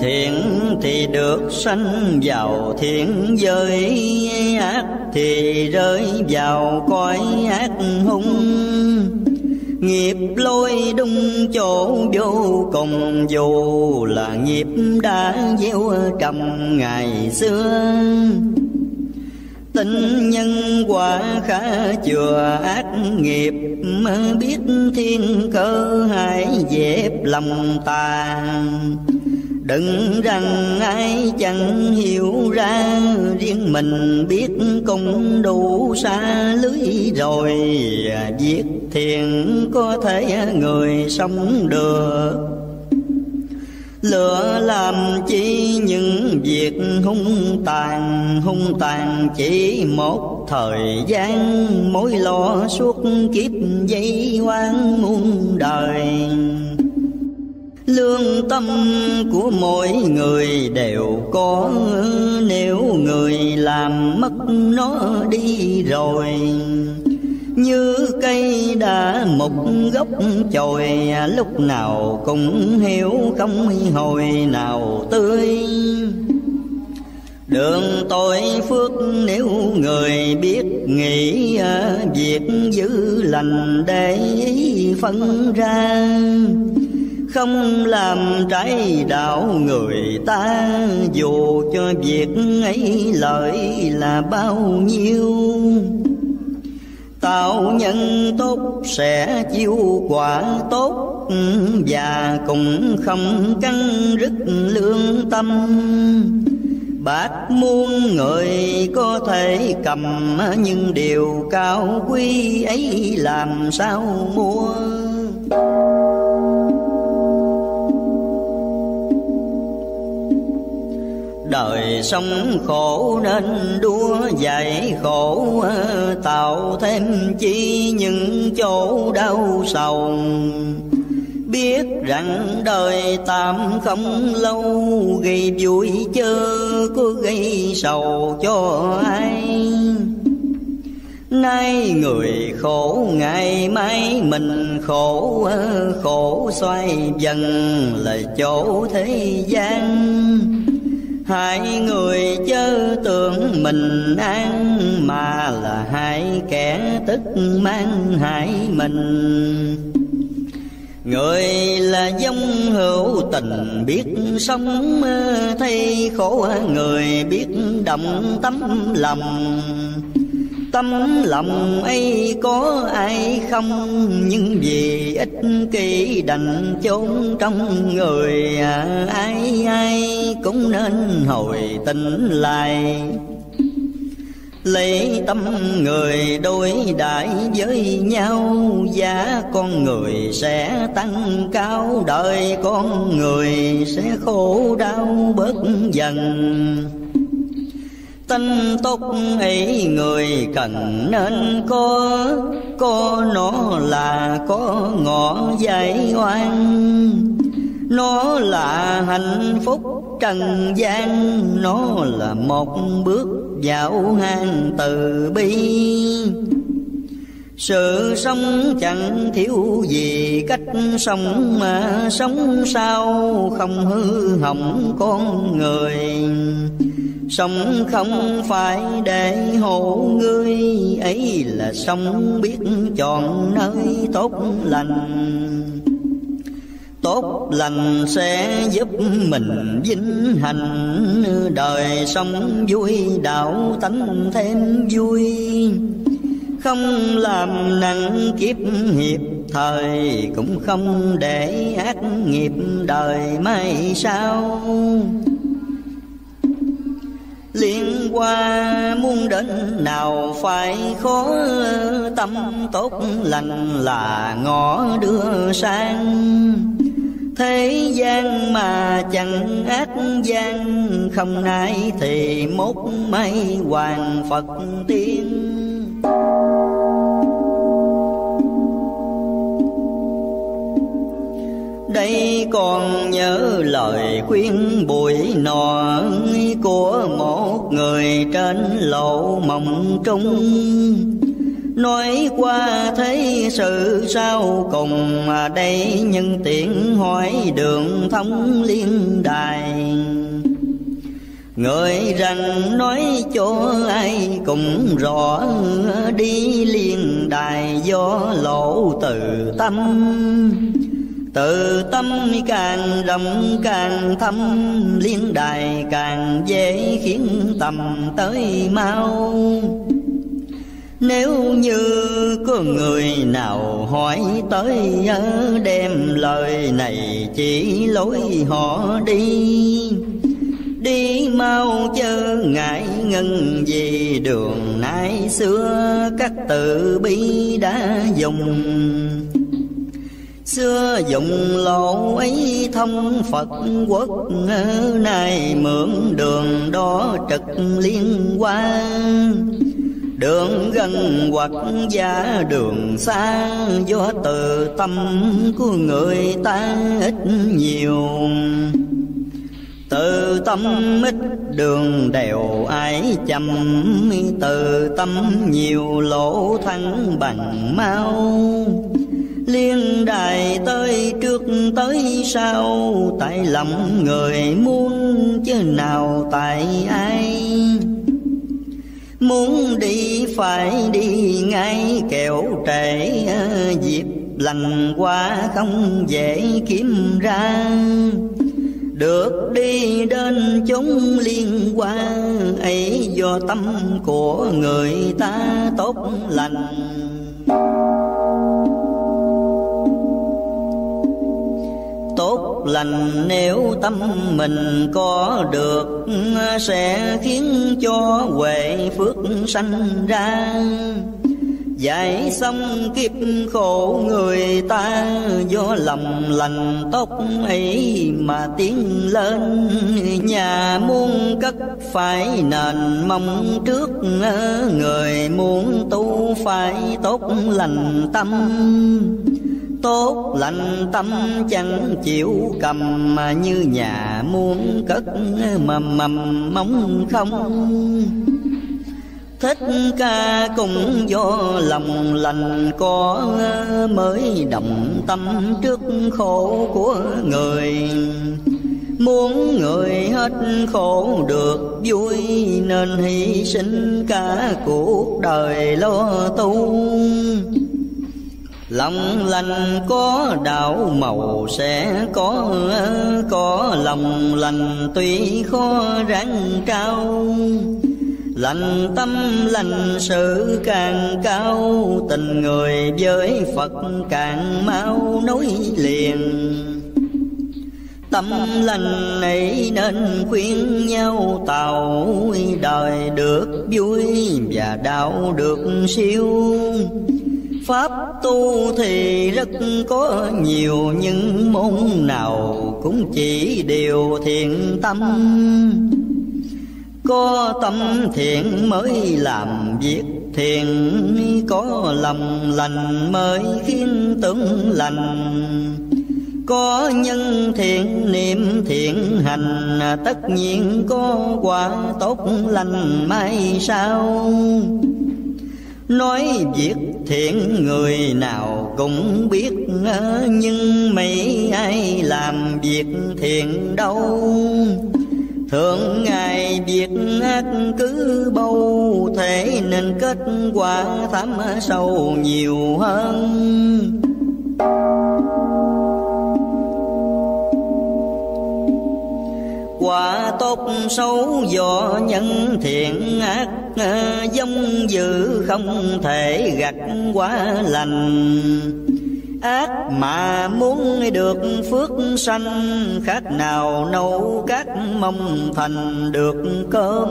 thiện thì được sanh vào thiện giới, ác thì rơi vào cõi ác hung. Nghiệp lôi đung chỗ vô cùng, dù là nghiệp đã gieo trầm ngày xưa. Tình nhân quả khá chừa, ác nghiệp Biết thiên cơ hãy dẹp lòng tàn. Đừng rằng ai chẳng hiểu ra, Riêng mình biết cũng đủ xa lưới rồi. Việc thiện có thể người sống được. Lựa làm chi những việc hung tàn Hung tàn chỉ một thời gian. Mối lo suốt kiếp dây quan muôn đời. Lương tâm của mỗi người đều có, Nếu người làm mất nó đi rồi. Như cây đã một gốc chồi, lúc nào cũng hiểu không hồi nào tươi. Đường tội phước nếu người biết nghĩ, việc giữ lành để phân ra không làm trái đạo người ta. Dù cho việc ấy lợi là bao nhiêu, tạo nhân tốt sẽ chiêu quả tốt, và cũng không căng rứt lương tâm. Bác muôn người có thể cầm, nhưng điều cao quý ấy làm sao mua? Đời sống khổ nên đua dạy khổ ờ, tạo thêm chi những chỗ đau sầu. Biết rằng đời tạm không lâu, gây vui chớ có gây sầu cho ai. Nay người khổ, ngày mai mình khổ ờ, khổ xoay dần là chỗ thế gian hai người chớ tưởng mình an, mà là hai kẻ tức mang hại mình. Người là giống hữu tình, biết sống thấy khổ, người biết động tấm lòng. Tâm lòng ấy có ai không? Nhưng vì ích kỷ đành chốn trong người à, Ai ai cũng nên hồi tỉnh lại. Lấy tâm người đối đại với nhau Giá con người sẽ tăng cao Đời con người sẽ khổ đau bớt dần. Tinh tốt ấy người cần nên có Có nó là có ngõ dạy oan. Nó là hạnh phúc trần gian, Nó là một bước vào hang từ bi. Sự sống chẳng thiếu gì, cách sống mà sống sao không hư hỏng con người. Sống không phải để hộ ngươi, ấy là sống biết chọn nơi tốt lành. Tốt lành sẽ giúp mình vinh hành đời sống vui, đạo tánh thêm vui. Không làm nặng kiếp hiệp, thời cũng không để ác nghiệp đời mai sau liên qua muốn đến nào phải khó tâm, tốt lành là ngõ đưa sang. Thế gian mà chẳng ác gian, không ai thì mốt may hoàng phật tiên. Đây còn nhớ lời khuyên buổi nọ của một người trên lầu mộng trung. Nói qua thấy sự sao cùng mà đây nhân tiện hỏi đường thông liên đài. Người rằng nói cho ai cũng rõ Đi liên đài do lộ từ tâm. Từ tâm càng rộng càng thâm, Liên đài càng dễ khiến tầm tới mau. Nếu như có người nào hỏi tới đem lời này chỉ lối họ đi. Đi mau chớ ngại ngân gì, đường nay xưa các tự bi đã dùng. Xưa dùng lộ ấy thông Phật quốc Nay mượn đường đó trực liên quan. Đường gần hoặc giá đường xa, Do từ tâm của người ta ít nhiều. Từ tâm ít đường đều ai chậm Từ tâm nhiều lỗ thăng bằng mau. Liên đài tới trước tới sau, Tại lòng người muốn chứ nào tại ai. Muốn đi phải đi ngay kẹo trễ, Dịp lành qua không dễ kiếm ra. Được đi đến chúng liên quan ấy do tâm của người ta tốt lành. Tốt lành. Nếu tâm mình có được, sẽ khiến cho huệ phước sanh ra. Giải xong kiếp khổ người ta, Do lòng lành tốt ấy mà tiến lên. Nhà muốn cất phải nền mong trước, Người muốn tu phải tốt lành tâm. Tốt, lành tâm chẳng chịu cầm, Mà như nhà muốn cất mầm mầm mong không. Thích ca cùng do lòng, lành có mới động tâm trước khổ của người. Muốn người hết khổ được vui, Nên hy sinh cả cuộc đời lo tu. Lòng lành có đạo màu sẽ có Có lòng lành tuy khó ráng trao. Lành tâm lành sự càng cao, tình người với phật càng mau nối liền. Tâm lành này nên khuyên nhau tàu đời được vui và đạo được siêu. Pháp tu thì rất có nhiều, Nhưng môn nào cũng chỉ điều thiện tâm. Có tâm thiện mới làm việc thiện, Có lòng lành mới khiến tưởng lành. Có nhân thiện, niệm thiện hành, Tất nhiên có quả tốt lành mai sau. Nói việc thiện người nào cũng biết, Nhưng mấy ai làm việc thiện đâu. Thường ngày việc ác cứ bâu Thế nên kết quả thảm sâu nhiều hơn. Quả tốt xấu do nhân thiện ác ờ, Giống dữ không thể gặt quá lành. Ác mà muốn được phước sanh, khác nào nấu cát mong thành được cơm.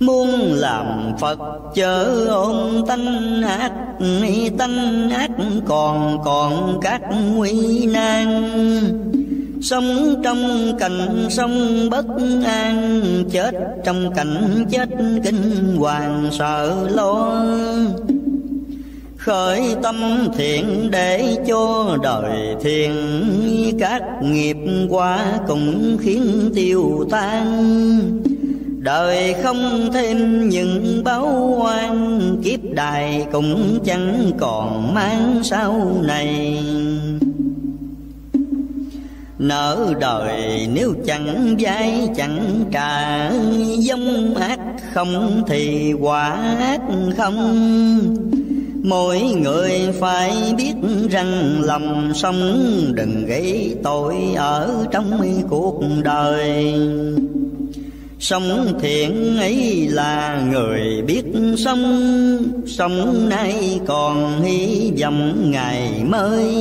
Muốn làm Phật chớ ôm tánh ác Tánh ác còn còn các nguy nan. Sống trong cảnh sống bất an, Chết trong cảnh chết kinh hoàng sợ lo. Khởi tâm thiện để cho đời thiền các nghiệp qua cũng khiến tiêu tan. Đời không thêm những báo oan, kiếp đài cũng chẳng còn mang sau này nở đời nếu chẳng vai chẳng trả, Giống ác không thì quả ác không. Mỗi người phải biết rằng lòng sống Đừng gây tội ở trong cuộc đời. Sống thiện ấy là người biết sống Sống nay còn hy vọng ngày mới.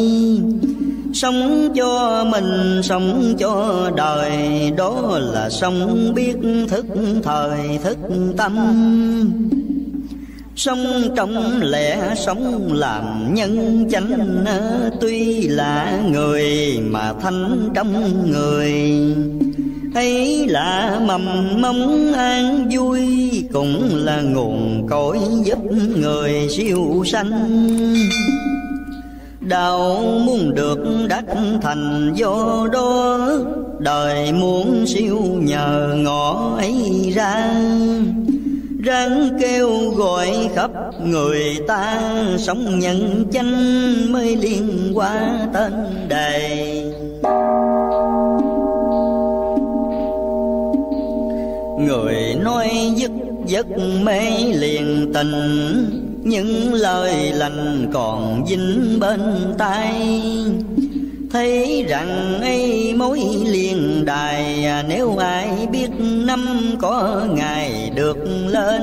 Sống cho mình, sống cho đời. Đó là sống biết thức thời, thức tâm. Sống trong lẽ sống làm nhân chánh Tuy là người mà thanh trong người. Thấy là mầm mống an vui cũng là nguồn cội giúp người siêu sanh đạo muốn được đắc thành do đó đời muốn siêu nhờ ngõ ấy ra. Ráng kêu gọi khắp người ta, sống nhận chánh mới liên qua tên đề người nói dứt giấc mê liền tình những lời lành còn dính bên tay, thấy rằng ấy mối liền đài à, nếu ai biết năm có ngày được lên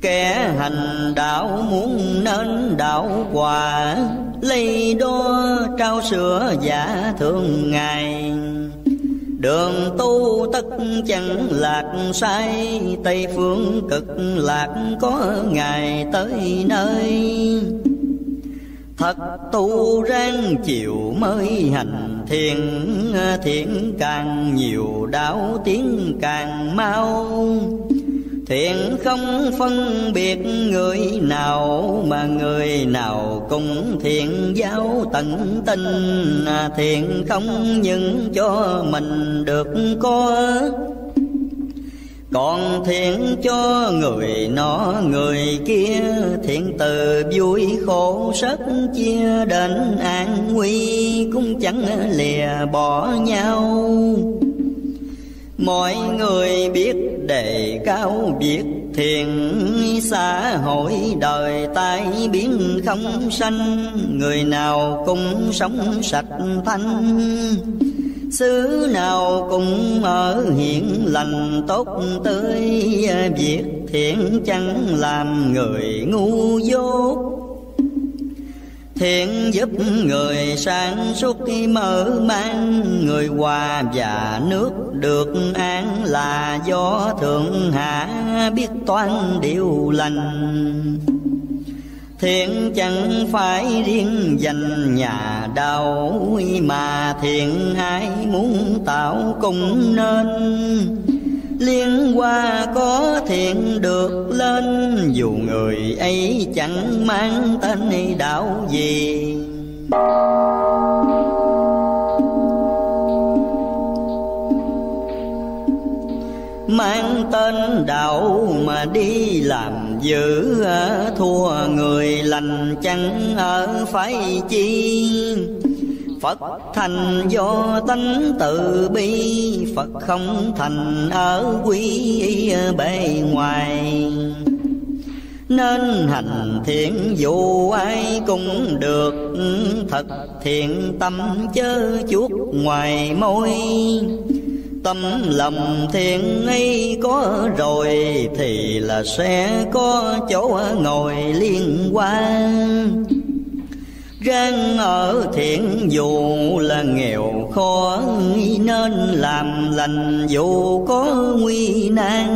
kẻ hành đạo muốn nên đạo quả lấy đo trao sữa giả thường ngày. Đường tu tất chẳng lạc, sai Tây phương cực lạc có ngày tới nơi. Thật tu ráng chịu mới hành thiền Thiện càng nhiều, đạo tiếng càng mau. Thiện không phân biệt người nào Mà người nào cũng thiện giáo tận tình à, Thiện không những cho mình được có, còn thiện cho người nọ người kia. Thiện từ vui khổ rất chia đến an nguy cũng chẳng lìa bỏ nhau mọi người biết đề cao việc thiền xã hội đời tai biến không sanh, người nào cũng sống sạch thanh. Xứ nào cũng ở hiện lành, tốt tươi, việc thiện chẳng làm người ngu dốt. Thiện giúp người sáng suốt mở mang. Người hòa và nước được an Là do thượng hạ biết toán điều lành. Thiện chẳng phải riêng dành nhà đau Mà thiện ai muốn tạo cũng nên liên hoa có thiện được lên, dù người ấy chẳng mang tên đạo gì. Mang tên đạo mà đi làm dữ thua người lành chẳng ở phải chi Phật thành do tánh, từ bi Phật không thành ở quý bề ngoài. Nên hành thiện dù ai cũng được, Thật thiện tâm chớ chuốt ngoài môi. Tâm lòng thiện ấy có rồi Thì là sẽ có chỗ ngồi liên quan Ráng ở thiện dù là nghèo khó, Nên làm lành dù có nguy nan.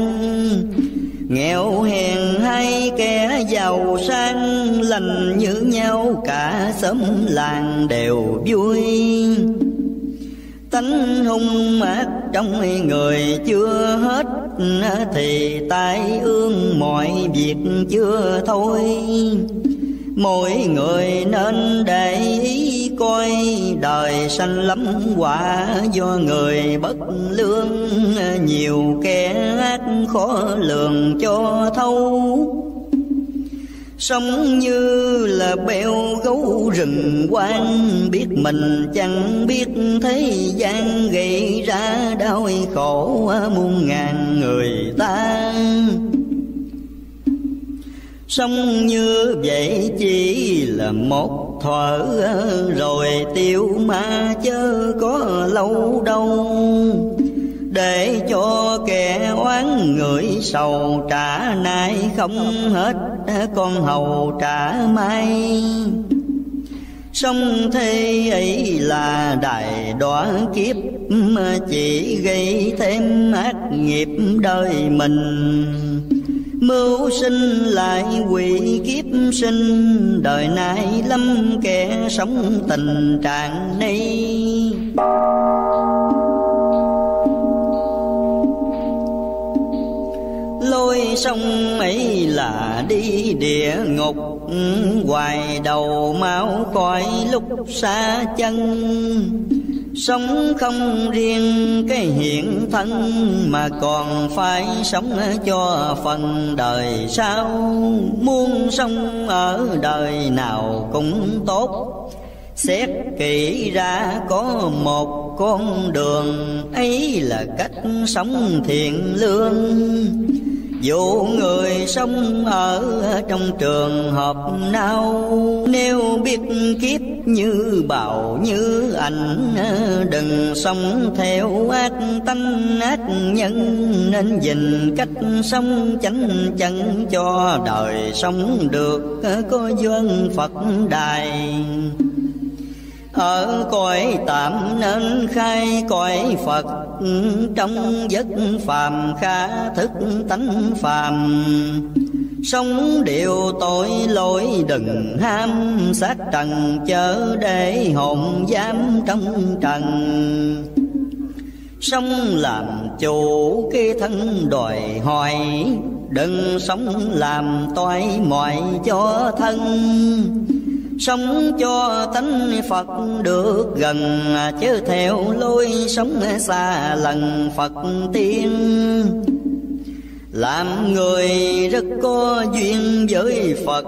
Nghèo hèn hay kẻ giàu sang, Lành như nhau cả xóm làng đều vui. Tánh hung ác trong người chưa hết, Thì tai ương mọi việc chưa thôi. Mỗi người nên để ý coi, đời sanh lắm quả do người bất lương. Nhiều kẻ ác khó lường cho thâu Sống như là beo gấu rừng quang, Biết mình chẳng biết thế gian gây ra đau khổ muôn ngàn người ta. Sống như vậy chỉ là một thuở Rồi tiêu ma chớ có lâu đâu. Để cho kẻ oán người sầu trả nay không hết, con hầu trả mai Sông thế ấy là đại đoá kiếp Chỉ gây thêm ác nghiệp đời mình. Mưu sinh lại quỷ kiếp sinh, Đời nay lâm kẻ sống tình trạng này. Lôi sông ấy là đi địa ngục, hoài đầu máu cõi lúc xa chân. Sống không riêng cái hiện thân Mà còn phải sống cho phần đời sau. Muốn sống ở đời nào cũng tốt. Xét kỹ ra có một con đường, ấy là cách sống thiện lương dù người sống ở trong trường hợp nào, Nếu biết kiếp như bào như ảnh, Đừng sống theo ác tánh ác nhân Nên dình cách sống chánh chẳng cho đời sống được, Có duyên Phật đài ở cõi tạm nên khai cõi Phật, trong giấc phàm khá thức tánh phàm. Sống điều tội lỗi đừng ham sát trần chớ để hồn giam trong trần. Sống làm chủ cái thân đòi hỏi, đừng sống làm toại mọi cho thân. Sống cho tánh Phật được gần, Chứ theo lối sống xa lần Phật tiên. Làm người rất có duyên với Phật,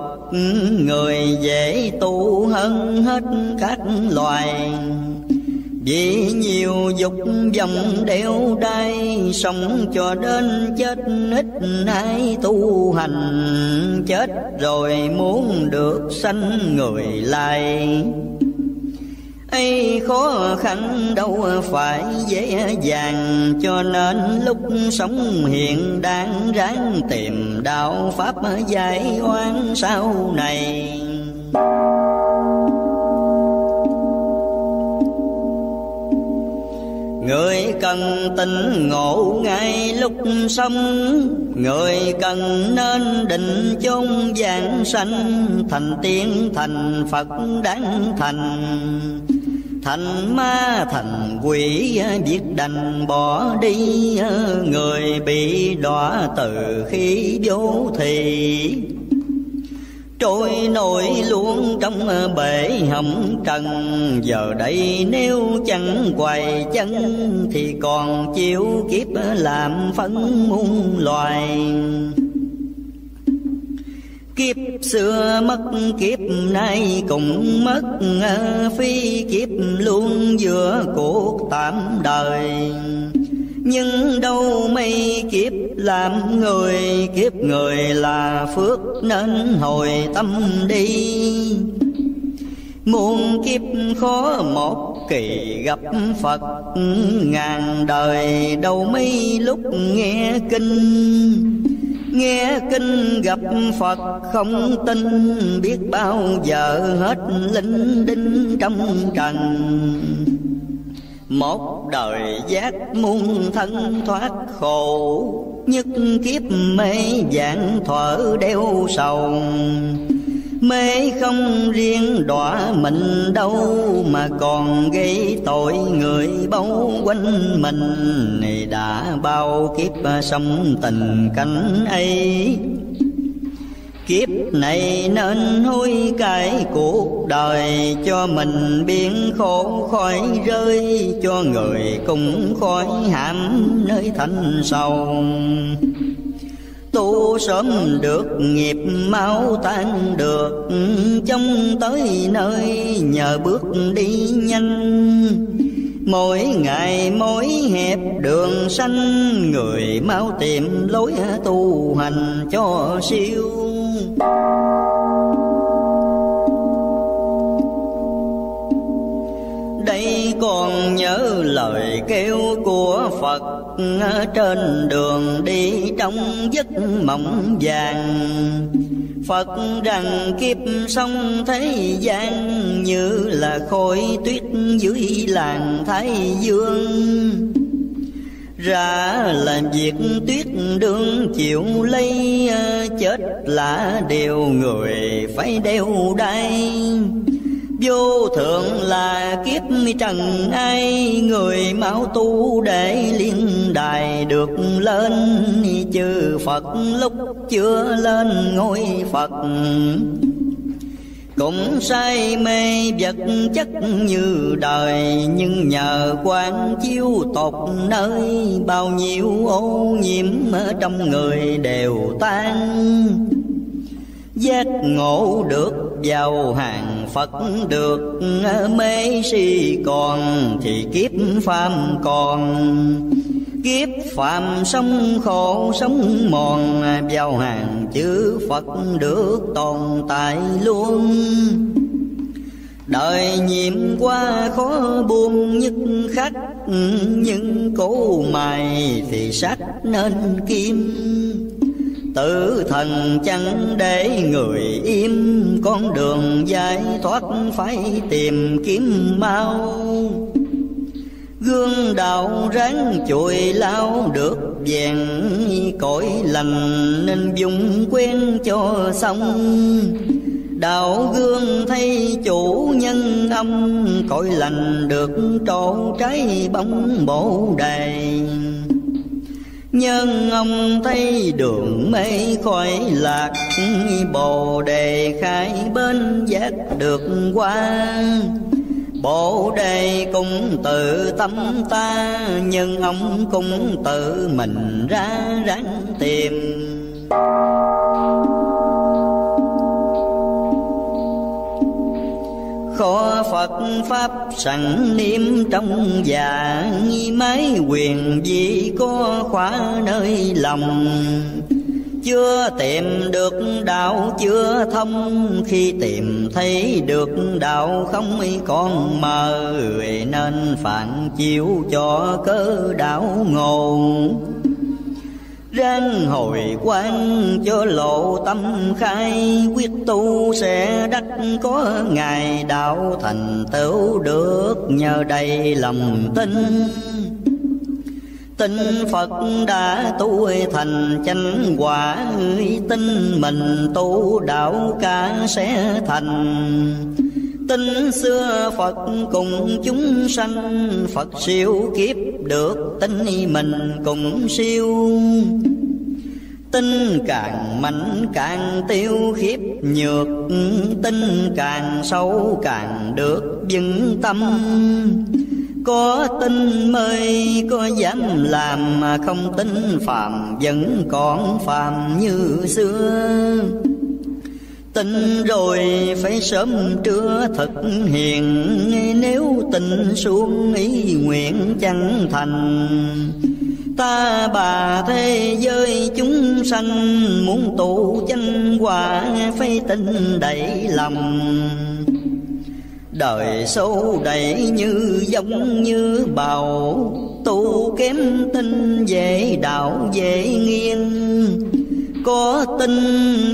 Người dễ tu hơn hết các loài vì nhiều dục vọng đeo đai, Sống cho đến chết, ít ai tu hành. Chết rồi muốn được sanh người lại. Ấy khó khăn đâu phải dễ dàng, cho nên lúc sống hiện đang ráng tìm đạo pháp giải oan sau này. Người cần tỉnh ngộ ngay lúc sống. Người cần nên định chung giảng sanh. Thành tiên, thành Phật đáng thành. Thành ma, thành quỷ, biết đành bỏ đi. Người bị đọa từ khi vô thị Trôi nổi luôn trong ờ, bể hầm trần. Giờ đây nếu chẳng quay chân Thì còn chịu kiếp làm phấn muôn loài. Kiếp xưa mất kiếp nay cũng mất ờ, Phi kiếp luôn giữa cuộc tạm đời nhưng đâu mấy kiếp làm người, kiếp người là phước nên hồi tâm đi. Muôn kiếp khó một kỳ gặp phật, ngàn đời đâu mấy lúc nghe kinh. Nghe kinh gặp phật không tin, biết bao giờ hết linh đinh trong trần một đời giác muôn thân thoát khổ, Nhất kiếp mê dạng thở đeo sầu. Mê không riêng đọa mình đâu, Mà còn gây tội người bao quanh mình. Đã bao kiếp sống tình cảnh ấy Kiếp này nên hối cải cuộc đời Cho mình biến khổ khỏi rơi, Cho người cùng khỏi hãm nơi thanh sầu. Tu sớm được, nghiệp mau tan được trong tới nơi nhờ bước đi nhanh. Mỗi ngày mỗi hẹp đường xanh, người mau tìm lối tu hành cho siêu đây còn nhớ lời kêu của Phật trên đường đi trong giấc mộng vàng. Phật rằng kiếp sông thế gian như là khối tuyết dưới làng Thái Dương ra làm việc tuyết đương chịu lấy à, chết là điều người phải đeo đai. Vô thượng là kiếp trần ai, Người mau tu để liên đài được lên. Chư Phật lúc chưa lên ngôi Phật cũng say mê vật chất như đời, nhưng nhờ quan chiếu tột nơi bao nhiêu ô nhiễm ở trong người đều tan. Giác ngộ được, vào hàng Phật được, mê si còn thì kiếp phàm còn kiếp phàm sống khổ sống mòn, vào hàng chữ Phật được tồn tại luôn. Đời nhiệm qua khó buông nhất khắc, nhưng cố mài thì sắc nên kim. Tử thần chẳng để người im, Con đường giải thoát phải tìm kiếm mau. Gương đạo ráng chùi lao được vàng cõi lành Nên dùng quen cho xong. Đạo gương thay chủ nhân âm, Cõi lành được trổ trái bóng bổ đầy Nhân ông thấy đường mây khỏi lạc, Bồ đề khai bên giác được qua. Bồ đề cũng tự tâm ta, Nhưng ông cũng tự mình ra ráng tìm. Khó Phật Pháp sẵn niệm trong dạ mấy quyền gì có khóa nơi lòng chưa tìm được đạo, chưa thông. Khi tìm thấy được đạo không còn mờ nên phản chiếu cho cơ đạo ngộ ráng hồi quan cho lộ tâm khai, quyết tu sẽ đắc có ngày đạo thành tựu được. Nhờ đây lòng tin tin Phật đã tu thành chánh quả tin mình tu đạo cả sẽ thành. Tin xưa Phật cùng chúng sanh, Phật siêu kiếp được tin mình cùng siêu. Tin càng mạnh càng tiêu khiếp nhược, Tin càng sâu càng được vững tâm có tin mây, có dám làm mà không tin phàm, vẫn còn phàm như xưa. Tin rồi phải sớm trưa thực hiện, Nếu tình xuống ý nguyện chẳng thành. Ta bà thế giới chúng sanh, Muốn tụ chân quả phải tin đầy lòng. Đời sâu đầy như giống như bào, Tu kém tinh dễ đạo dễ nghiêng. Có tin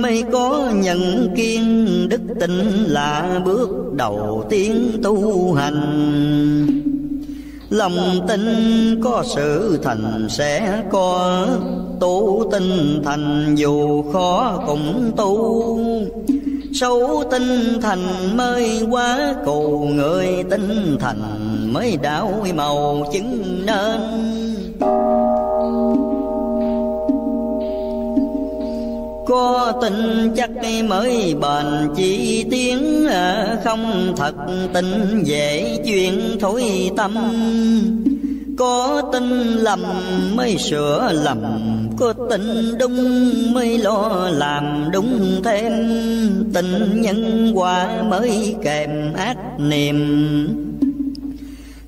mới có nhận kiên, đức tin là bước đầu tiên tu hành. Lòng tin có sự thành sẽ có, tu tinh thành dù khó cũng tu sâu tinh thành mới quá cù người tinh thành mới đảo màu chứng nên. Có tin chắc mới bền chỉ tiếng à, không thật tin dễ chuyện thối tâm có tin lầm mới sửa lầm, có tin đúng mới lo làm đúng thêm, tình nhân quả mới kèm ác niềm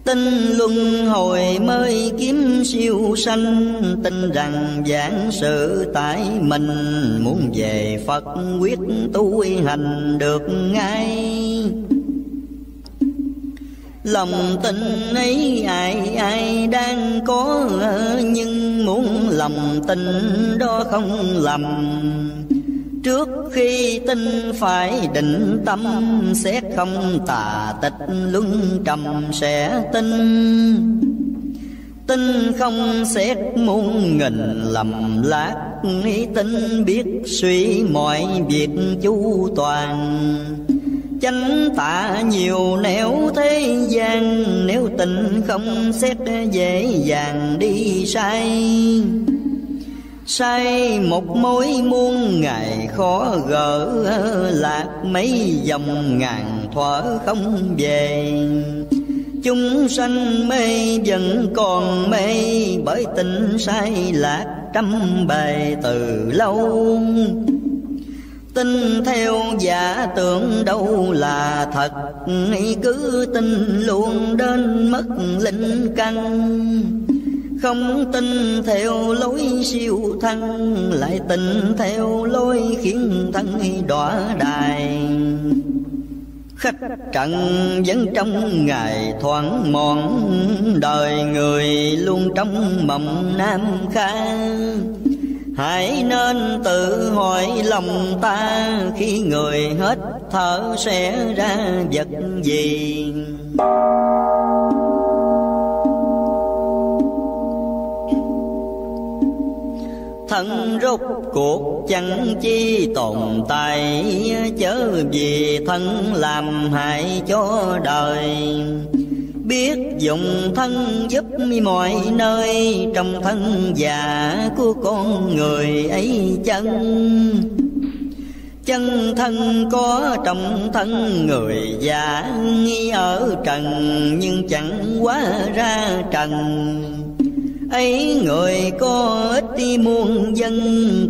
tin luân hồi mới kiếm siêu sanh, tin rằng giảng sự tại mình, muốn về phật quyết tu hành được ngay lòng tin ấy, ai ai đang có, nhưng muốn lòng tin đó không lầm. Trước khi tin phải định tâm xét không tà tịch luân trầm, sẽ tin. Tin không xét muôn nghìn lầm lát tin biết suy mọi việc chu toàn chánh tạ nhiều nẻo thế gian, nếu tình không xét dễ dàng đi sai. Sai một mối muôn ngày khó gỡ, lạc mấy dòng ngàn thuở không về. Chúng sanh mê vẫn còn mê, bởi tình sai lạc trăm bề từ lâu tin theo giả tưởng đâu là thật. Cứ tin luôn đến mất linh căn. Không tin theo lối siêu thân, lại tin theo lối khiến thân đọa đài. Khách trận vẫn trong ngày thoáng mòn, đời người luôn trong mộng nam khang hãy nên tự hỏi lòng ta khi người hết thở sẽ ra vật gì? Thân rốt cuộc chẳng chi tồn tại, chớ vì thân làm hại cho đời biết dùng thân giúp mọi nơi, trong thân già của con người ấy chân. Chân thân có trong thân người già ở trần, nhưng chẳng quá ra trần ấy người có ít đi muôn dân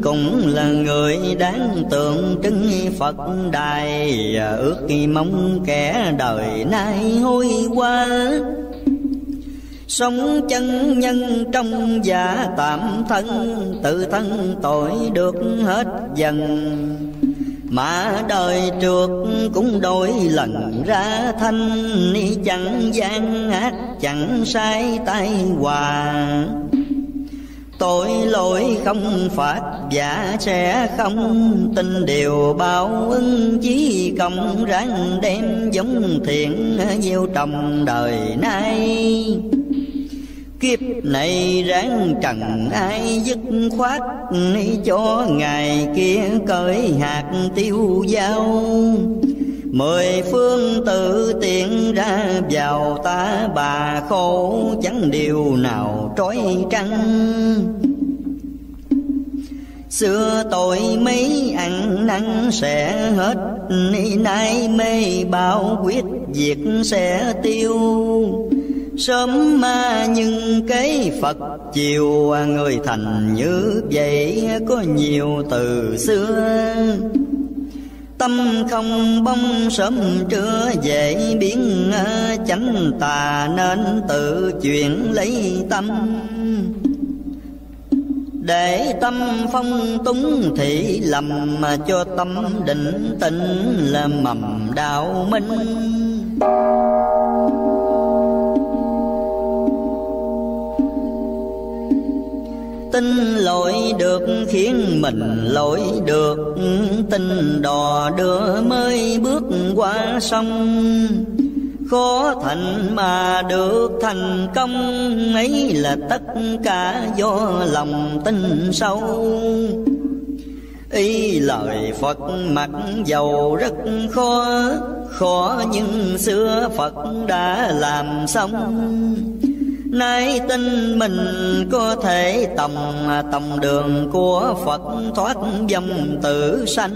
cũng là người đáng tượng trưng phật đài. Ước mong kẻ đời nay hôi qua sống chân nhân trong giả tạm thân, tự thân tội được hết dần mà đời trượt cũng đôi lần ra thanh chẳng gian ác, chẳng sai tay hòa tội lỗi không phạt giả sẽ không tin. Điều báo ứng chí công ráng đem giống thiện, nhiều trong đời nay. Kiếp này ráng trần ai dứt khoát Cho ngày kia cởi hạt tiêu dao. Mười phương tự tiện ra vào ta, bà khổ Chẳng điều nào trói trăng. Xưa tội mấy ăn năn sẽ hết Nay mê bao quyết diệt sẽ tiêu. Sớm ma nhưng cái Phật chiều Người thành như vậy có nhiều từ xưa. Tâm không bông sớm trưa dễ biến, chánh tà Nên tự chuyển lấy tâm. Để tâm phong túng thị lầm mà cho tâm định tĩnh là mầm đạo minh. Tin lỗi được khiến mình lỗi được. Tin đò đưa mới bước qua sông. Khó thành mà được thành công, ấy là tất cả do lòng tin sâu. Ý lời phật mặc dầu rất khó khó nhưng xưa phật đã làm xong. Nay tin mình có thể tòng tòng đường của Phật thoát dâm tử sanh.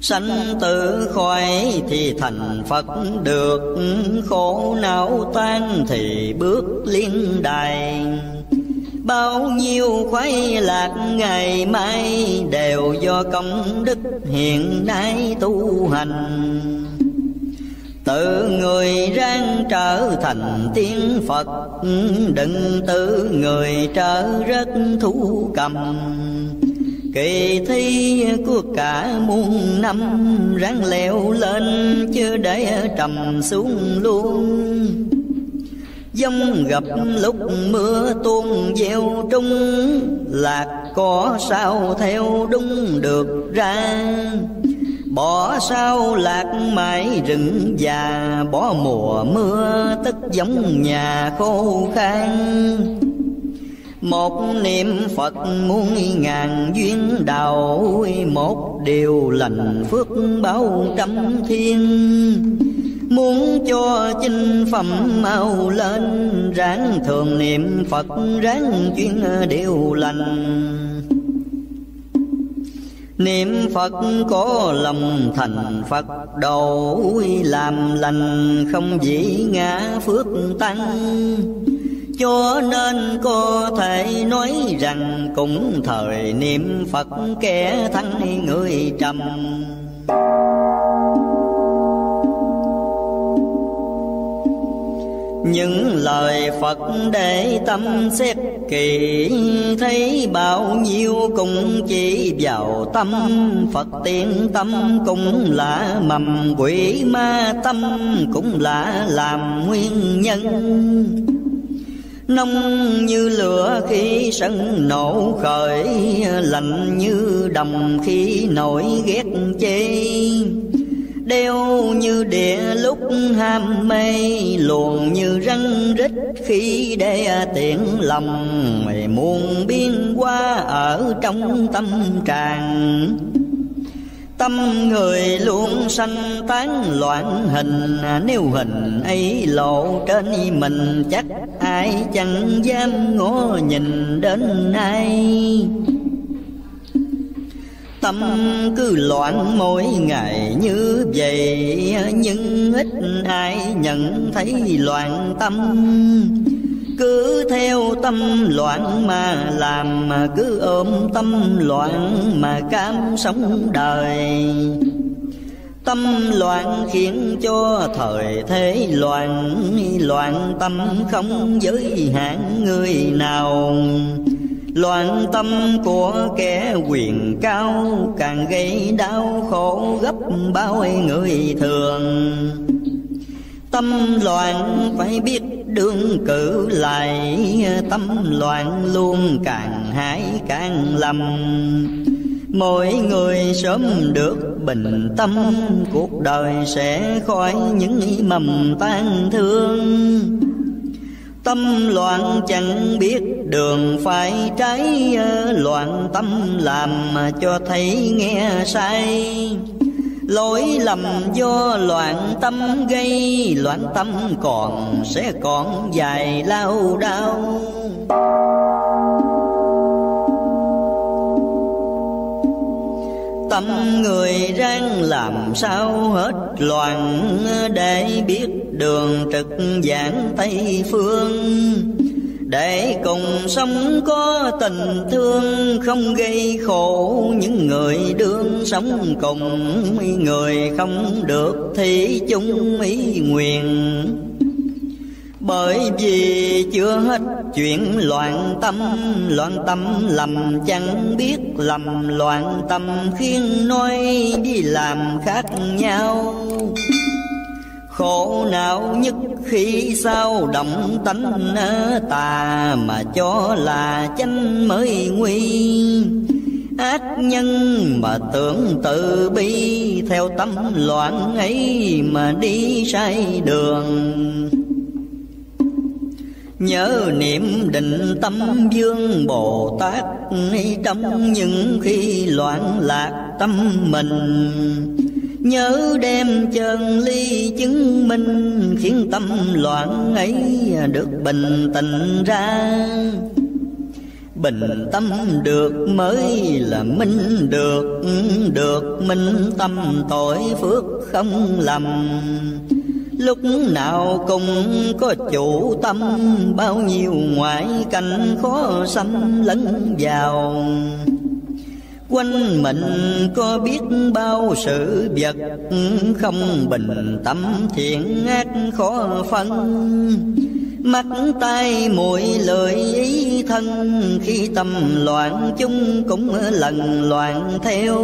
Sanh tử khỏi thì thành Phật, được khổ não tan thì bước liên đài. Bao nhiêu khoái lạc ngày mai Đều do công đức hiện nay tu hành. Tự người ráng trở thành tiên Phật, Đừng tự người trở rất thú cầm. Kỳ thi của cả muôn năm Ráng leo lên chưa để trầm xuống luôn. Dông gặp lúc mưa tuôn gieo trung Lạc có sao theo đúng được ra. Bỏ sao lạc mãi rừng già, Bỏ mùa mưa tức giống nhà khô khan. Một niệm Phật muôn ngàn duyên đầu Một điều lành phước bao trăm thiên. Muốn cho chinh phẩm mau lên, Ráng thường niệm Phật, ráng chuyên điều lành. Niệm Phật có lòng thành Phật, đầu Làm lành, không dĩ ngã phước tăng. Cho nên có thể nói rằng cũng thời niệm Phật kẻ thắng người trầm. Những lời Phật để tâm xét kỳ thấy bao nhiêu cũng chỉ vào tâm. Phật tiên tâm cũng là mầm, quỷ ma tâm cũng là làm nguyên nhân. Nông như lửa khi sân nổ khởi, lạnh như đồng khi nổi ghét chê. Đeo như địa lúc ham mê, luồn như răng rít khi để tiện lòng, mày muôn biên qua ở trong tâm trạng. Tâm người luôn sanh tán loạn hình, Nếu hình ấy lộ trên mình, Chắc ai chẳng dám ngó nhìn đến ai. Tâm cứ loạn mỗi ngày như vậy. Nhưng ít ai nhận thấy loạn tâm. Cứ theo tâm loạn mà làm mà cứ ôm tâm loạn mà cam sống đời. Tâm loạn khiến cho thời thế loạn Loạn tâm không giới hạn người nào. Loạn tâm của kẻ quyền cao, Càng gây đau khổ gấp bao người thường. Tâm loạn phải biết đương cử lại, Tâm loạn luôn càng hãi càng lầm. Mỗi người sớm được bình tâm, Cuộc đời sẽ khỏi những mầm tan thương. Tâm loạn chẳng biết đường phải trái Loạn tâm làm cho thấy nghe sai. Lỗi lầm do loạn tâm gây, Loạn tâm còn sẽ còn dài lao đau Tâm người ráng làm sao hết loạn, Để biết đường trực giảng Tây Phương. Để cùng sống có tình thương, không gây khổ, những người đương sống cùng người không được thì chung ý nguyện bởi vì chưa hết chuyện loạn tâm loạn tâm lầm chẳng biết lầm, loạn tâm khiến nói đi làm khác nhau. Khổ não nhất khi sao động tánh tà mà cho là chánh mới nguy. Ác nhân mà tưởng tự bi, theo tâm loạn ấy mà đi sai đường. Nhớ niệm định tâm vương Bồ Tát Trong những khi loạn lạc tâm mình. Nhớ đem chân ly chứng minh Khiến tâm loạn ấy được bình tĩnh ra. Bình tâm được mới là minh được Được minh tâm tội phước không lầm. Lúc nào cũng có chủ tâm, Bao nhiêu ngoại cảnh khó xâm lẫn vào. Quanh mình có biết bao sự vật, Không bình tâm thiện ác khó phân. Mắt tay mũi lời ý thân, Khi tâm loạn, chúng cũng lần loạn theo.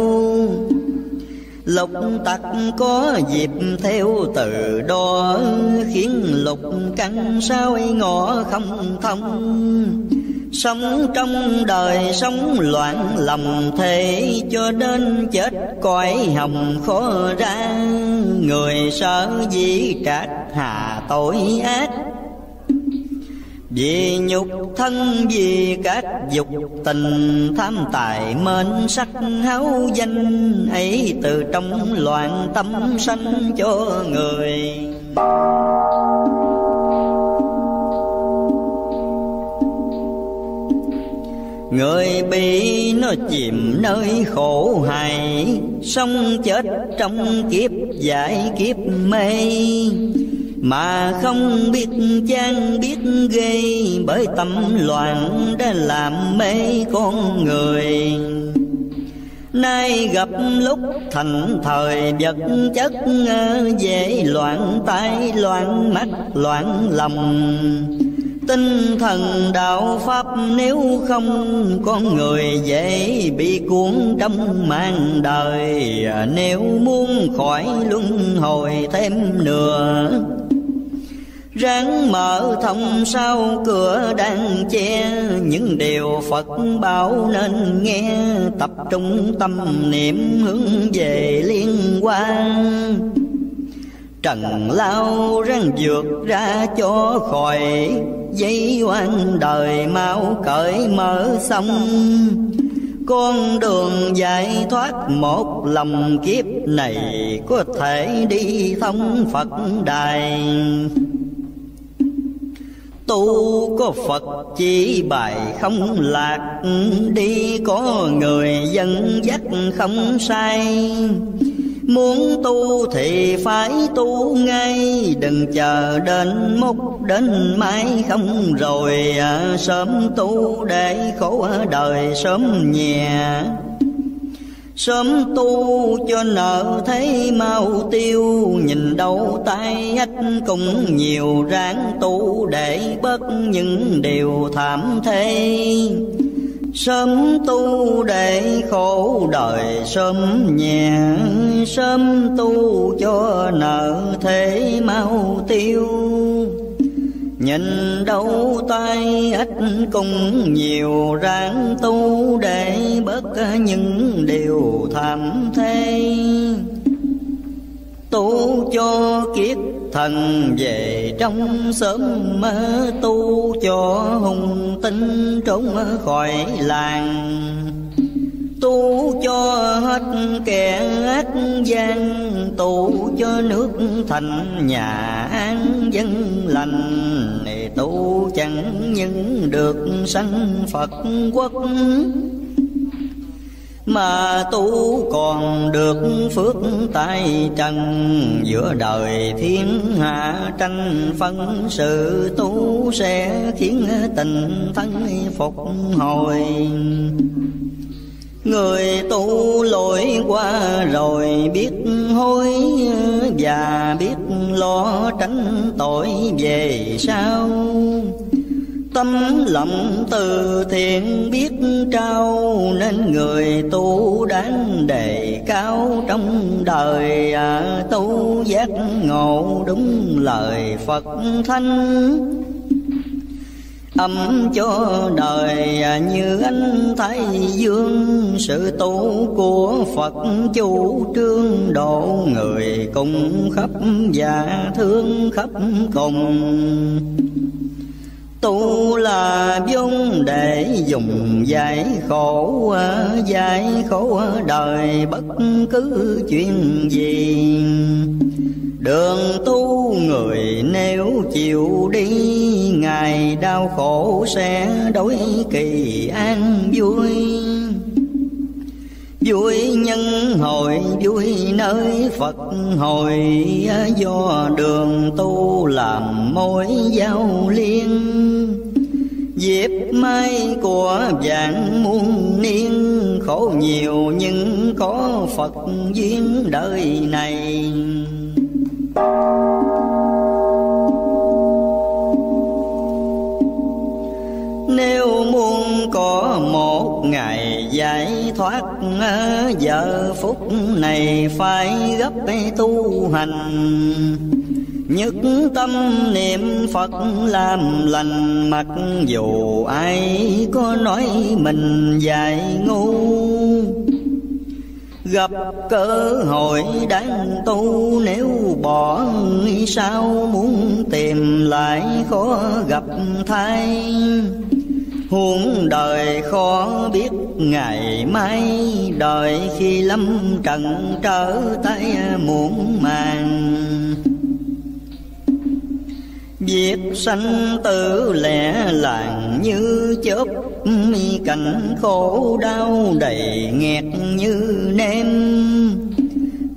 Lục tặc có dịp theo từ đó, Khiến lục căn sao ngõ không thông. Sống trong đời sống loạn lòng thế, Cho đến chết cõi hồng khó ra. Người sợ gì trách hà tội ác vì nhục thân, vì các dục tình, tham tài mến sắc háo danh, ấy từ trong loạn tâm sanh cho người. Người bị nó chìm nơi khổ hại, Sống chết trong kiếp giải kiếp mê mà không biết chán biết ghê, bởi tâm loạn đã làm mê con người. Nay gặp lúc thành thời, vật chất dễ loạn tay loạn mắt, loạn lòng. Tinh thần đạo pháp nếu không con người dễ bị cuốn trong mang đời, nếu muốn khỏi luân hồi thêm nữa Ráng mở thông sau cửa đang che. Những điều Phật bảo nên nghe. Tập trung tâm niệm hướng về liên quan. Trần lao ráng vượt ra cho khỏi Dây oan đời mau cởi mở xong. Con đường giải thoát một lòng kiếp này Có thể đi thông Phật đài. Tu có Phật chỉ bài không lạc Đi có người dân dắt không sai. Muốn tu thì phải tu ngay Đừng chờ đến mốc đến mai không rồi à, Sớm tu để khổ đời sớm nhẹ. Sớm tu cho nợ thấy mau tiêu, Nhìn đâu tay ách cũng nhiều ráng tu Để bớt những điều thảm thế Sớm tu để khổ đời sớm nhẹ, Sớm tu cho nợ thế mau tiêu. Nhìn đâu tay ít cùng nhiều, ráng tu để bớt những điều thảm thế tu cho kiết thần về trong sớm mơ, tu cho hùng tinh trốn khỏi làng tu cho hết kẻ ác gian, tu cho nước thành nhà an dân lành. Này tu chẳng những được sanh phật quốc, mà tu còn được phước tay trần. Giữa đời thiên hạ tranh phân, sự tu sẽ khiến tình thân phục hồi. Người tu lỗi qua rồi biết hối Và biết lo tránh tội về sau. Tâm lòng từ thiện biết trao Nên người tu đáng đề cao trong đời. À, Tu giác ngộ đúng lời Phật thanh âm cho đời như anh thấy dương. Sự tu của phật chủ trương, độ người cùng khắp và thương khắp cùng. Tu là vốn để dùng giải khổ giải khổ đời bất cứ chuyện gì đường tu người nếu chịu đi ngày đau khổ sẽ đối kỳ an vui. Vui nhân hồi, vui nơi phật hồi, do đường tu làm mối giao liên. Diệp mai của vạn muôn niên, Khổ nhiều nhưng có Phật duyên đời này. Nếu muốn có một ngày giải thoát, Giờ phút này phải gấp tu hành. Nhất tâm niệm Phật làm lành, Mặc dù ai có nói mình dài ngu. Gặp cơ hội đáng tu, Nếu bỏ sao muốn tìm lại khó gặp thay. Huống đời khó biết ngày mai, Đời khi lâm trần trở tay muộn màng. Việc sanh tử lẻ làng như chớp, mi Cảnh khổ đau đầy nghẹt như nêm.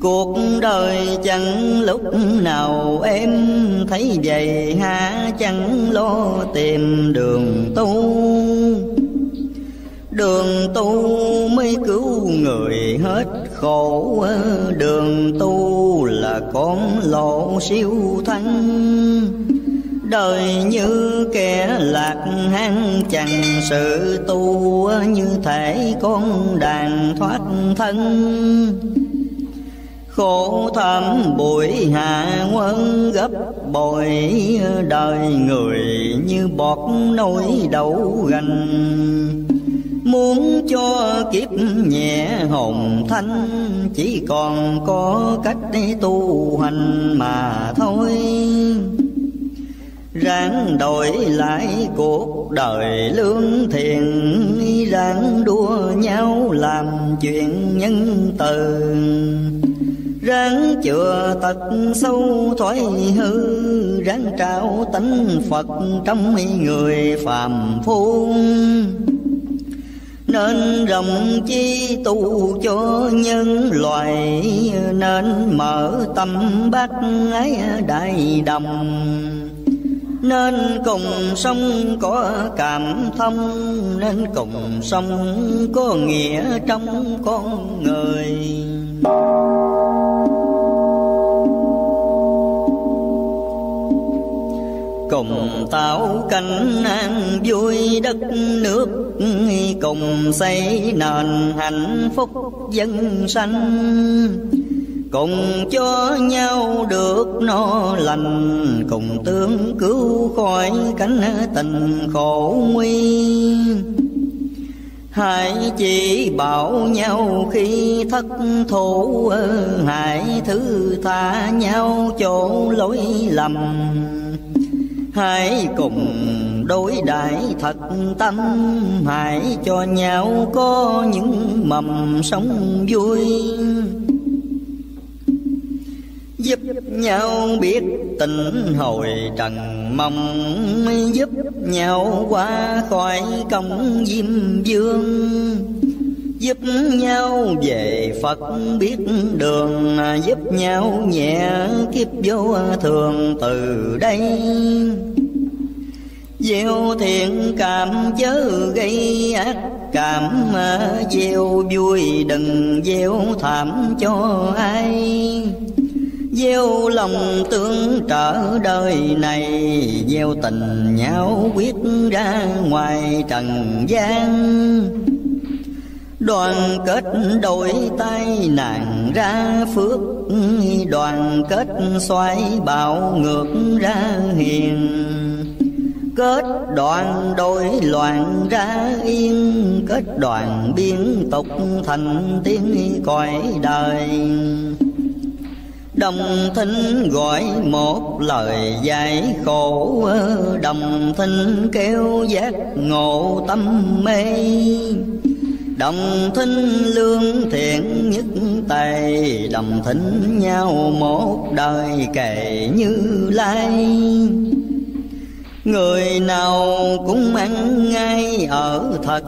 Cuộc đời chẳng lúc nào em Thấy vậy hả chẳng lo tìm đường tu. Đường tu mới cứu người hết khổ, Đường tu là con lộ siêu thanh Đời như kẻ lạc hang, chẳng sự tu Như thể con đàn thoát thân. Khổ thầm bụi hạ quân gấp bội, Đời người như bọt nổi đậu gành. Muốn cho kiếp nhẹ hồn thanh, Chỉ còn có cách tu hành mà thôi ráng đổi lại cuộc đời lương thiện. Ráng đua nhau làm chuyện nhân từ. Ráng chừa tật sâu thoái hư. Ráng trao tánh phật trong người phàm phu. Nên rộng chi tu cho nhân loại, nên mở tâm bác ái đại đồng nên cùng sông có cảm thông, nên cùng sông có nghĩa trong con người. Cùng tạo cảnh an vui đất nước, cùng xây nền hạnh phúc dân sanh cùng cho nhau được no lành, cùng tương cứu khỏi cánh tình khổ nguy. Hãy chỉ bảo nhau khi thất thủ, hãy thứ tha nhau chỗ lỗi lầm. Hãy cùng đối đãi thật tâm, hãy cho nhau có những mầm sống vui giúp nhau biết tình hồi trần mong, giúp nhau qua khỏi công diêm dương giúp nhau về phật biết đường, giúp nhau nhẹ kiếp vô thường từ đây. Gieo thiện cảm chớ gây ác cảm, gieo vui đừng gieo thảm cho ai gieo lòng tương trở đời này, gieo tình nhau quyết ra ngoài trần gian. Đoàn kết đổi tay nàng ra phước, đoàn kết xoay bạo ngược ra hiền. Kết đoàn đổi loạn ra yên, kết đoàn biến tục thành tiếng cõi đời. Đồng thinh gọi một lời giải khổ, Đồng thinh kêu giác ngộ tâm mê. Đồng thinh lương thiện nhất tài, Đồng thinh nhau một đời kệ như lai. Người nào cũng ăn ngay ở thật,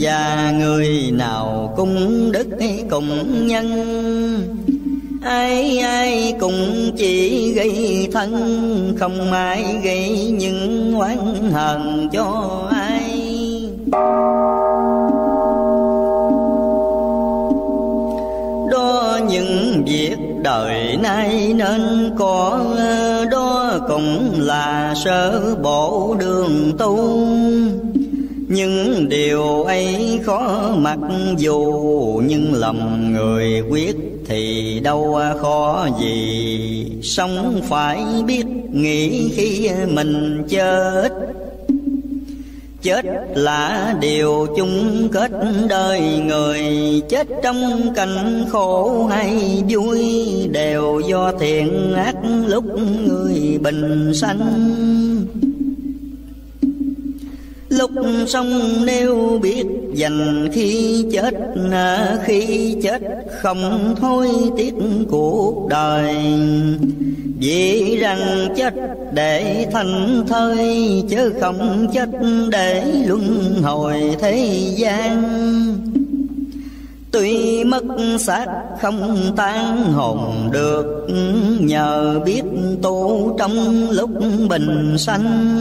Và người nào cũng đức cùng nhân. Ai ai cũng chỉ gây thân, Không ai gây những oán hờn cho ai. Đó những việc đời nay nên có Đó cũng là sơ bộ đường tu. Những điều ấy khó mặc dù, nhưng lòng người quyết thì đâu à, khó gì. Sống phải biết nghĩ khi mình chết. Chết là điều chung kết đời người. Chết trong cảnh khổ hay vui Đều do thiện ác lúc người bình sanh. Lúc sống nếu biết dành khi chết Khi chết không thôi tiếc cuộc đời. Vì rằng chết để thành thơi, Chứ không chết để luân hồi thế gian. Tuy mất xác không tan hồn được, Nhờ biết tu trong lúc bình sanh.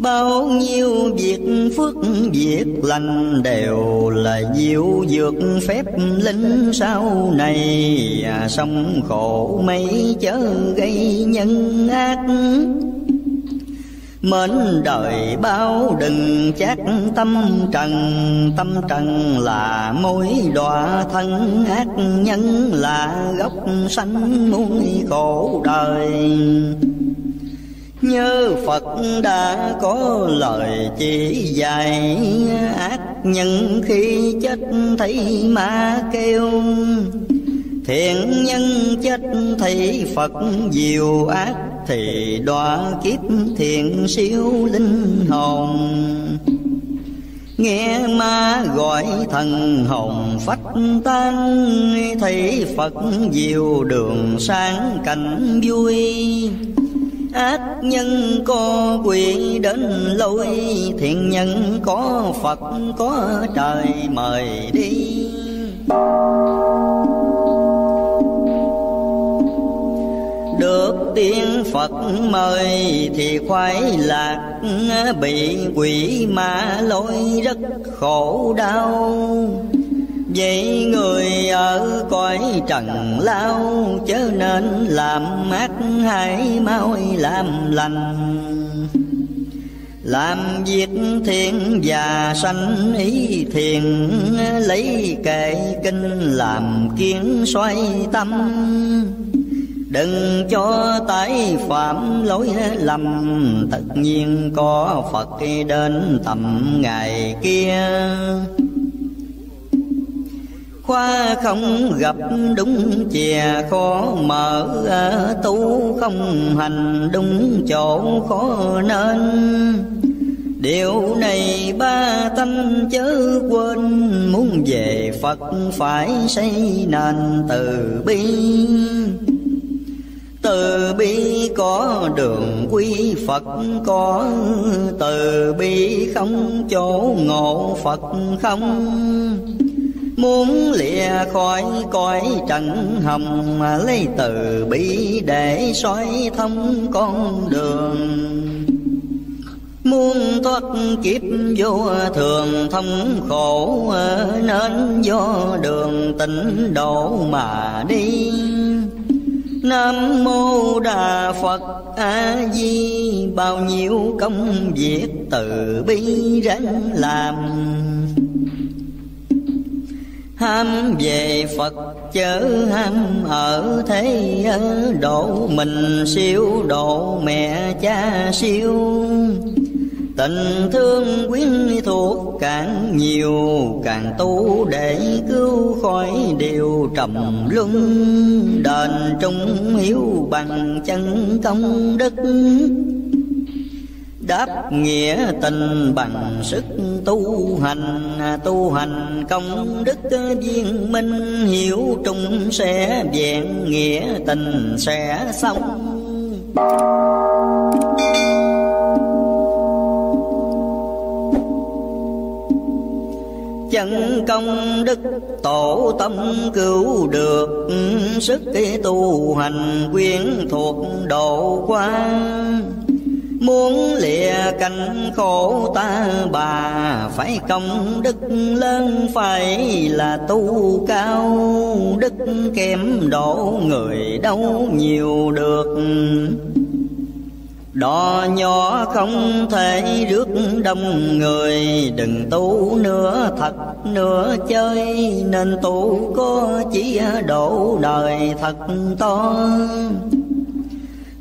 Bao nhiêu việc phước việc lành đều là diệu dược phép linh sau này. À, Sống khổ mấy chớ gây nhân ác. Mến đời bao đừng chắc tâm trần Tâm trần là mối đọa thân ác nhân là gốc sanh muôn khổ đời. Nhớ Phật đã có lời chỉ dạy, Ác nhân khi chết thấy ma kêu. Thiện nhân chết thấy Phật diệu ác Thì đọa kiếp thiện siêu linh hồn. Nghe ma gọi thần hồn phách tan, Thấy Phật diệu đường sáng cảnh vui ác nhân có quỷ đến lôi thiện nhân có phật, có trời mời đi. Được tiên Phật mời thì khoái lạc, Bị quỷ ma lôi rất khổ đau. Vậy người ở cõi trần lao Chớ nên làm ác hãy mau làm lành. Làm việc thiện và sanh ý thiền lấy kệ kinh làm kiến xoay tâm. Đừng cho tái phạm lỗi lầm, tất nhiên có phật đến tầm ngày kia khoa không gặp đúng chè khó mở à, tu không hành đúng chỗ khó nên. Điều này ba tâm chớ quên, Muốn về Phật phải xây nền từ bi. Từ bi có đường quy Phật có, từ bi không chỗ ngộ Phật không. Muốn lìa khỏi cõi trần hồng mà Lấy từ bi để soi thông con đường. Muốn thoát kiếp vô thường thông khổ Nên do đường tịnh độ mà đi. Nam mô Đà Phật A Di Bao nhiêu công việc từ bi ráng làm ham về Phật chớ ham ở thế độ, mình siêu độ mẹ cha siêu. Tình thương quyến thuộc càng nhiều, Càng tu để cứu khỏi điều trầm luân. Đền trung hiếu bằng chân công đức đáp nghĩa tình bằng sức tu hành. Tu hành công đức viên minh, hiểu trung sẽ vẹn nghĩa tình sẽ xong chân công đức tổ tâm cứu được, sức tu hành quyến thuộc độ quan Muốn lìa cảnh khổ ta, bà Phải công đức lớn, phải là tu cao. Đức kém đổ người đâu nhiều được. Đò nhỏ không thể rước đông người, Đừng tu nữa, thật nữa chơi. Nên tu có chỉ đổ đời thật to.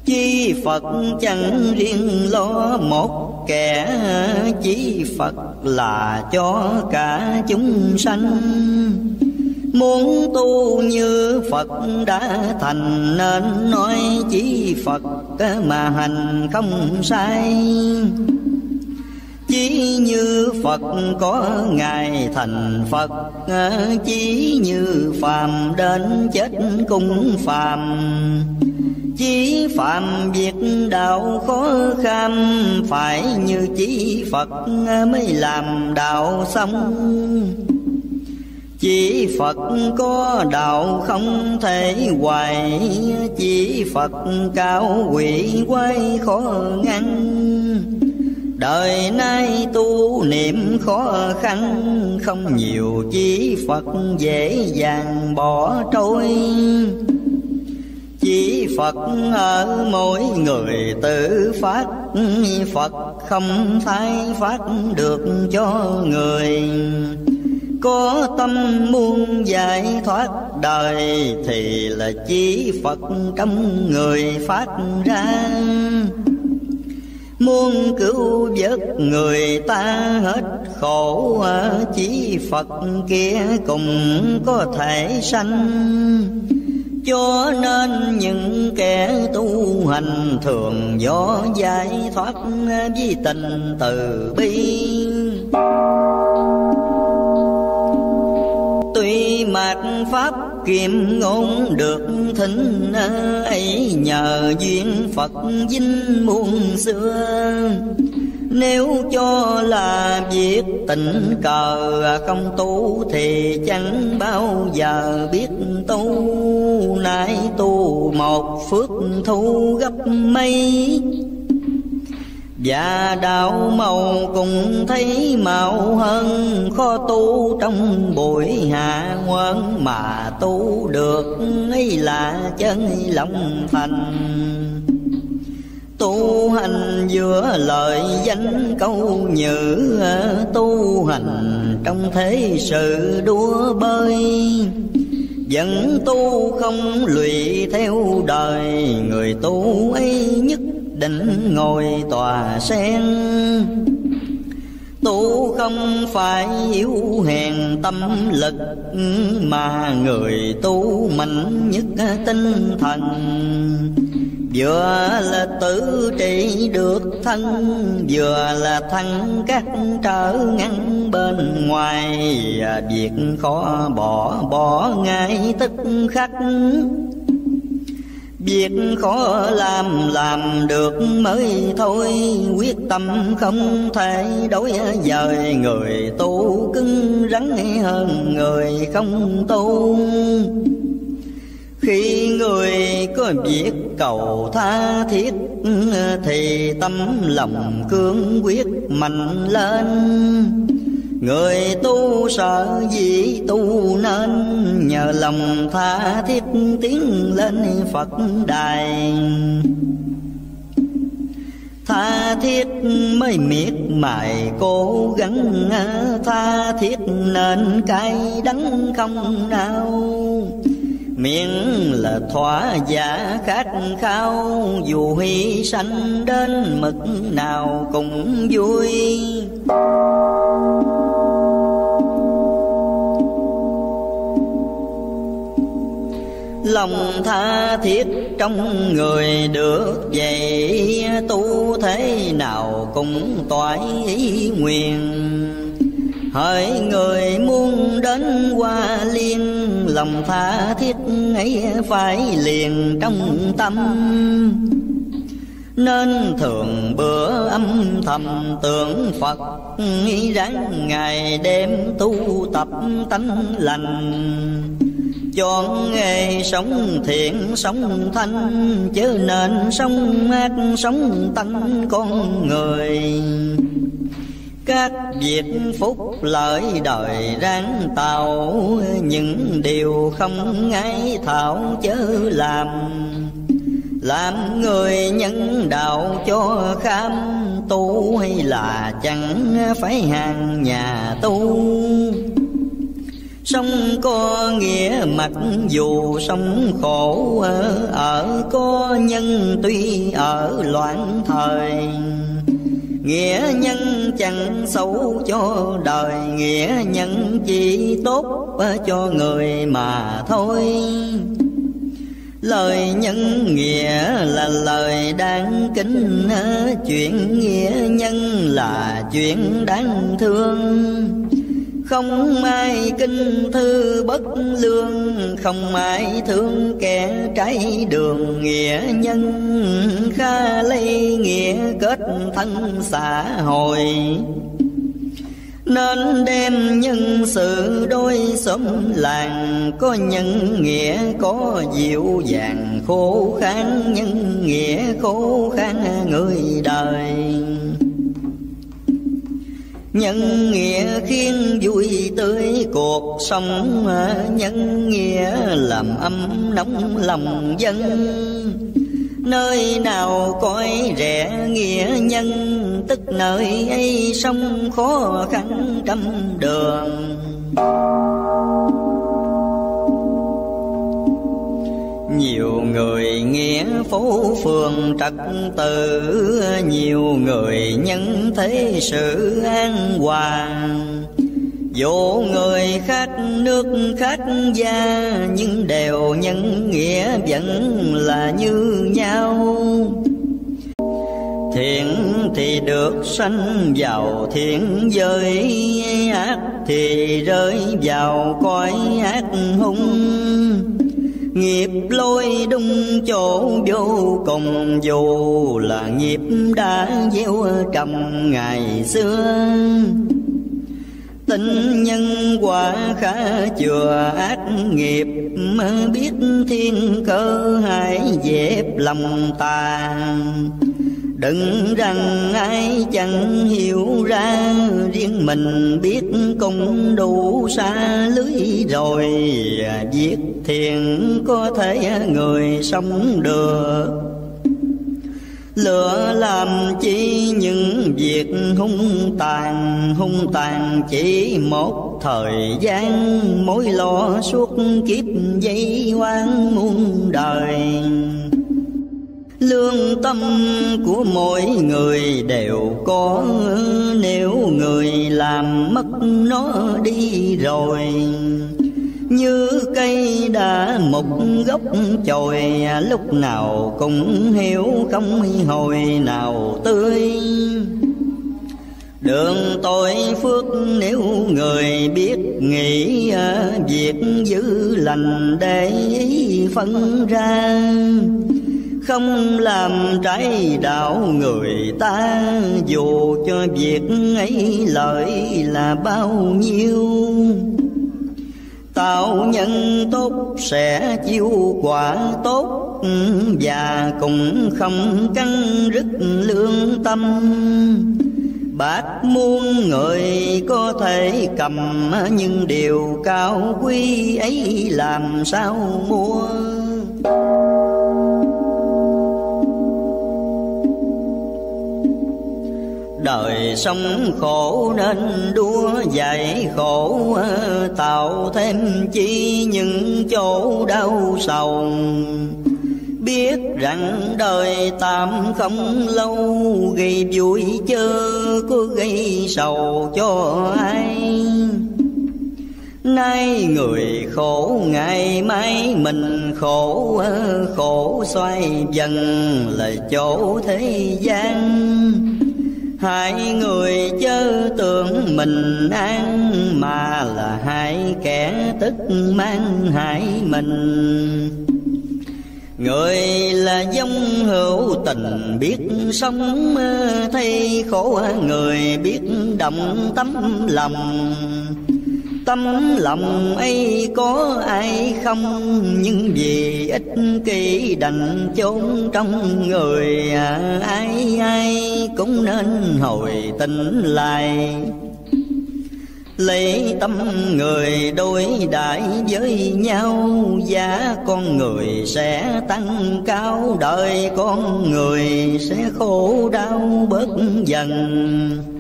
Chi Phật chẳng riêng lo một kẻ, chi Phật là cho cả chúng sanh. Muốn tu như Phật đã thành Nên, nói chỉ Phật mà hành không sai. Chỉ như Phật có Ngài thành Phật, Chỉ như phàm đến chết cũng phàm. Chí phạm việc đạo khó khăn Phải như chí Phật mới làm đạo xong. Chỉ Phật có đạo không thể hoài Chỉ Phật cao quỷ quay khó ngăn. Đời nay tu niệm khó khăn, Không nhiều chỉ Phật dễ dàng bỏ trôi chỉ Phật, ở mỗi người tự phát. Phật không thay phát được cho người. Có tâm muốn giải thoát đời thì là chỉ Phật trong người phát ra. Muốn cứu vớt người ta hết khổ Chỉ Phật kia cùng có thể sanh cho nên những kẻ tu hành thường do giải thoát với tình từ bi. Tuy mạt pháp kiệm ngôn được thính ấy nhờ duyên phật vinh muôn xưa nếu cho là việc tình cờ, không tu Thì chẳng bao giờ biết tu. Nay tu một phước thu gấp mấy. Và đạo màu cùng thấy màu hơn, Khó tu trong buổi hạ ngoan Mà tu được, ấy là chân lòng thành tu hành giữa lời danh, câu nhữ, tu hành trong thế sự đua bơi. Vẫn tu không lụy theo đời, người tu ấy nhất định ngồi tòa sen. Tu không phải yếu hèn tâm lực, mà người tu mạnh nhất tinh thần vừa là tự trị được thân, vừa là thân các trở ngăn bên ngoài. À, việc khó bỏ bỏ ngay tức khắc. Việc khó làm làm được mới thôi, Quyết tâm không thể đối dời. Người tu cứng rắn hơn người không tu khi người có việc cầu tha thiết, Thì tâm lòng cương quyết mạnh lên. Người tu sợ gì tu nên, Nhờ lòng tha thiết tiến lên Phật đài. Tha thiết mới miệt mài, cố gắng, Tha thiết nên cay đắng không nào miệng là thỏa giả khát khao, dù hy sanh đến mực nào cũng vui. Lòng tha thiết trong người được vậy tu thế nào cũng toái ý nguyện hỡi người muốn đến qua liên lòng tha thiết ấy phải liền trong tâm. Nên thường bữa âm thầm tưởng Phật ráng ngày đêm tu tập tánh lành. Chọn nghề sống thiện, sống thanh chứ nên sống ác, sống tánh con người các việc phúc lợi đời ráng tạo những điều không ngái thảo chớ làm. Làm người nhân đạo cho khám tu hay là chẳng phải hàng nhà tu. Sống có nghĩa mặc dù sống khổ ở, ở có nhân tuy ở loạn thời. Nghĩa nhân chẳng xấu cho đời, Nghĩa nhân chỉ tốt cho người mà thôi. Lời nhân nghĩa là lời đáng kính, Chuyện nghĩa nhân là chuyện đáng thương không ai kinh thư bất lương, Không ai thương kẻ trái đường Nghĩa nhân. Kha lây nghĩa kết thân xã hội. Nên đem nhân sự đôi xóm làng, Có nhân nghĩa, có dịu dàng, khô khan Nhân nghĩa, khô khan người đời. Nhân nghĩa khiến vui tươi cuộc sống, Nhân nghĩa làm âm nóng lòng dân. Nơi nào coi rẻ nghĩa nhân, Tức nơi ấy sống khó khăn trăm đường. Nhiều người nghĩa phố phường trật tự, nhiều người nhân thế sự an hòa dù người khách, nước khách gia, nhưng đều nhân nghĩa vẫn là như nhau. Thiện thì được sanh vào thiện giới, ác thì rơi vào cõi ác hung. Nghiệp lôi đung chỗ vô cùng, Dù là nghiệp đã gieo trầm ngày xưa. Tình nhân quả khá chừa ác, nghiệp Biết thiên cơ hãy dẹp lòng tàn. Đừng rằng ai chẳng hiểu ra, Riêng mình biết cũng đủ xa lưới rồi. Việc thiện có thể người sống được. Lựa làm chi những việc hung tàn Hung tàn chỉ một thời gian. Mối lo suốt kiếp dây oan muôn đời lương tâm của mỗi người đều có. Nếu người làm mất nó đi rồi, như cây đã một gốc chồi, lúc nào cũng hiểu không hồi nào tươi. Đường tội phước nếu người biết nghĩ, việc giữ lành để phân ra không làm trái đạo người ta. Dù cho việc ấy lợi là bao nhiêu, tạo nhân tốt sẽ chiêu quả tốt, và cũng không căng rứt lương tâm. Bác muôn người có thể cầm, nhưng điều cao quý ấy làm sao mua? Đời sống khổ nên đua dạy khổ ờ, tạo thêm chi những chỗ đau sầu. Biết rằng đời tạm không lâu, gây vui chớ có gây sầu cho ai. Nay người khổ, ngày mai mình khổ ờ, khổ xoay dần là chỗ thế gian hai người chớ tưởng mình an, mà là hai kẻ tức mang hại mình. Người là dông hữu tình, biết sống Thấy khổ, người biết động tấm lòng. Tâm lòng ấy có ai không? Nhưng vì ích kỷ đành chốn trong người à, Ai ai cũng nên hồi tỉnh lại. Lấy tâm người đối đãi với nhau giá con người sẽ tăng cao đời con người sẽ khổ đau bớt dần.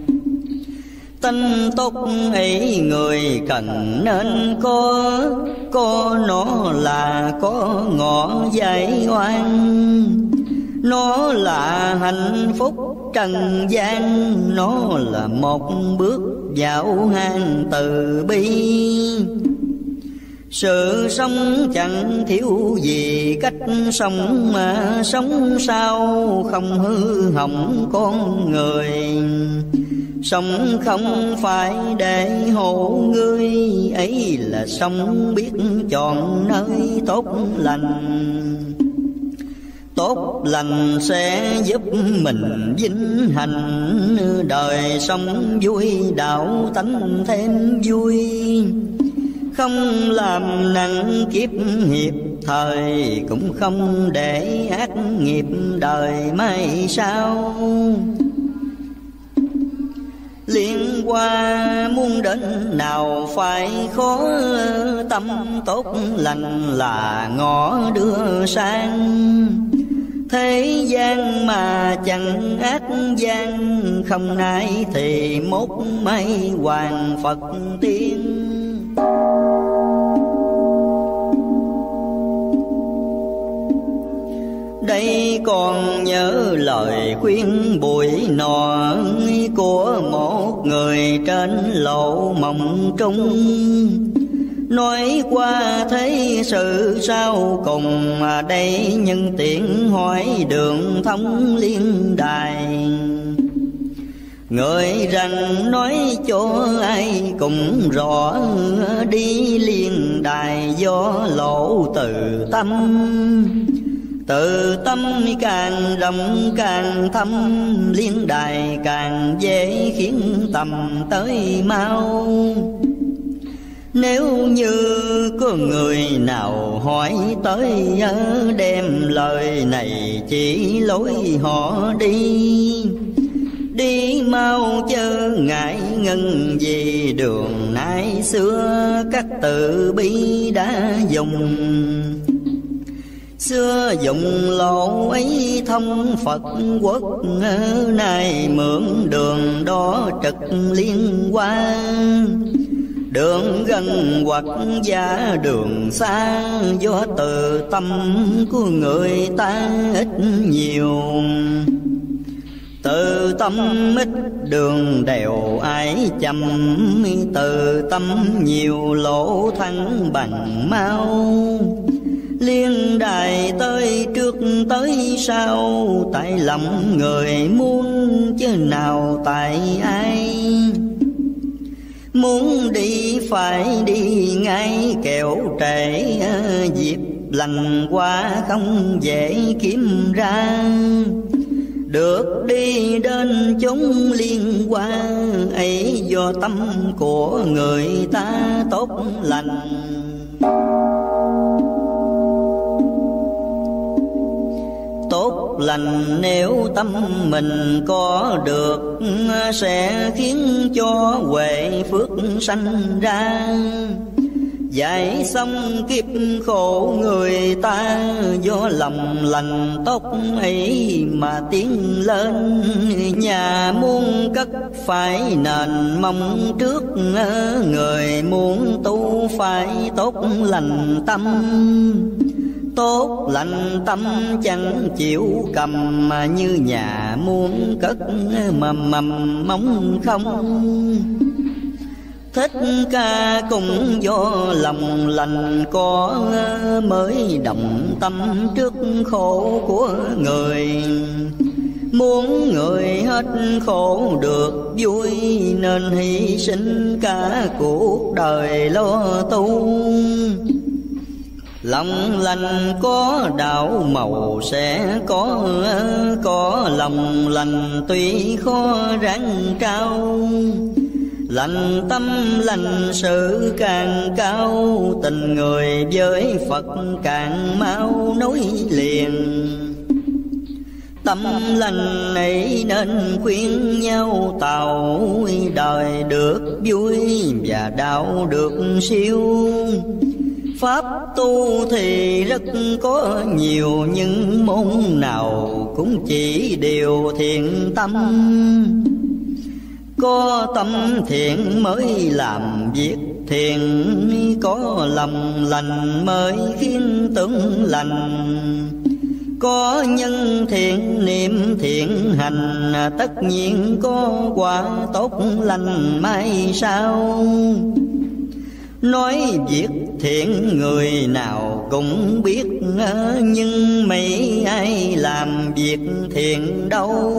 Tinh túc ấy người cần nên có Có nó là có ngõ dạy oan. Nó là hạnh phúc trần gian, Nó là một bước vào hang từ bi. Sự sống chẳng thiếu gì, cách sống mà sống sao không hư hỏng con người. Sống không phải để hộ ngươi, ấy là sống biết chọn nơi tốt lành. Tốt lành sẽ giúp mình vinh hành đời sống vui, đạo tánh thêm vui. Không làm nặng kiếp hiệp, thời cũng không để ác nghiệp đời mai sau liên qua muốn đến nào phải khó tâm, tốt lành là ngõ đưa sang. Thế gian mà chẳng ác gian, không nay thì mốt may hoàng phật tiên. Đây còn nhớ lời khuyên buổi nọ của một người trên lầu mộng trung. Nói qua thấy sự sao cùng mà đây nhân tiện hỏi đường thông liên đài. Người rằng nói cho ai cũng rõ Đi liên đài do lộ từ tâm. Từ tâm càng rộng càng thâm, Liên đài càng dễ khiến tầm tới mau. Nếu như có người nào hỏi tới đem lời này chỉ lối họ đi. Đi mau chớ ngại ngân gì, đường nay xưa các tự bi đã dùng. Xưa dùng lộ ấy thông Phật quốc ờ, Nay mượn đường đó trực liên quan. Đường gần hoặc giá đường xa, Do từ tâm của người ta ít nhiều. Từ tâm ít đường đèo ái chậm Từ tâm nhiều lỗ thăng bằng mau. Liên đài tới trước tới sau, Tại lòng người muốn chứ nào tại ai. Muốn đi phải đi ngay kẹo trễ, Dịp lành qua không dễ kiếm ra. Được đi đến chúng liên quan, ấy do tâm của người ta tốt lành. Tốt lành. Nếu tâm mình có được, sẽ khiến cho huệ phước sanh ra. Giải xong kiếp khổ người ta, Do lòng lành tốt ấy mà tiến lên. Nhà muốn cất phải nền mong trước, Người muốn tu phải tốt lành tâm tốt. Lành tâm chẳng chịu cầm, mà như nhà muốn cất mầm mầm mong không. Thích ca cùng do lòng, lành có mới động tâm trước khổ của người. Muốn người hết khổ được vui, Nên hy sinh cả cuộc đời lo tu lòng lành có đạo màu sẽ có có lòng lành tuy khó ráng trao lành tâm lành sự càng cao, tình người với phật càng mau nối liền. Tâm lành này nên khuyên nhau tàu đời được vui và đạo được siêu. Pháp tu thì rất có nhiều, Nhưng môn nào cũng chỉ điều thiện tâm. Có tâm thiện mới làm việc thiện, Có lòng lành mới khiến tướng lành. Có nhân thiện, niệm thiện hành, tất nhiên có quả tốt lành mai sau nói việc thiện người nào cũng biết, nhưng mấy ai làm việc thiện đâu.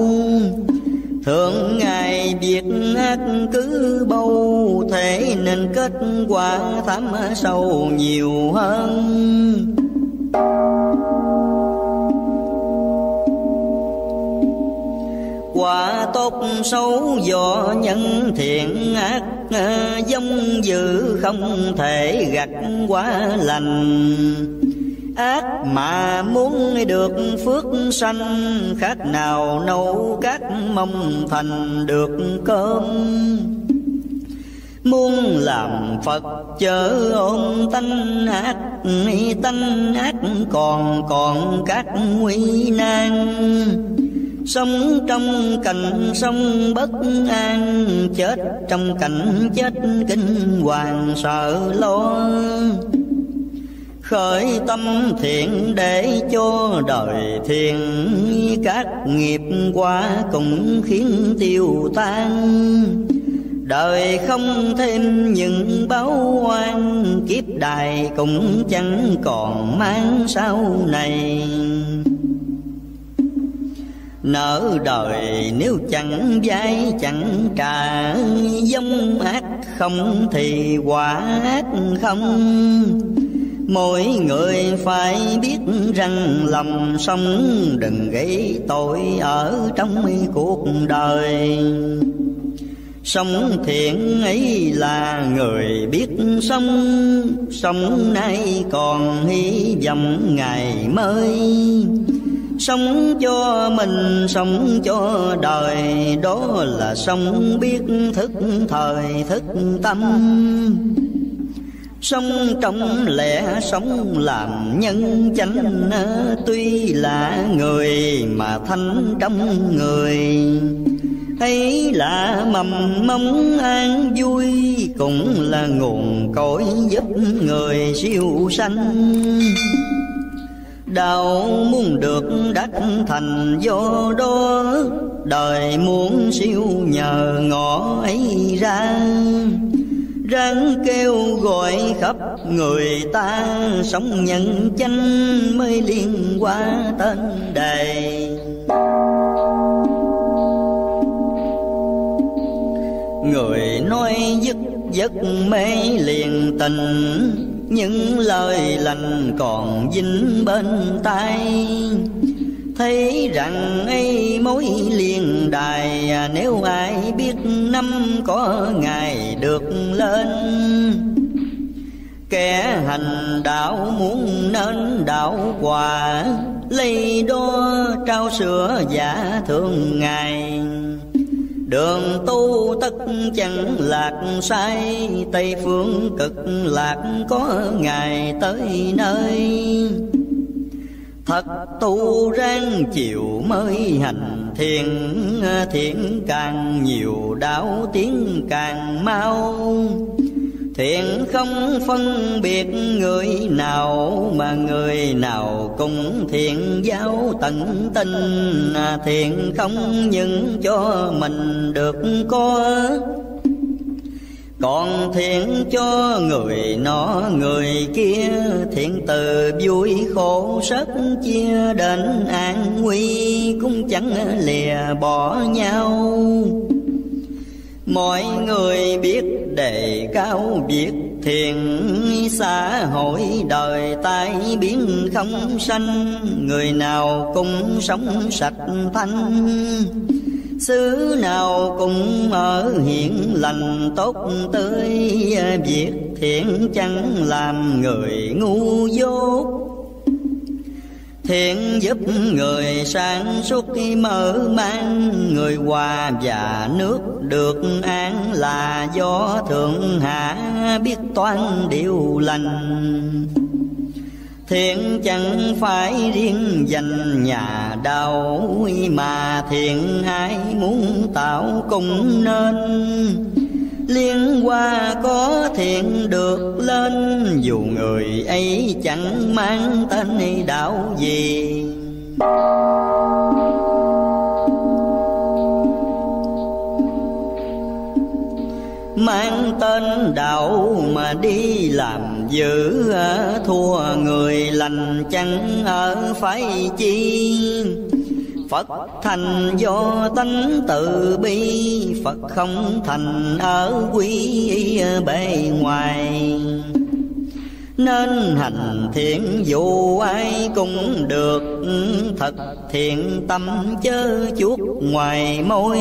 Thường ngày việc ác cứ bâu thế nên kết quả thảm sâu nhiều hơn. Quả tốt xấu do nhân thiện ác ờ, giống dữ không thể gặt quá lành. Ác mà muốn được phước sanh, khác nào nấu cát mong thành được cơm. Muốn làm Phật chớ ôm tánh ác Tánh ác còn còn các nguy nan. Sống trong cảnh sống bất an, Chết trong cảnh chết kinh hoàng sợ lo. Khởi tâm thiện để cho đời thiền Các nghiệp qua cũng khiến tiêu tan. Đời không thêm những báo oan, Kiếp đài cũng chẳng còn mang sau này nở đời nếu chẳng vay chẳng trả, Giống ác không thì quả ác không. Mỗi người phải biết rằng lòng sống Đừng gây tội ở trong cuộc đời. Sống thiện ấy là người biết sống Sống nay còn hy vọng ngày mới. Sống cho mình, sống cho đời. Đó là sống biết thức thời, thức tâm. Sống trong lẽ sống làm nhân chánh Tuy là người mà thanh trong người. Thấy là mầm mống an vui Cũng là nguồn cội giúp người siêu sanh. Đạo muốn được đắc thành do đó Đời muốn siêu nhờ ngõ ấy ra. Ráng kêu gọi khắp người ta, Sống nhận chánh mới liên qua tên đề Người nói dứt giấc mê liền tình những lời lành còn dính bên tay, thấy rằng ấy mối liền đài à, nếu ai biết năm có ngày được lên kẻ hành đạo muốn nên đạo quả lấy đo trao sữa giả thường ngày. Đường tu tất chẳng lạc, sai Tây phương cực lạc có ngày tới nơi. Thật tu ráng chịu mới hành thiền Thiện càng nhiều, đạo tiếng càng mau. Thiện không phân biệt người nào Mà người nào cũng thiện giáo tận tình à, Thiện không những cho mình được có, còn thiện cho người nọ người kia. Thiện từ vui khổ rất chia đến an nguy Cũng chẳng lìa bỏ nhau mọi người biết đề cao việc thiện, xã hội đời tai biến không sanh, người nào cũng sống sạch thanh. Xứ nào cũng ở hiện lành, tốt tươi, việc thiện chẳng làm người ngu dốt thiện giúp người sáng suốt mở mang. Người hòa và nước được an là do thượng hạ biết toán điều lành. Thiện chẳng phải riêng dành nhà đau, mà thiện ai muốn tạo cũng nên liên hoa có thiện được lên, dù người ấy chẳng mang tên đạo gì. Mang tên đạo mà đi làm dữ thua người lành chẳng ở phải chi Phật thành do tánh từ bi, Phật không thành ở quý bề ngoài. Nên hành thiện dù ai cũng được, Thật thiện tâm chớ chuốt ngoài môi.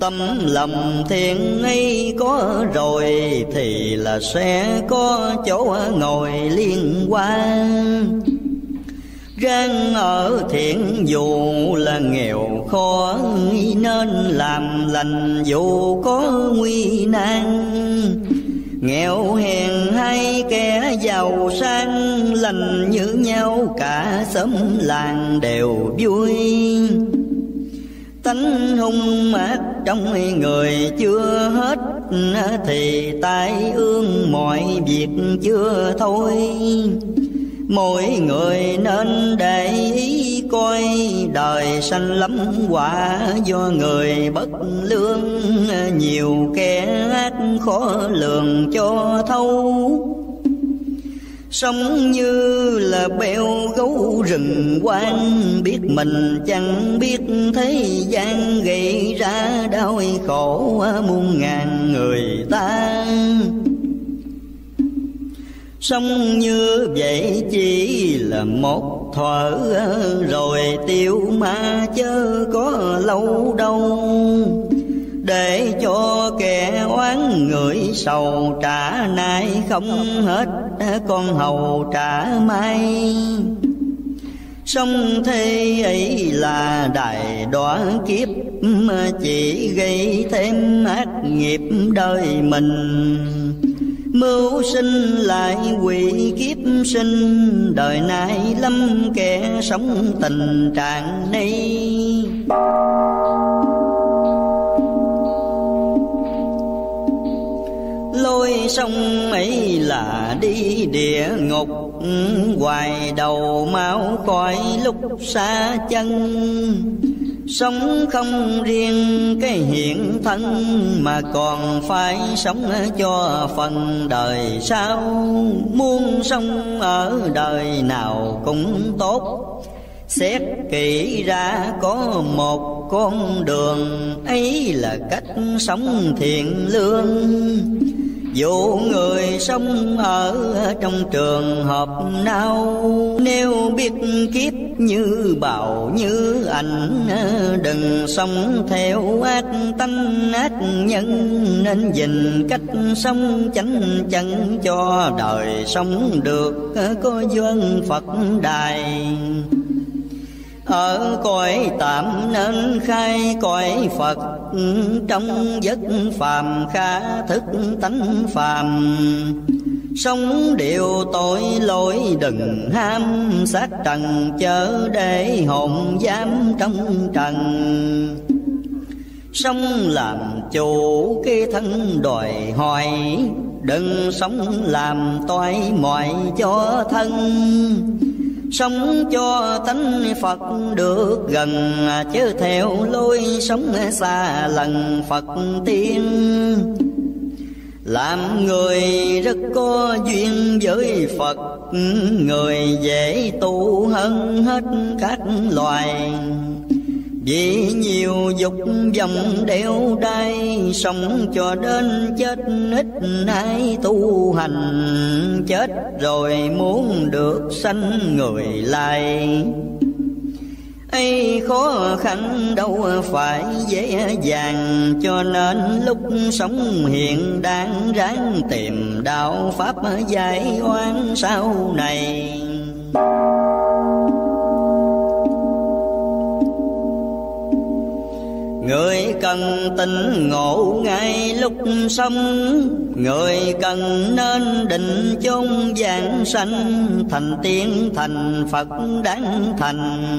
Tâm lòng thiện ấy có rồi Thì là sẽ có chỗ ngồi liên quan Ráng ở thiện dù là nghèo khó, Nên làm lành dù có nguy nan. Nghèo hèn hay kẻ giàu sang, Lành như nhau, cả xóm làng đều vui. Tánh hung ác trong người chưa hết, thì tai ương mọi việc chưa thôi mỗi người nên để ý coi, đời sanh lắm quả do người bất lương. Nhiều kẻ ác khó lường cho thâu Sống như là beo gấu rừng quang, Biết mình chẳng biết thế gian gây ra đau khổ muôn ngàn người ta. Sống như vậy chỉ là một thuở Rồi tiêu ma chớ có lâu đâu. Để cho kẻ oán người sầu trả nay không hết, con hầu trả mai Sông thế ấy là đại đoá kiếp Chỉ gây thêm ác nghiệp đời mình. Mưu sinh lại quỷ kiếp sinh, Đời nay lâm kẻ sống tình trạng này. Lôi sông ấy là đi địa ngục, hoài đầu máu cõi lúc xa chân. Sống không riêng cái hiện thân Mà còn phải sống cho phần đời sau. Muốn sống ở đời nào cũng tốt. Xét kỹ ra có một con đường, ấy là cách sống thiện lương dù người sống ở trong trường hợp nào, Nếu biết kiếp như bào như ảnh, Đừng sống theo ác tánh ác nhân Nên dình cách sống chánh chân cho đời sống được, Có duyên Phật đài ở cõi tạm nên khai cõi Phật, trong giấc phàm khá thức tánh phàm. Sống điều tội lỗi đừng ham sát trần chớ để hồn giam trong trần. Sống làm chủ cái thân đòi hỏi, đừng sống làm toại mọi cho thân. Sống cho tánh Phật được gần Chứ theo lối sống xa lần Phật tiên. Làm người rất có duyên với Phật, Người dễ tu hơn hết các loài vì nhiều dục vọng đeo đai, sống cho đến chết, ít ai tu hành. Chết rồi muốn được sanh người lại. Ấy khó khăn đâu phải dễ dàng, cho nên lúc sống hiện đang ráng tìm đạo pháp giải oan sau này. Người cần tỉnh ngộ ngay lúc sống Người cần nên định chung giảng sanh, Thành tiên, thành Phật đáng thành.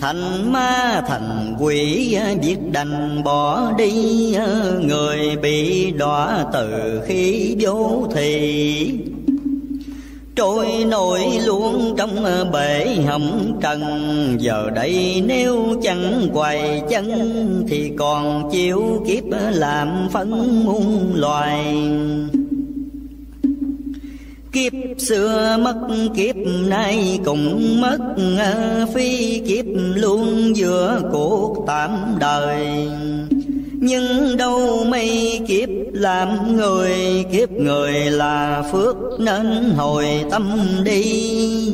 Thành ma, thành quỷ, biết đành bỏ đi, Người bị đọa từ khi vô thị Trôi nổi luôn trong ờ, bể hầm trần. Giờ đây nếu chẳng quay chân Thì còn chịu kiếp làm phân muôn loài. Kiếp xưa mất kiếp nay cũng mất ờ, Phi kiếp luôn giữa cuộc tạm đời nhưng đâu mấy kiếp làm người, kiếp người là phước nên hồi tâm đi.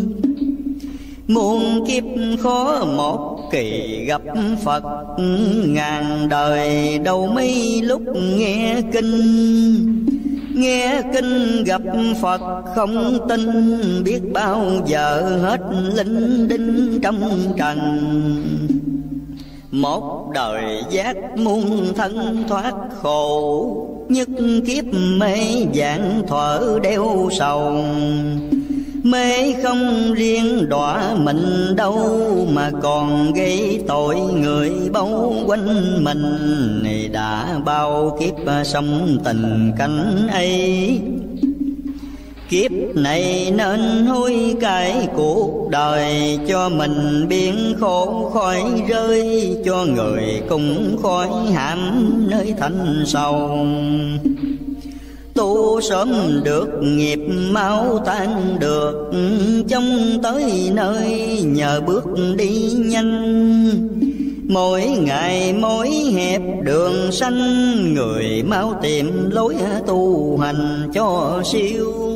Muôn kiếp khó một kỳ gặp phật, ngàn đời đâu mấy lúc nghe kinh. Nghe kinh gặp phật không tin, biết bao giờ hết linh đinh trong trần một đời giác muôn thân thoát khổ, Nhất kiếp mê dạng thở đeo sầu. Mê không riêng đọa mình đâu, Mà còn gây tội người bao quanh mình. Đã bao kiếp sống tình cảnh ấy Kiếp này nên hối cải cuộc đời Cho mình biến khổ khỏi rơi, Cho người cùng khỏi hãm nơi thanh sầu. Tu sớm được, nghiệp mau tan được Trong tới nơi nhờ bước đi nhanh. Mỗi ngày mỗi hẹp đường xanh, Người mau tìm lối tu hành cho siêu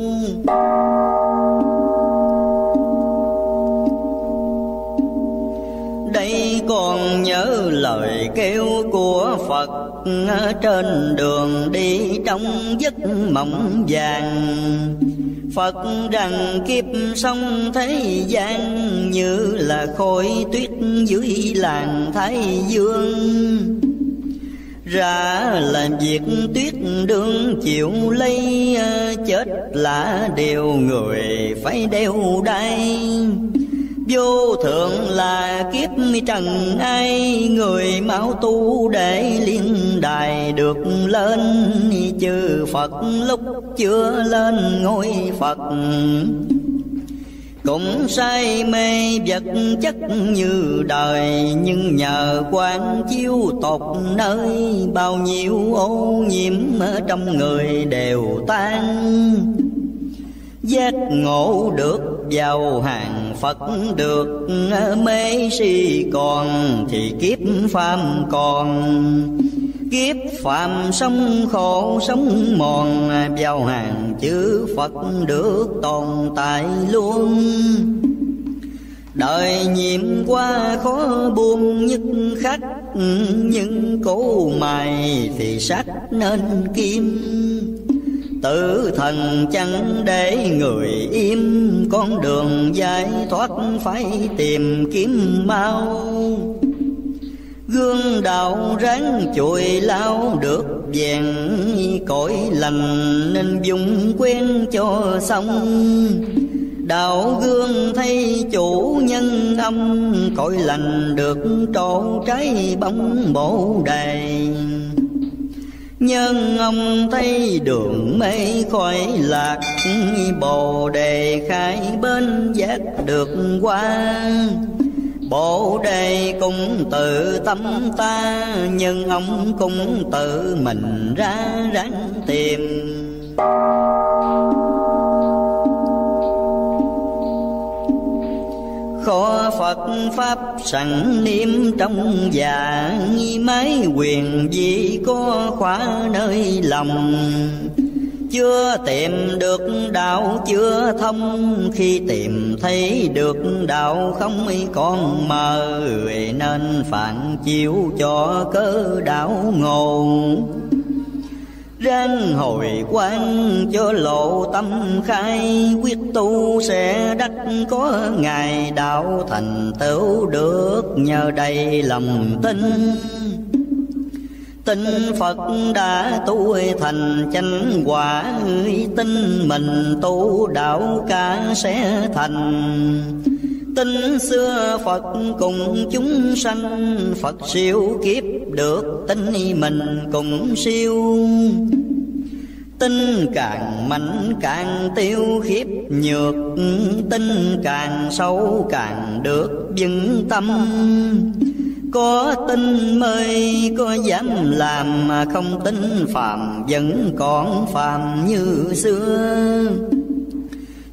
đây còn nhớ lời kêu của Phật trên đường đi trong giấc mộng vàng. Phật rằng kiếp sông thế gian như là khối tuyết dưới làng Thái Dương ra làm việc tuyết đương chịu lấy à, chết là điều người phải đeo đai. Vô thượng là kiếp trần ai, người mau tu để liên đài được lên. Chư phật lúc chưa lên ngôi phật cũng say mê vật chất như đời, nhưng nhờ quan chiếu tột nơi bao nhiêu ô nhiễm ở trong người đều tan. Giác ngộ được, vào hàng Phật được, mê si còn thì kiếp phàm còn kiếp phạm sống khổ sống mòn, vào hàng chữ Phật được tồn tại luôn. Đời nhiệm qua khó buông nhất khắc nhưng cố mài thì sắc nên kim. Tử thần chẳng để người im, Con đường giải thoát phải tìm kiếm mau. Gương đạo ráng chùi lao được vàng cõi lành Nên dùng quen cho xong. Đạo gương thay chủ nhân âm Cõi lành được trổ trái bóng bổ đầy Nhân ông thấy đường mây khỏi lạc, Bồ đề khai bên giác được qua. Bồ đề cũng tự tâm ta, Nhưng ông cũng tự mình ra ráng tìm. Khó Phật Pháp sẵn niệm trong dạ Mái quyền gì có khóa nơi lòng chưa tìm được đạo, chưa thông. Khi tìm thấy được đạo không còn mờ nên phản chiếu cho cơ đạo ngộ ráng hồi quan cho lộ tâm khai, quyết tu sẽ đắc có ngày đạo thành tựu được. Nhờ đầy lòng tin tin Phật đã tu thành chánh quả tin mình tu đạo cả sẽ thành. Tin xưa Phật cùng chúng sanh, Phật siêu kiếp được tin mình cùng siêu. Tin càng mạnh càng tiêu khiếp nhược, Tin càng sâu càng được vững tâm có tin mới có dám làm mà không tin phàm, vẫn còn phàm như xưa.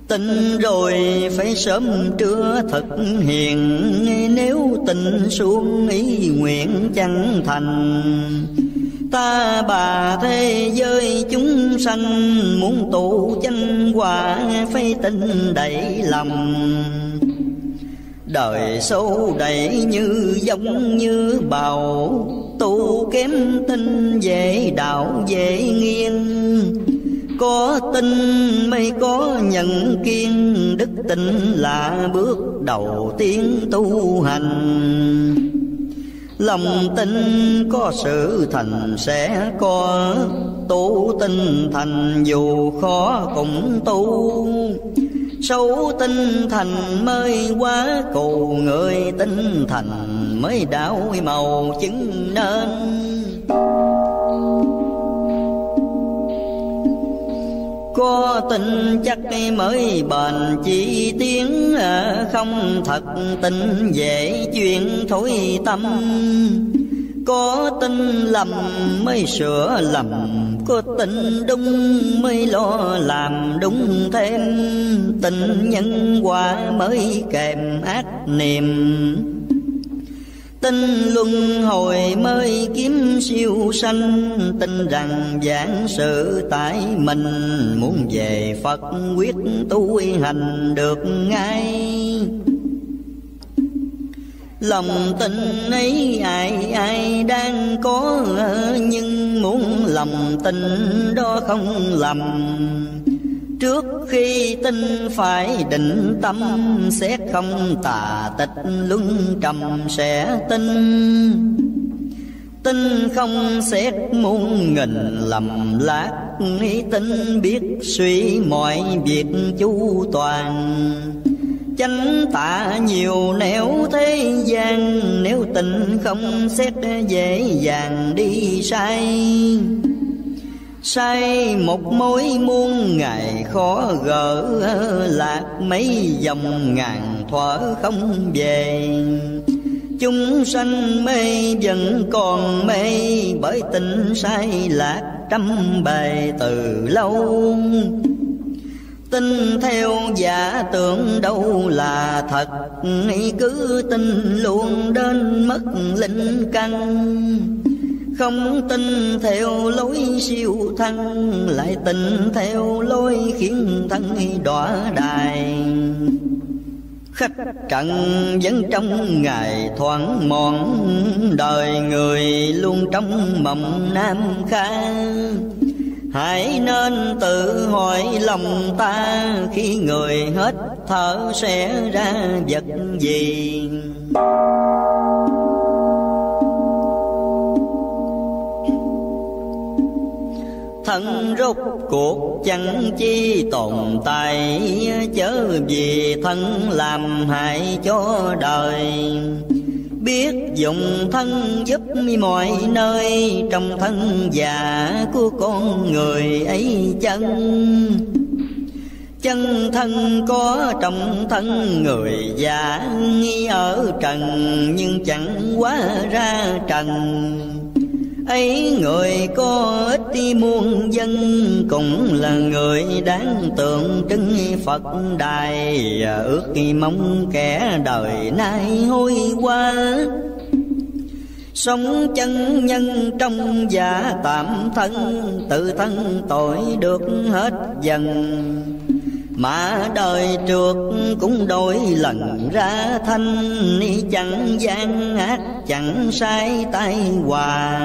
Tin rồi phải sớm trưa thực hiện, nếu tình xuống ý nguyện chẳng thành. Ta bà thế giới chúng sanh, muốn tụ chân quả phải tin đầy lòng đời sâu đầy như giống như bào, tu kém tinh dễ đạo dễ nghiêng. Có tin mới có nhận kiên, đức tin là bước đầu tiên tu hành. Lòng tin có sự thành sẽ có, tu tinh thành dù khó cũng tu sâu tinh thành mới quá cù người tinh thành mới đảo màu chứng nên. Có tin chắc mới bền chỉ tiếng à, không thật tin dễ chuyện thối tâm có tin lầm mới sửa lầm, có tin đúng mới lo làm đúng thêm, tình nhân quả mới kèm ác niềm tin luân hồi mới kiếm siêu sanh, tin rằng giảng sự tại mình, muốn về phật quyết tu hành được ngay lòng tin ấy, ai ai đang có, nhưng muốn lòng tin đó không lầm. Trước khi tin phải định tâm xét không tà tịch luân trầm, sẽ tin. Tin không xét muôn nghìn lầm lát tin biết suy mọi việc chu toàn chánh tạ nhiều nẻo thế gian, nếu tình không xét dễ dàng đi sai. Sai một mối muôn ngày khó gỡ, lạc mấy dòng ngàn thuở không về. Chúng sanh mê vẫn còn mê, bởi tình sai lạc trăm bề từ lâu tin theo giả tưởng đâu là thật. Cứ tin luôn đến mất linh căn. Không tin theo lối siêu thân, lại tin theo lối khiến thân đọa đài. Khách trận vẫn trong ngày thoáng mòn, đời người luôn trong mộng nam khang hãy nên tự hỏi lòng ta khi người hết thở sẽ ra vật gì? Thân rốt cuộc chẳng chi tồn tại, chớ vì thân làm hại cho đời biết dùng thân giúp mọi nơi, trong thân già của con người ấy chân. Chân thân có trong thân người già ở trần, nhưng chẳng quá ra trần ấy người có ít muôn dân cũng là người đáng tượng trưng. Phật đài à, ước mong kẻ đời nay hôi qua sống chân nhân trong giả tạm thân, tự thân tội được hết dần mà đời trượt cũng đổi lần ra thanh, chẳng gian ác, chẳng sai tay hòa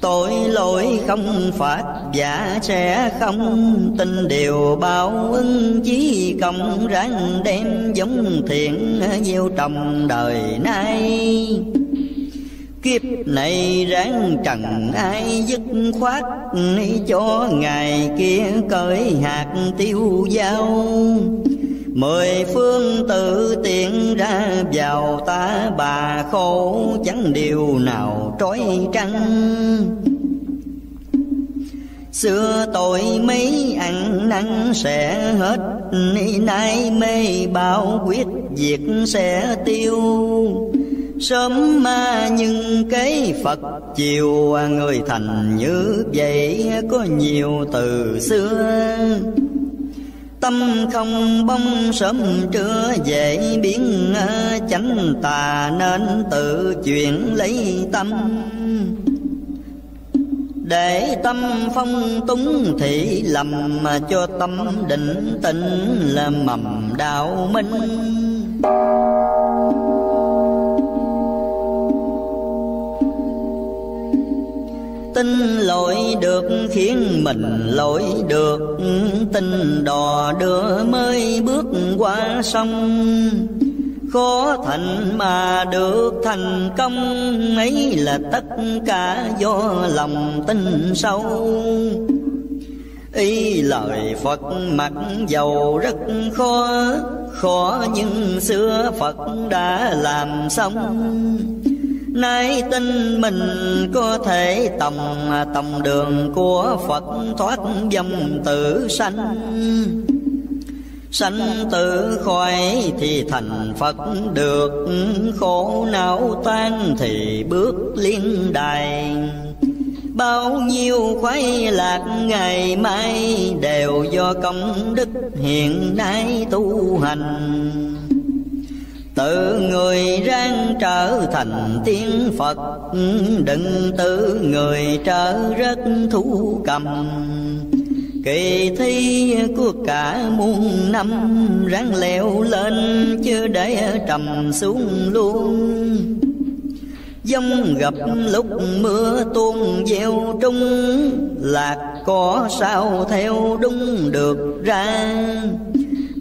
tội lỗi không phạt, giả sẽ không tin. Điều báo ứng chí công ráng đem giống thiện nhiều trồng đời nay. Kiếp này ráng trần ai dứt khoát Cho ngày kia cởi hạt tiêu dao. Mười phương tự tiện ra vào ta bà khổ, Chẳng điều nào trói trăng. Xưa tội mấy ăn năn sẽ hết Nay mê bao quyết diệt sẽ tiêu. Sớm ma nhưng cái Phật chiều, Người thành như vậy có nhiều từ xưa. Tâm không bông sớm trưa dễ biến, chánh tà Nên tự chuyển lấy tâm. Để tâm phong túng thị lầm mà cho tâm định tĩnh là mầm đạo minh. Tin lỗi được, khiến mình lỗi được. Tin đò đưa mới bước qua sông. Khó thành mà được thành công, ấy là tất cả do lòng tin sâu. Ý lời phật mặc dầu rất khó khó nhưng xưa phật đã làm xong. Nay tin mình có thể tòng tòng đường của Phật thoát dâm tử sanh. Sanh tử khỏi thì thành Phật, được Khổ não tan thì bước liên đài. Bao nhiêu khoái lạc ngày mai Đều do công đức hiện nay tu hành. Tự người ráng trở thành tiên Phật, Đừng tự người trở rất thú cầm. Kỳ thi của cả muôn năm Ráng leo lên chưa để trầm xuống luôn. Dông gặp lúc mưa tuôn gieo trung Lạc có sao theo đúng được ra.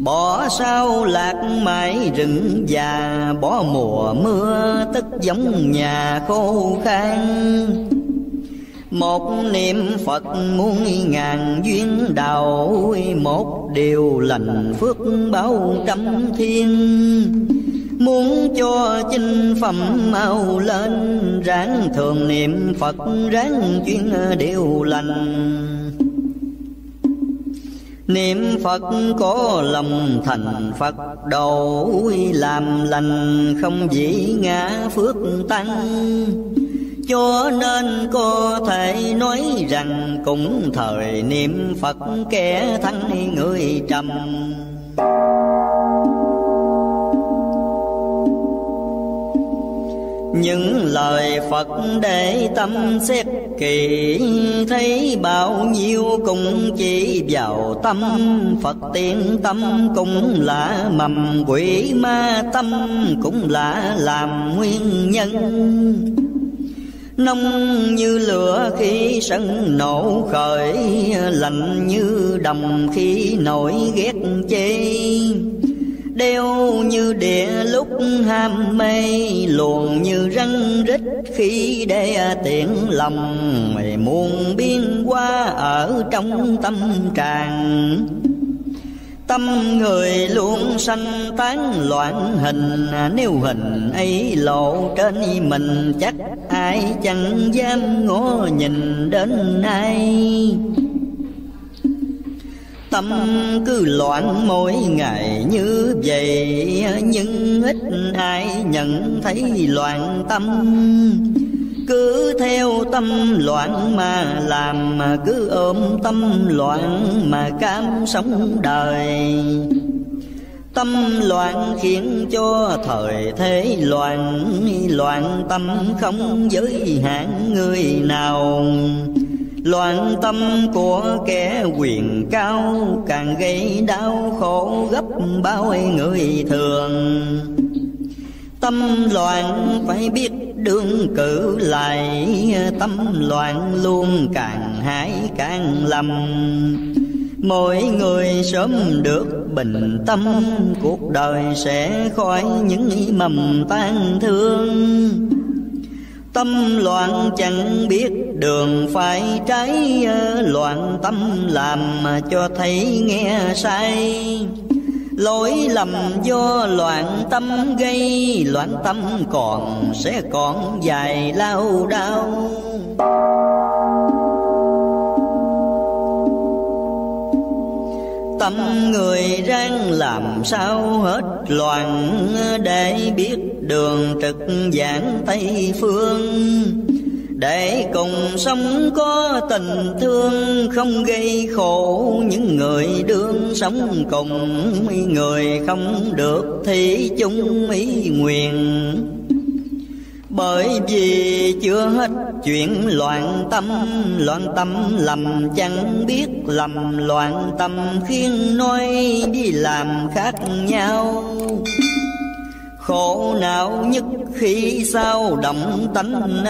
Bỏ sao lạc mãi rừng già, Bỏ mùa mưa tức giống nhà khô khan. Một niệm Phật muôn ngàn duyên đầu Một điều lành phước bao trăm thiên. Muốn cho chinh phẩm mau lên, Ráng thường niệm Phật, ráng chuyên điều lành. Niệm Phật có lòng thành Phật, đầu Làm lành, không dĩ ngã phước tăng. Cho nên có thể nói rằng Cũng thời niệm Phật kẻ thắng người trầm. Những lời Phật để tâm xét kỳ thấy bao nhiêu cũng chỉ vào tâm. Phật tiên tâm cũng là mầm, quỷ ma tâm cũng là làm nguyên nhân. Nông như lửa khi sân nổ khởi, Lạnh như đồng khi nổi ghét chê. Đeo như địa lúc ham mê, luồn như răng rít khi để tiện lòng, mày muôn biên qua ở trong tâm trạng. Tâm người luôn sanh tán loạn hình, Nếu hình ấy lộ trên mình, Chắc ai chẳng dám ngó nhìn đến ai. Tâm cứ loạn mỗi ngày như vậy. Nhưng ít ai nhận thấy loạn tâm. Cứ theo tâm loạn mà làm mà cứ ôm tâm loạn mà cam sống đời. Tâm loạn khiến cho thời thế loạn Loạn tâm không giới hạn người nào. Loạn tâm của kẻ quyền cao, Càng gây đau khổ gấp bao người thường. Tâm loạn phải biết đương cử lại, Tâm loạn luôn càng hại càng lầm. Mỗi người sớm được bình tâm, Cuộc đời sẽ khỏi những mầm tan thương. Tâm loạn chẳng biết đường phải trái Loạn tâm làm cho thấy nghe sai. Lỗi lầm do loạn tâm gây, Loạn tâm còn sẽ còn dài lao đau Tâm người ráng làm sao hết loạn, Để biết đường trực giảng Tây Phương. Để cùng sống có tình thương, không gây khổ, những người đương sống cùng người không được thì chung ý nguyện bởi vì chưa hết chuyện loạn tâm loạn tâm lầm chẳng biết lầm, loạn tâm khiến nói đi làm khác nhau. Khổ não nhất khi sao động tánh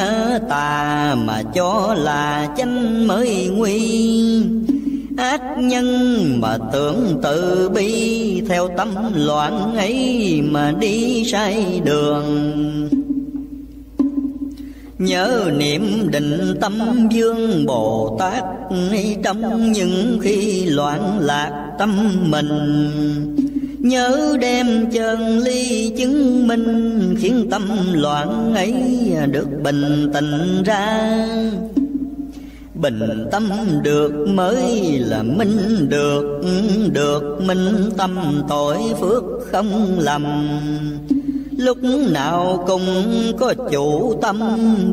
tà mà cho là chánh mới nguy. Ác nhân mà tưởng tự bi, theo tâm loạn ấy mà đi sai đường. Nhớ niệm định tâm vương Bồ Tát Trong những khi loạn lạc tâm mình. Nhớ đem chân ly chứng minh, Khiến tâm loạn ấy được bình tĩnh ra. Bình tâm được mới là minh được Được minh tâm tội phước không lầm. Lúc nào cũng có chủ tâm,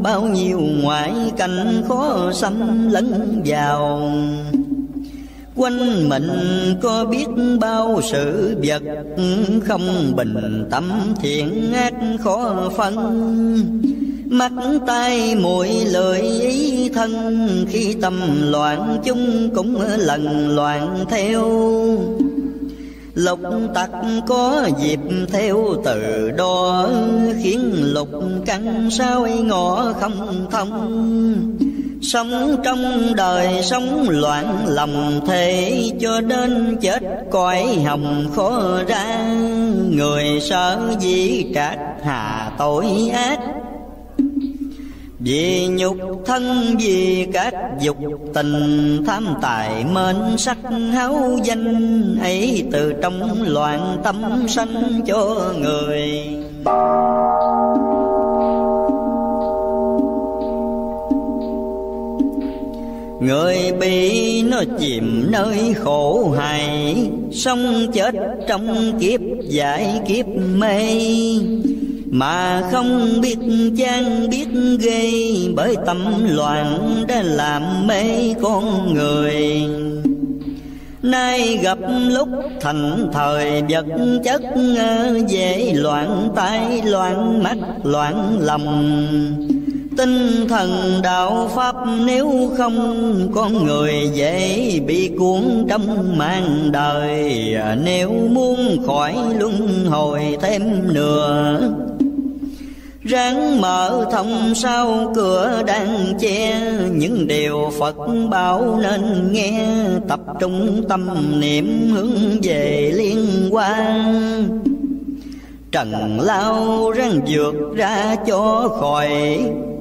Bao nhiêu ngoại cảnh khó xâm lẫn vào. Quanh mình có biết bao sự vật, Không bình tâm thiện ác khó phân. Mắt tay mũi lời ý thân, Khi tâm loạn, chúng cũng lần loạn theo. Lục tặc có dịp theo từ đó, Khiến lục căn sao ngõ không thông. Sống trong đời sống loạn lòng thế, Cho đến chết cõi hồng khó ra. Người sợ gì trách hà tội ác vì nhục thân, vì các dục tình, tham tài mến sắc háo danh ấy từ trong loạn tâm sanh cho người. Người bị nó chìm nơi khổ hại, Sống chết trong kiếp giải kiếp mê. Mà không biết chán biết ghê, Bởi tâm loạn đã làm mê con người. Nay gặp lúc thành thời, vật chất Dễ loạn tay loạn mắt, loạn lòng. Tinh thần đạo Pháp nếu không Con người dễ bị cuốn trong mang đời, Nếu muốn khỏi luân hồi thêm nữa Ráng mở thông sau cửa đang che. Những điều Phật bảo nên nghe. Tập trung tâm niệm hướng về liên quan. Trần lao ráng vượt ra cho khỏi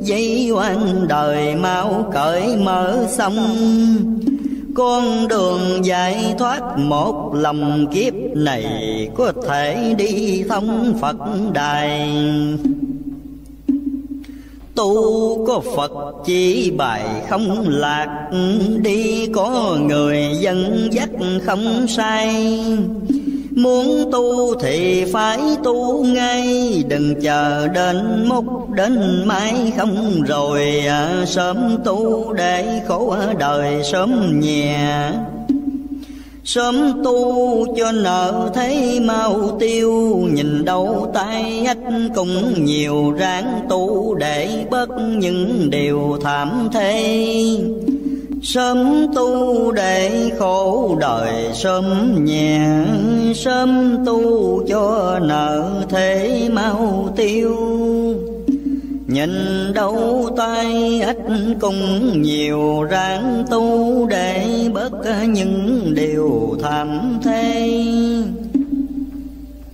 Dây oan đời mau cởi mở xong. Con đường giải thoát một lòng kiếp này Có thể đi thông Phật đài. Tu có Phật chỉ bài không lạc Đi có người dân dắt không sai. Muốn tu thì phải tu ngay Đừng chờ đến mốc đến mai không rồi à, Sớm tu để khổ đời sớm nhẹ. Sớm tu cho nợ thấy mau tiêu, Nhìn đâu tay ách cũng nhiều, ráng tu Để bớt những điều thảm thế Sớm tu để khổ đời sớm nhẹ, Sớm tu cho nợ thế mau tiêu. Nhìn đâu tay ít cùng nhiều, ráng tu để bớt những điều thảm thế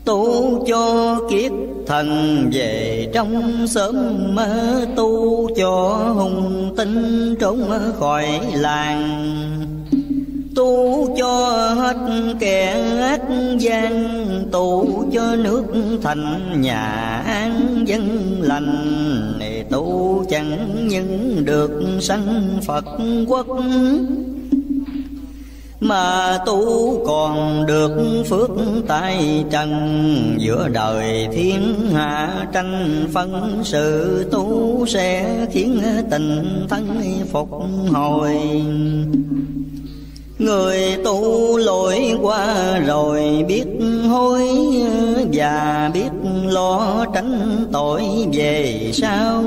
tu cho kiết thần về trong sớm mơ, tu cho hùng tinh trốn khỏi làng tu cho hết kẻ ác gian, tu cho nước thành nhà an dân lành. Tu chẳng những được sanh phật quốc, mà tu còn được phước tay trần. Giữa đời thiên hạ tranh phân, sự tu sẽ khiến tình thân phục hồi. Người tu lỗi qua rồi biết hối Và biết lo tránh tội về sau.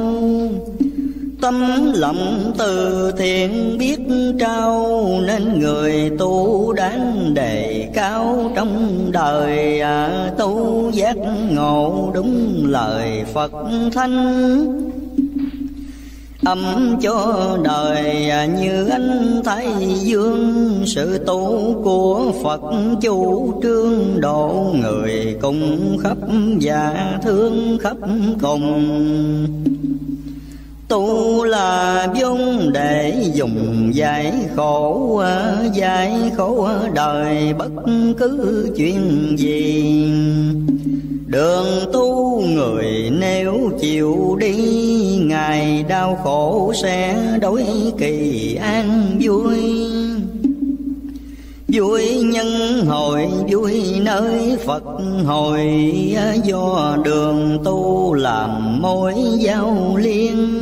Tâm lòng từ thiện biết trao Nên người tu đáng đề cao trong đời. À, Tu giác ngộ đúng lời Phật thanh. Âm cho đời như anh thấy dương. Sự tu của Phật chủ trương. Độ người cùng khắp và thương khắp cùng. Tu là vốn để dùng giải khổ giải khổ đời bất cứ chuyện gì đường tu người nếu chịu đi ngày đau khổ sẽ đối kỳ an vui. Vui nhân hồi vui nơi phật hồi do đường tu làm mối giao liên.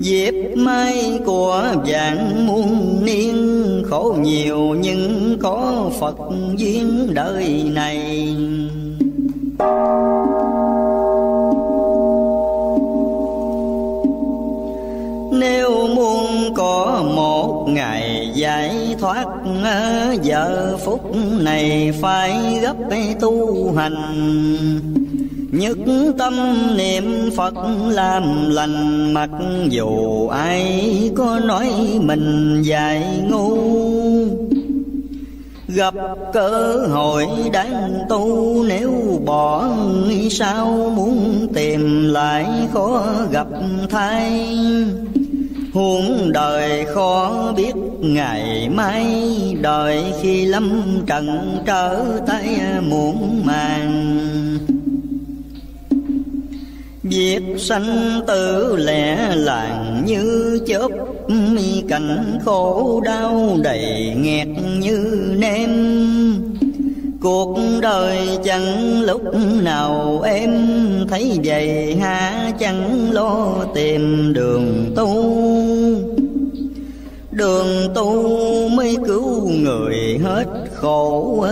Diệp mai của vạn muôn niên, Khổ nhiều nhưng có Phật duyên đời này. Nếu muốn có một ngày giải thoát, Giờ phút này phải gấp tu hành. Nhất tâm niệm Phật làm lành, Mặc dù ai có nói mình dài ngu. Gặp cơ hội đáng tu, nếu bỏ sao muốn tìm lại khó gặp thay. Huống đời khó biết, ngày mai Đời khi lâm trần trở tay muộn màng. Việc sanh tử lẻ làng như chớp, mi Cảnh khổ đau đầy nghẹt như nêm. Cuộc đời chẳng lúc nào em thấy vậy hả chẳng lo tìm đường tu. Đường tu mới cứu người hết khổ,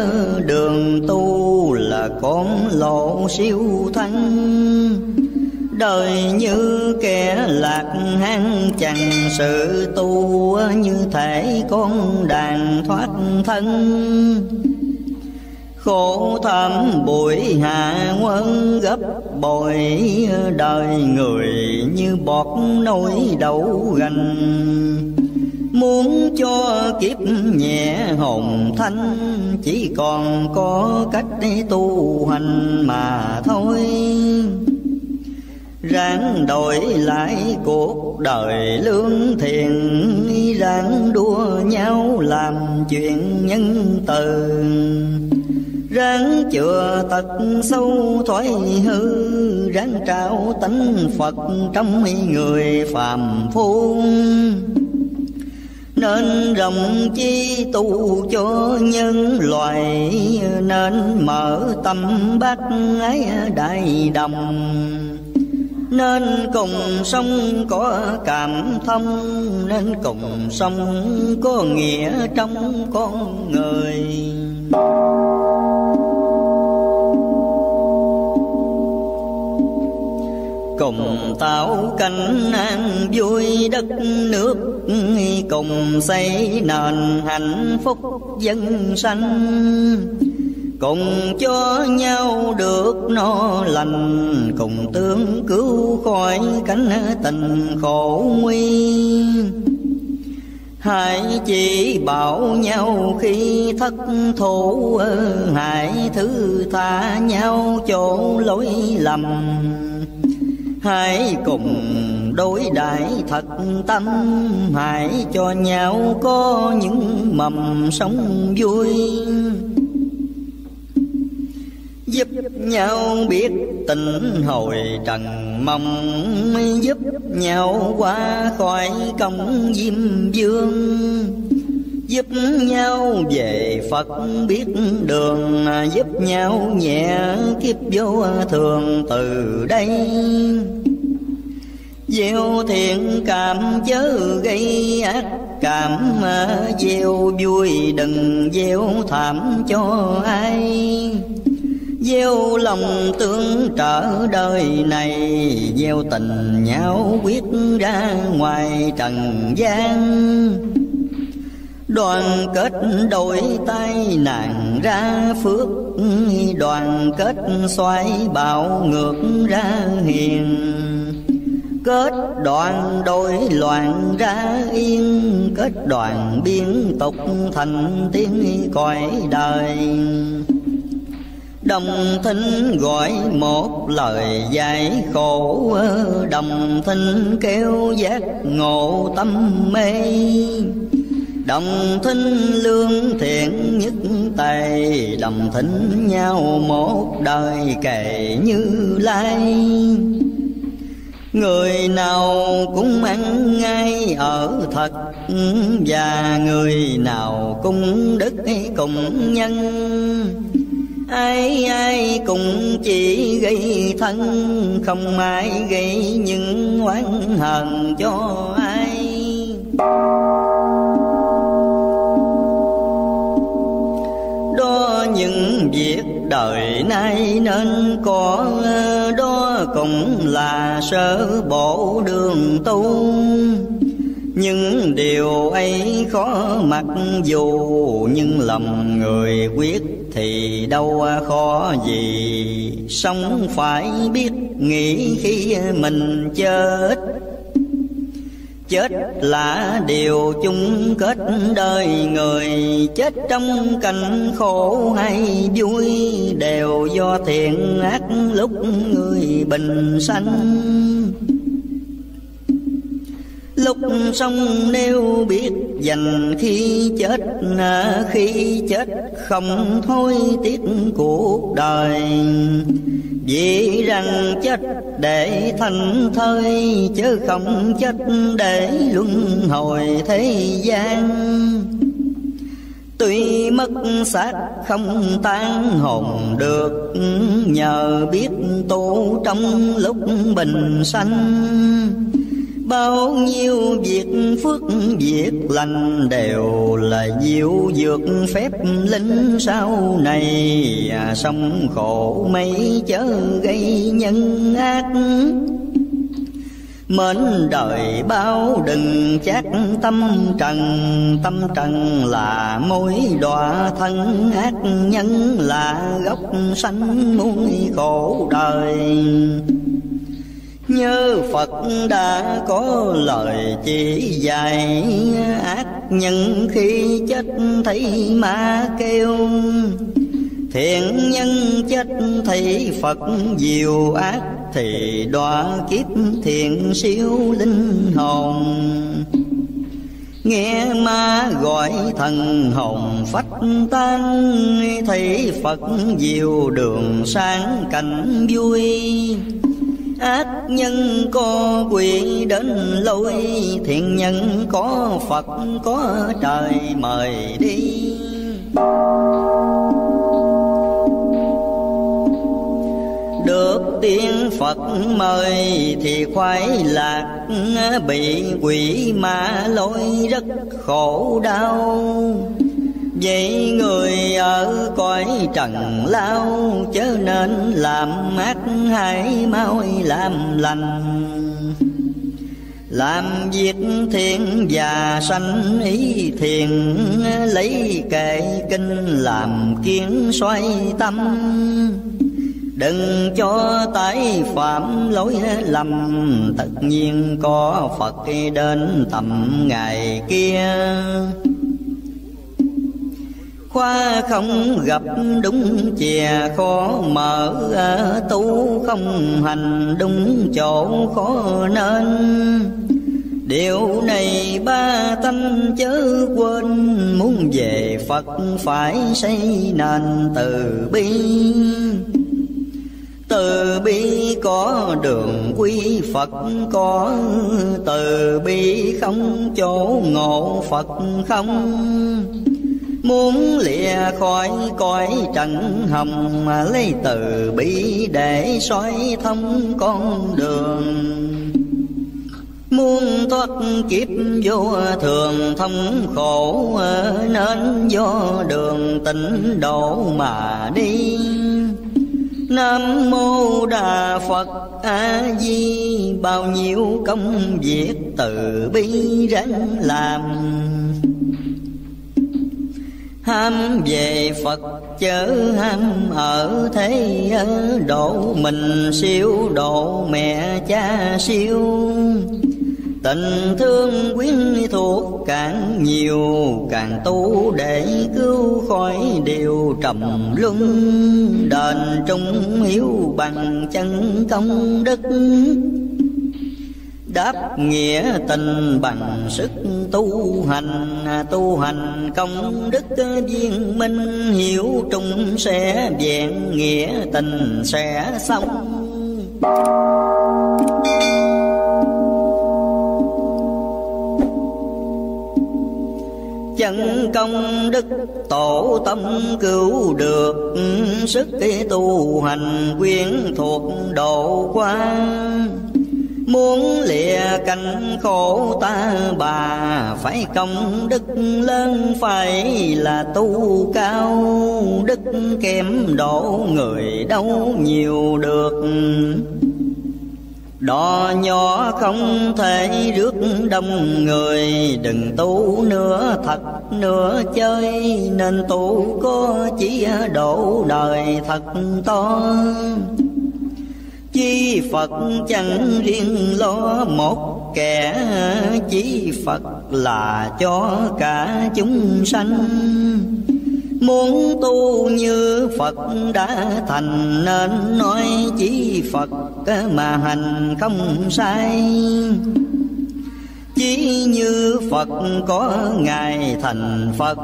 Đường tu là con lộ siêu thắng Đời như kẻ lạc hang, chẳng sự tu Như thể con đàn thoát thân. Khổ thầm bụi hạ quân gấp bội, Đời người như bọt nổi đậu gành. Muốn cho kiếp nhẹ hồn thanh, Chỉ còn có cách tu hành mà thôi ráng đổi lại cuộc đời lương thiện, ráng đua nhau làm chuyện nhân từ. Ráng chừa tật sâu thoái hư, ráng trao tánh phật trong người phàm phu. Nên rộng chi tu cho nhân loại, nên mở tâm bác ái đại đồng nên cùng sông có cảm thông, nên cùng sông có nghĩa trong con người. Cùng tạo cảnh an vui đất nước, cùng xây nền hạnh phúc dân sanh cùng cho nhau được no lành, cùng tương cứu khỏi cánh tình khổ nguy. Hãy chỉ bảo nhau khi thất thủ, hãy thứ tha nhau chỗ lỗi lầm. Hãy cùng đối đãi thật tâm, hãy cho nhau có những mầm sống vui giúp nhau biết tình hồi trần mong, giúp nhau qua khỏi công diêm dương giúp nhau về Phật biết đường, giúp nhau nhẹ kiếp vô thường từ đây. Gieo thiện cảm chớ gây ác cảm gieo vui đừng gieo thảm cho ai gieo lòng tương trở đời này, gieo tình nhau quyết ra ngoài trần gian. Đoàn kết đổi tay nàng ra phước, đoàn kết xoay bạo ngược ra hiền. Kết đoàn đổi loạn ra yên, kết đoàn biến tục thành tiếng cõi đời. Đồng thinh gọi một lời giải khổ, Đồng thinh kêu giác ngộ tâm mê. Đồng thinh lương thiện nhất tài, Đồng thinh nhau một đời kệ như lai. Người nào cũng ăn ngay ở thật, Và người nào cũng đức cùng nhân ai ai cũng chỉ gây thân, không ai gây những oán hờn cho ai. Đó những việc đời nay nên có đó cũng là sơ bộ đường tu. Những điều ấy khó mặc dù, nhưng lòng người quyết thì đâu à, khó gì. Sống phải biết nghĩ khi mình chết. Chết là điều chung kết đời người. Chết trong cảnh khổ hay vui Đều do thiện ác lúc người bình sanh. Lúc sống nếu biết dành khi chết Khi chết không thôi tiếc cuộc đời. Vì rằng chết để thành thơi, Chứ không chết để luân hồi thế gian. Tuy mất xác không tan hồn được, Nhờ biết tu trong lúc bình sanh. Bao nhiêu việc phước việc lành đều là diệu dược phép linh sau này. À, Sống khổ mấy chớ gây nhân ác. Mến đời bao đừng chắc tâm trần Tâm trần là mối đọa thân ác nhân là gốc sanh muôn khổ đời. Nhớ Phật đã có lời chỉ dạy, Ác nhân khi chết thấy ma kêu. Thiện nhân chết thấy Phật diệu ác Thì đọa kiếp thiện siêu linh hồn. Nghe ma gọi thần hồn phách tan, Thấy Phật diệu đường sáng cảnh vui ác nhân có quỷ đến lôi thiện nhân có phật, có trời mời đi. Được tiên Phật mời thì khoái lạc, bị quỷ ma lôi rất khổ đau. Vậy người ở cõi trần lao chớ nên làm ác hãy mau làm lành. Làm việc thiện và sanh ý thiền lấy kệ kinh làm kiến xoay tâm. Đừng cho tái phạm lỗi lầm, tất nhiên có phật đến tầm ngày kia khoa không gặp đúng chè khó, mở tu không hành đúng chỗ khó nên. Điều này ba tánh chớ quên, Muốn về Phật phải xây nền từ bi. Từ bi có đường quy Phật có, từ bi không chỗ ngộ Phật không. Muốn lìa khỏi cõi trần hồng Mà lấy từ bi để soi thông con đường. Muốn thoát kiếp vô thường thông khổ Nên do đường tịnh độ mà đi. Nam mô Đà Phật A Di bao nhiêu công việc từ bi ráng làm ham về Phật chớ ham ở thế độ, mình siêu độ mẹ cha siêu. Tình thương quyến thuộc càng nhiều, Càng tu để cứu khỏi điều trầm luân. Đền trung hiếu bằng chân công đức. Đáp nghĩa tình bằng sức tu hành. Tu hành công đức viên minh, Hiểu trung sẽ vẹn nghĩa tình sẽ xong. Chân công đức tổ tâm cứu được, sức tu hành quyến thuộc độ qua. Muốn lìa cảnh khổ ta, bà Phải công đức lớn, phải là tu cao. Đức kém đổ người đâu nhiều được. Đò nhỏ không thể rước đông người, Đừng tu nữa, thật nữa chơi. Nên tu có chỉ đổ đời thật to. Chi Phật chẳng riêng lo một kẻ, Chi Phật là cho cả chúng sanh. Muốn tu như Phật đã thành Nên, nói chỉ Phật mà hành không sai. Chỉ như Phật có Ngài thành Phật,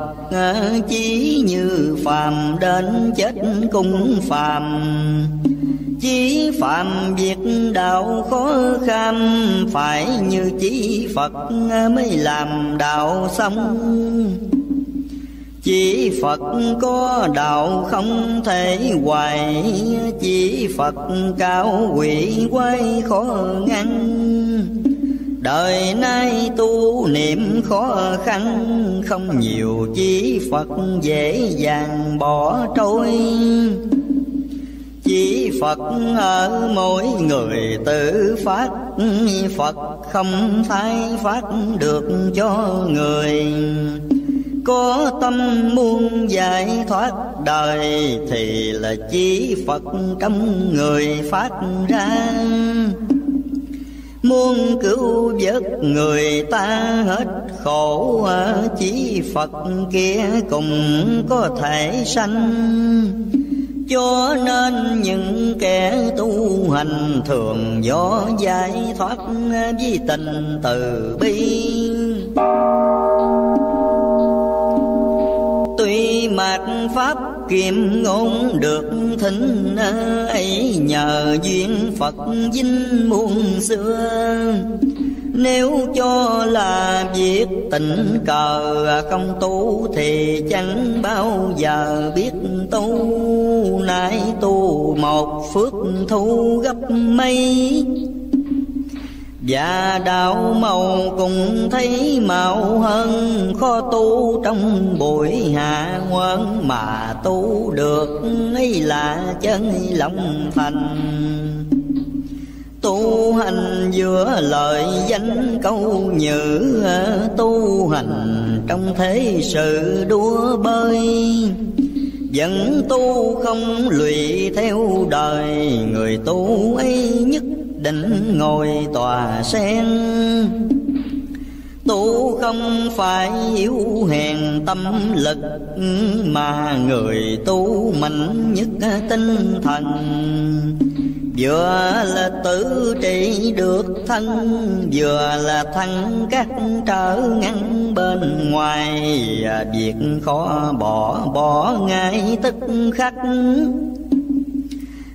Chỉ như phàm đến chết cũng phàm. Chí phạm việc đạo khó khăn Phải như chí Phật mới làm đạo xong. Chỉ Phật có đạo không thể hoài Chỉ Phật cao quỷ quay khó ngăn. Đời nay tu niệm khó khăn, Không nhiều chỉ Phật dễ dàng bỏ trôi. Chỉ Phật, ở mỗi người tự phát. Phật không thay phát được cho người. Có tâm muốn giải thoát đời thì là chỉ phật trong người phát ra. Muốn cứu vớt người ta hết khổ chỉ phật kia cùng có thể sanh cho nên những kẻ tu hành thường do giải thoát với tình từ bi. Tuy mạt pháp kiềm ngôn được thính ấy nhờ duyên phật vinh muôn xưa nếu cho là việc tình cờ, không tu Thì chẳng bao giờ biết tu. Nay tu một phước thu gấp mấy. Và đạo màu cùng thấy màu hơn, Khó tu trong buổi hạ ngoan Mà tu được, ấy là chân lòng thành. Tu hành giữa lời danh, câu nhữ, Tu hành trong thế sự đua bơi. Vẫn tu không lụy theo đời, Người tu ấy nhất định ngồi tòa sen. Tu không phải yếu hèn tâm lực, mà người tu mạnh nhất tinh thần vừa là tự trị được thân, vừa là thân các trở ngăn bên ngoài. À, việc khó bỏ bỏ ngay tức khắc.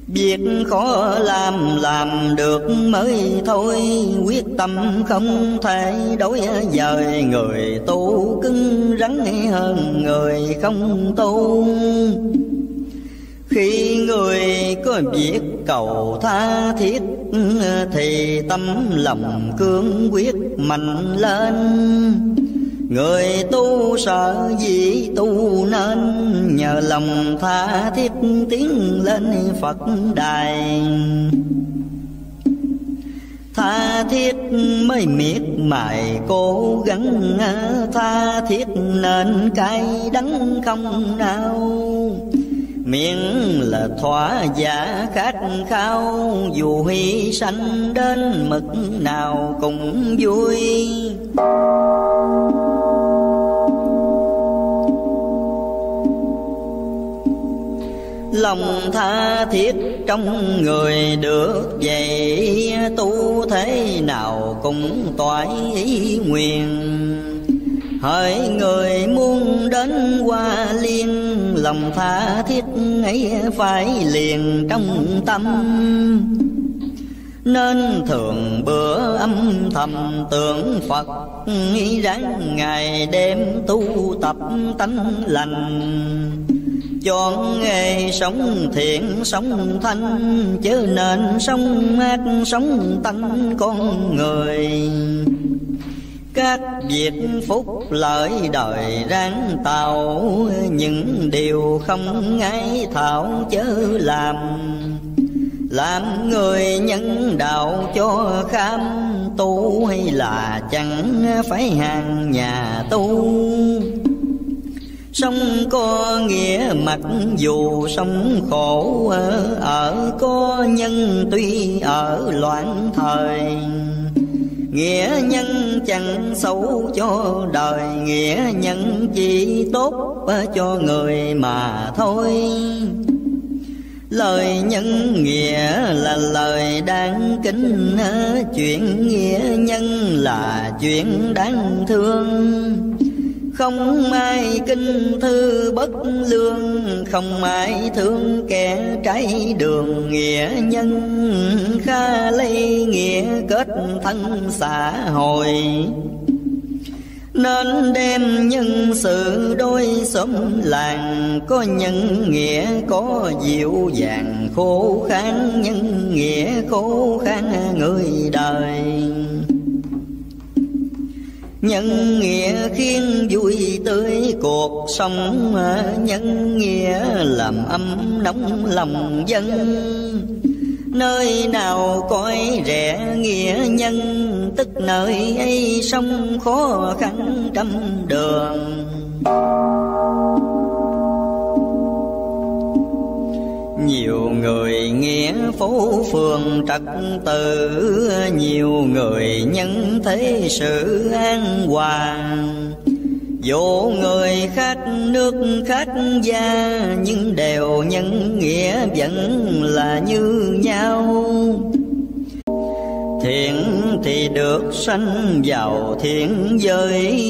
Việc khó làm làm được mới thôi, Quyết tâm không thể đối dời. Người tu cứng rắn hơn người không tu. Khi người có việc cầu tha thiết, Thì tâm lòng cương quyết mạnh lên. Người tu sợ gì tu nên, Nhờ lòng tha thiết tiến lên Phật đài. Tha thiết mới miệt mài, cố gắng, Tha thiết nên cay đắng không nào Miệng là thỏa giả khát khao, Dù hy sanh đến mực nào cũng vui. Lòng tha thiết trong người được vậy, tu thế nào cũng toái ý nguyện hỡi người muốn đến qua liên lòng tha thiết ấy phải liền trong tâm. Nên thường bữa âm thầm tưởng Phật ráng ngày đêm tu tập tánh lành. Chọn nghề sống thiện, sống thanh chứ nên sống ác, sống tánh con người kết việc phúc lợi đời ráng tạo những điều không ngay thảo chớ làm. Làm người nhân đạo cho khám tu hay là chẳng phải hàng nhà tu. Sống có nghĩa mặc dù sống khổ ở, ở có nhân tuy ở loạn thời. Nghĩa nhân chẳng xấu cho đời, Nghĩa nhân chỉ tốt cho người mà thôi. Lời nhân nghĩa là lời đáng kính, Chuyện nghĩa nhân là chuyện đáng thương không ai kinh thư bất lương, không ai thương kẻ trái đường nghĩa nhân. Kha lây nghĩa kết thân xã hội. Nên đem nhân sự đôi xóm làng, có nhân nghĩa, có dịu dàng, khô khan nhân nghĩa, khô khan người đời. Nhân nghĩa khiến vui tươi cuộc sống, Nhân nghĩa làm âm nóng lòng dân. Nơi nào coi rẻ nghĩa nhân, Tức nơi ấy sống khó khăn trăm đường. Nhiều người nghĩa phố phường trật tự, nhiều người nhân thế sự an hòa dù người khách, nước khách gia, nhưng đều nhân nghĩa vẫn là như nhau. Thiện thì được sanh vào thiện giới,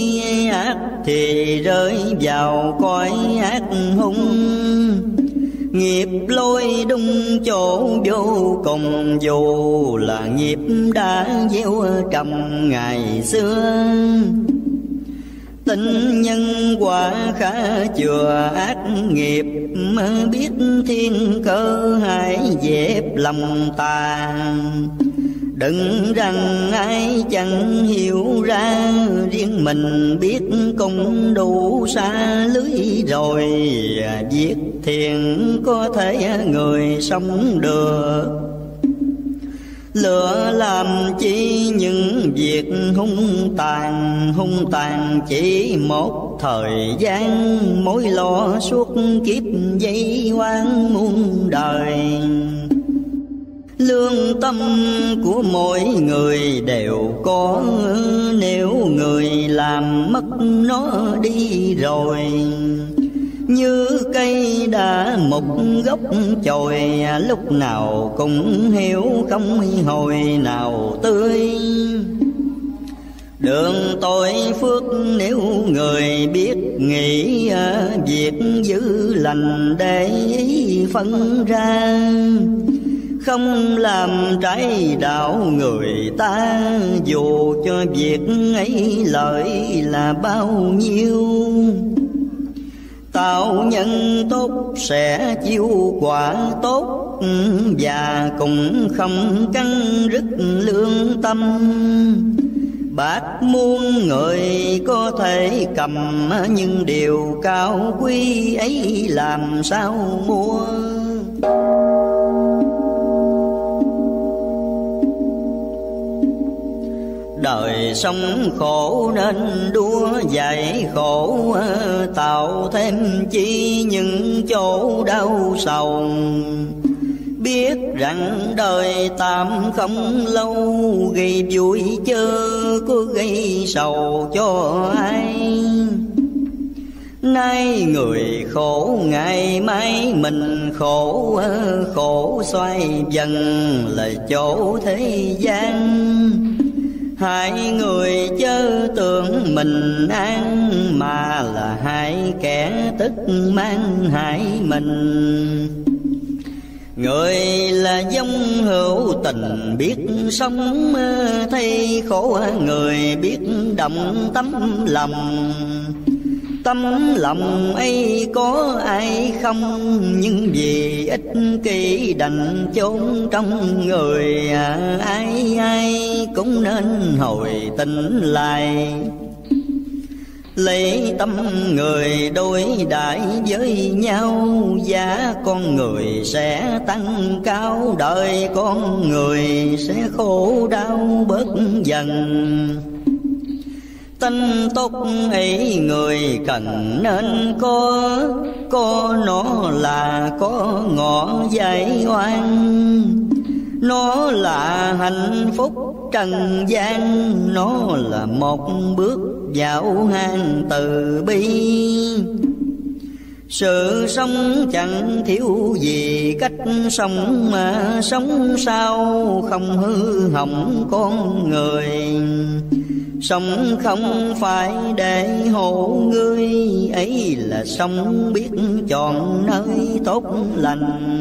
ác thì rơi vào cõi ác hung. Nghiệp lôi đung chỗ vô cùng, Dù là nghiệp đã gieo trầm ngày xưa. Tình nhân quả khá chừa ác, nghiệp Biết thiên cơ hãy dẹp lòng tàn. Đừng rằng ai chẳng hiểu ra, Riêng mình biết cũng đủ xa lưới rồi. Việc thiện có thể người sống được. Lựa làm chi những việc hung tàn Hung tàn chỉ một thời gian. Mối lo suốt kiếp dây quan muôn đời. Lương tâm của mỗi người đều có. Nếu người làm mất nó đi rồi, Như cây đã một gốc chồi, Lúc nào cũng hiểu không hồi nào tươi. Đường tội phước nếu người biết nghĩ, Việc giữ lành để phân ra không làm trái đạo người ta. Dù cho việc ấy lợi là bao nhiêu, tạo nhân tốt sẽ chiêu quả tốt, và cũng không căng rứt lương tâm. Bát muôn người có thể cầm, nhưng điều cao quý ấy làm sao mua? Đời sống khổ nên đua dạy khổ ờ, tạo thêm chi những chỗ đau sầu. Biết rằng đời tạm không lâu, gây vui chớ có gây sầu cho ai. Nay người khổ, ngày mai mình khổ ờ, khổ xoay dần là chỗ thế gian hai người chớ tưởng mình an, mà là hai kẻ tức mang hại mình. Người là giống hữu tình, biết sống thay khổ, người biết động tấm lòng. Tâm lòng ấy có ai không? Nhưng vì ích kỷ đành chốn trong người à, Ai ai cũng nên hồi tỉnh lại. Lấy tâm người đối đại với nhau Giá con người sẽ tăng cao Đời con người sẽ khổ đau bớt dần. Tinh tốt ấy người cần nên có Có nó là có ngõ dạy oan. Nó là hạnh phúc trần gian. Nó là một bước vào hang từ bi. Sự sống chẳng thiếu gì, cách sống mà sống sao không hư hỏng con người. Sống không phải để hộ ngươi, ấy là sống biết chọn nơi tốt lành.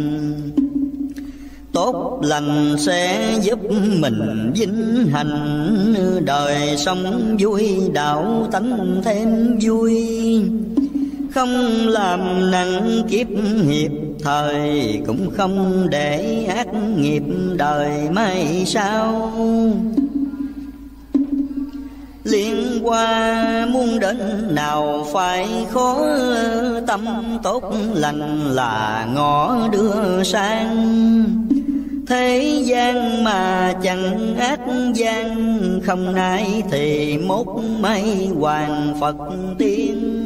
Tốt lành sẽ giúp mình vinh hành đời sống vui, đạo tánh thêm vui. Không làm nặng kiếp hiệp, thời cũng không để ác nghiệp đời mai sau liên qua muốn đến nào phải khó, tâm tốt lành là ngõ đưa sang. Thế gian mà chẳng ác gian, không nay thì mốt may hoàng phật tiên.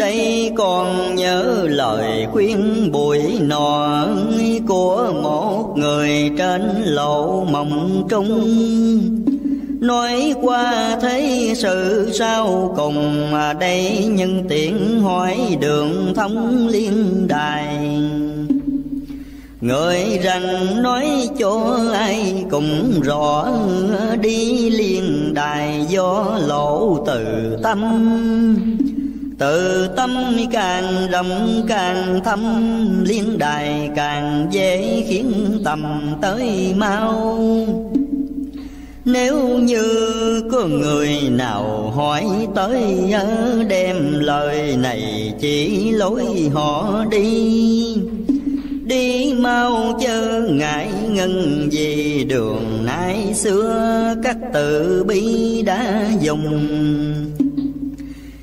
Đây còn nhớ lời khuyên buổi nọ của một người trên lầu mộng trung. Nói qua thấy sự sao cùng mà đây nhân tiện hỏi đường thông liên đài. Người rằng nói cho ai cũng rõ, Đi liên đài do lộ từ tâm. Từ tâm càng rộng càng thâm, Liên đài càng dễ khiến tầm tới mau. Nếu như có người nào hỏi tới đem lời này chỉ lối họ đi. Đi mau chớ ngại ngân gì, đường nay xưa các tự bi đã dùng.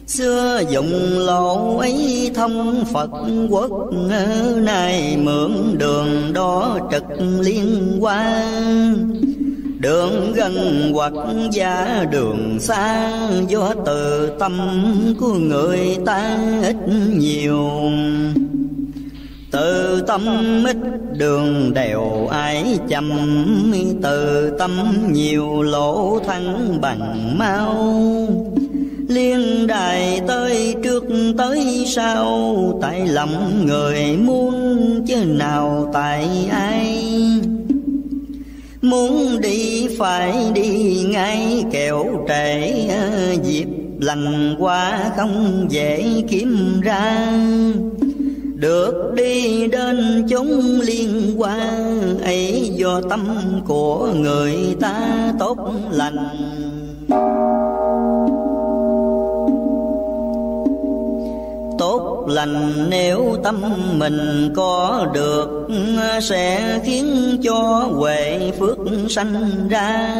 Xưa dùng lộ ấy thông Phật quốc Nay mượn đường đó trực liên quan. Đường gần hoặc giá đường xa, Do từ tâm của người ta ít nhiều. Từ tâm ít, đường đều ai chậm từ tâm nhiều, lỗ thăng bằng mau liên đài tới trước tới sau, tại lòng người muốn chứ nào tại ai. Muốn đi phải đi ngay kẹo trễ, dịp lành qua không dễ kiếm ra. Được đi đến chúng liên quan ấy do tâm của người ta tốt lành. Tốt lành. Nếu tâm mình có được, sẽ khiến cho huệ phước sanh ra.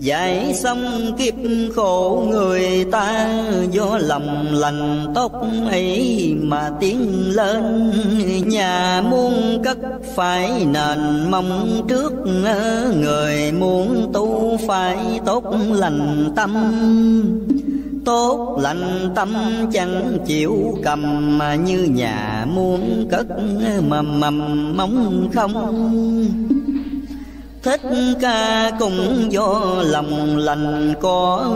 Giải xong kiếp khổ người ta, Do lòng lành tốt ấy mà tiến lên. Nhà muốn cất phải nền mong trước, Người muốn tu phải tốt lành tâm tốt. Lành tâm chẳng chịu cầm, mà như nhà muốn cất mầm mầm mong không. Thích ca cùng do lòng, lành có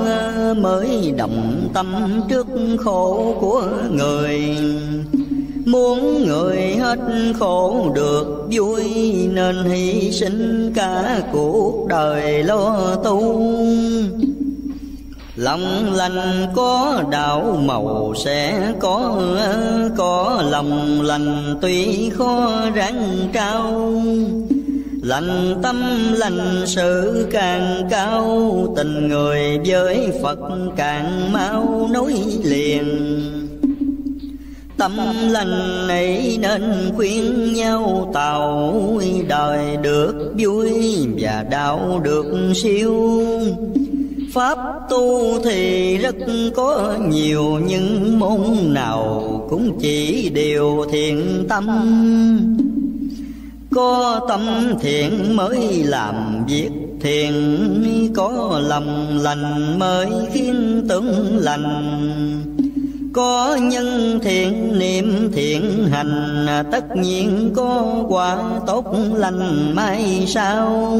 mới động tâm trước khổ của người. Muốn người hết khổ được vui, Nên hy sinh cả cuộc đời lo tu. Lòng lành có đạo, màu sẽ có Có lòng lành tuy khó ráng trao. Lành tâm lành sự càng cao, Tình người với Phật càng mau nối liền. Tâm lành này nên khuyên nhau tàu Đời được vui và đạo được siêu. Pháp tu thì rất có nhiều, Nhưng môn nào cũng chỉ điều thiện tâm. Có tâm thiện mới làm việc thiện, Có lòng lành mới khiến tướng lành. Có nhân thiện, niệm thiện hành, Tất nhiên có quả tốt lành mai sau.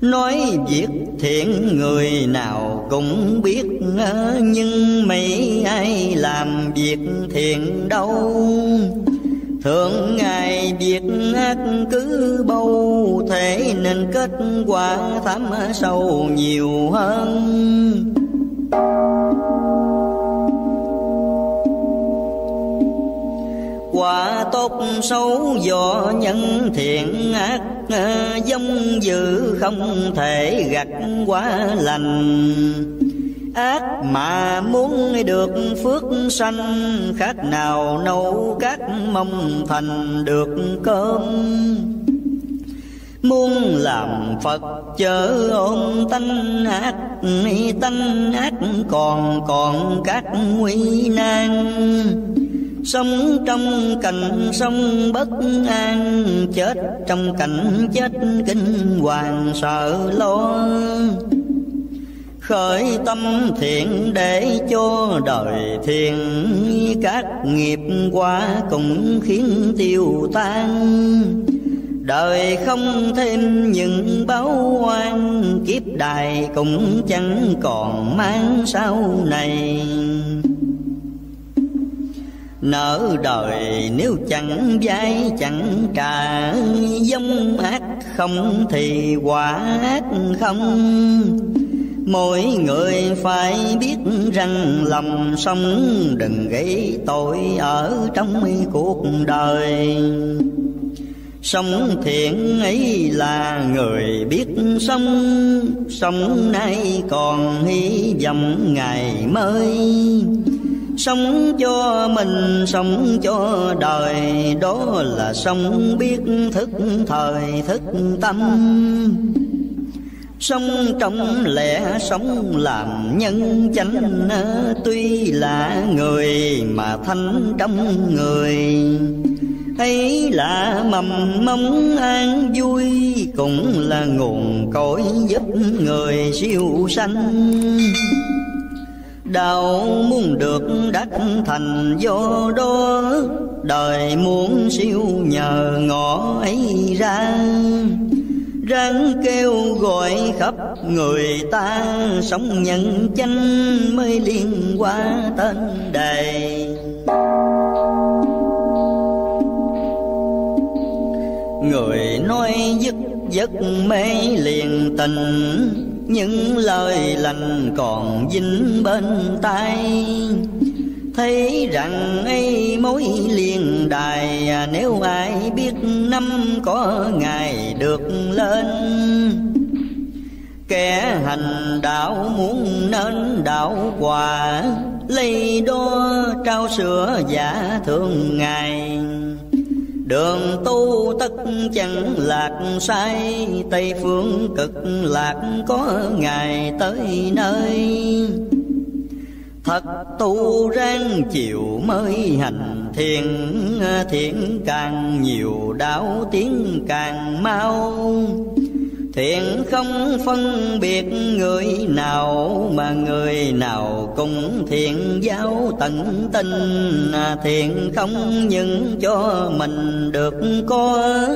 Nói việc thiện người nào cũng biết, Nhưng mấy ai làm việc thiện đâu. Thường ngày việc ác cứ bâu Thế nên kết quả thảm sâu nhiều hơn. Quả tốt xấu do nhân thiện ác ờ, giống dữ không thể gặt quá lành. Ác mà muốn được phước sanh, khác nào nấu cát mong thành được cơm. Muốn làm Phật chớ ôm tánh ác Tánh ác còn còn các nguy nan. Sống trong cảnh sống bất an, Chết trong cảnh chết kinh hoàng sợ lo. Khởi tâm thiện để cho đời thiền các nghiệp qua cũng khiến tiêu tan. Đời không thêm những báo oan, kiếp đài cũng chẳng còn mang sau này nở đời nếu chẳng vay chẳng trả, Giống ác không thì quả ác không. Mỗi người phải biết rằng lòng sống Đừng gây tội ở trong cuộc đời. Sống thiện ấy là người biết sống Sống nay còn hy vọng ngày mới. Sống cho mình, sống cho đời. Đó là sống biết thức thời, thức tâm. Sống trong lẽ sống làm nhân chánh Tuy là người mà thanh trong người. Ấy là mầm mống an vui cũng là nguồn cội giúp người siêu sanh đạo muốn được đắc thành do đó đời muốn siêu nhờ ngõ ấy ra. Ráng kêu gọi khắp người ta, sống nhận chánh mới liên qua tên đề người nói dứt giấc mê liền tình những lời lành còn dính bên tay, thấy rằng ấy mối liền đài à, nếu ai biết năm có ngày được lên kẻ hành đạo muốn nên đạo quả lấy đo trao sữa giả thường ngày. Đường tu tất chẳng lạc, sai Tây phương cực lạc có ngày tới nơi. Thật tu ráng chịu mới hành thiền Thiện càng nhiều, đạo tiếng càng mau. Thiện không phân biệt người nào Mà người nào cũng thiện giáo tận tình à, Thiện không những cho mình được có,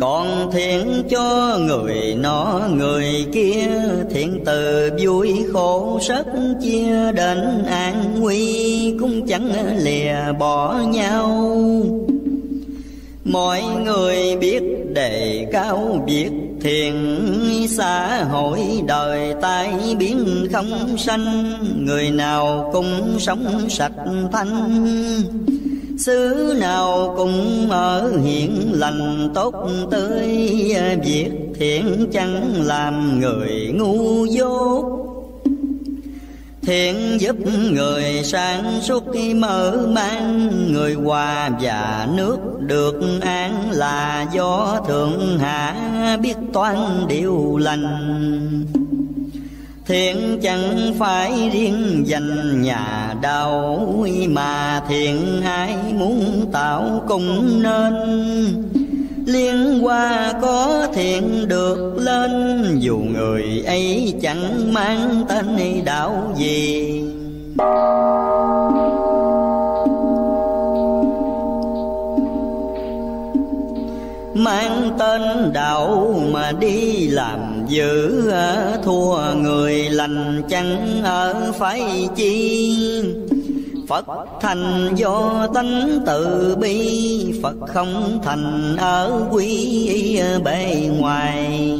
còn thiện cho người nọ người kia. Thiện từ vui khổ rất chia đến an nguy, cũng chẳng lìa bỏ nhau mọi người biết đề cao việc thiền xã hội đời tai biến không sanh, người nào cũng sống sạch thanh. Xứ nào cũng ở hiện lành, tốt tươi, việc thiện chẳng làm người ngu dốt. Thiện giúp người sáng suốt mở mang. Người hòa và nước được an Là do thượng hạ biết toán điều lành. Thiện chẳng phải riêng dành nhà đau, Mà thiện ai muốn tạo cùng nên liên hoa có thiện được lên, dù người ấy chẳng mang tên đạo gì. Mang tên đạo mà đi làm dữ thua người lành chẳng ở phải chi Phật thành do tánh, từ bi Phật không thành ở quý bề ngoài.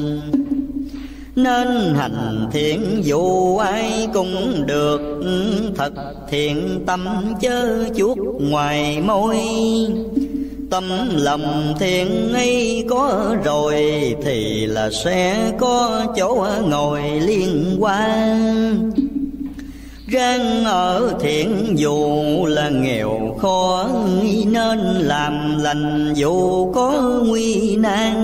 Nên hành thiện dù ai cũng được, Thật thiện tâm chớ chuốt ngoài môi. Tâm lòng thiện ấy có rồi Thì là sẽ có chỗ ngồi liên quan Ráng ở thiện dù là nghèo khó, Nên làm lành dù có nguy nan.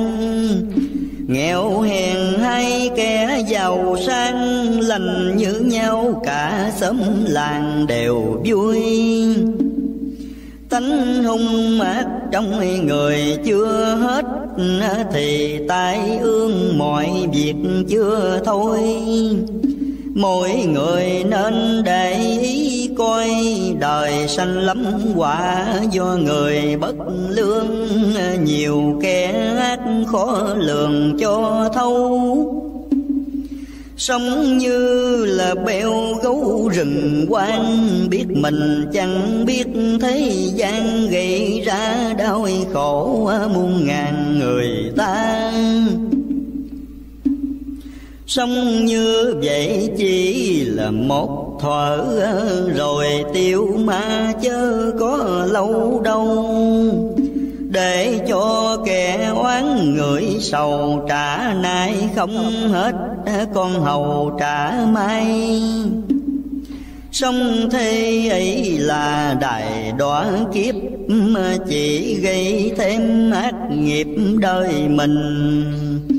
Nghèo hèn hay kẻ giàu sang, Lành như nhau, cả xóm làng đều vui. Tánh hung ác trong người chưa hết, Thì tai ương mọi việc chưa thôi. Mỗi người nên để ý coi, đời sanh lắm quả do người bất lương. Nhiều kẻ ác khó lường cho thâu Sống như là beo gấu rừng quang, Biết mình chẳng biết thế gian gây ra đau khổ muôn ngàn người ta. Sống như vậy chỉ là một thuở Rồi tiêu ma chớ có lâu đâu. Để cho kẻ oán người sầu trả nay không hết, con hầu trả mai Sông thế ấy là đại đọa kiếp Chỉ gây thêm ác nghiệp đời mình.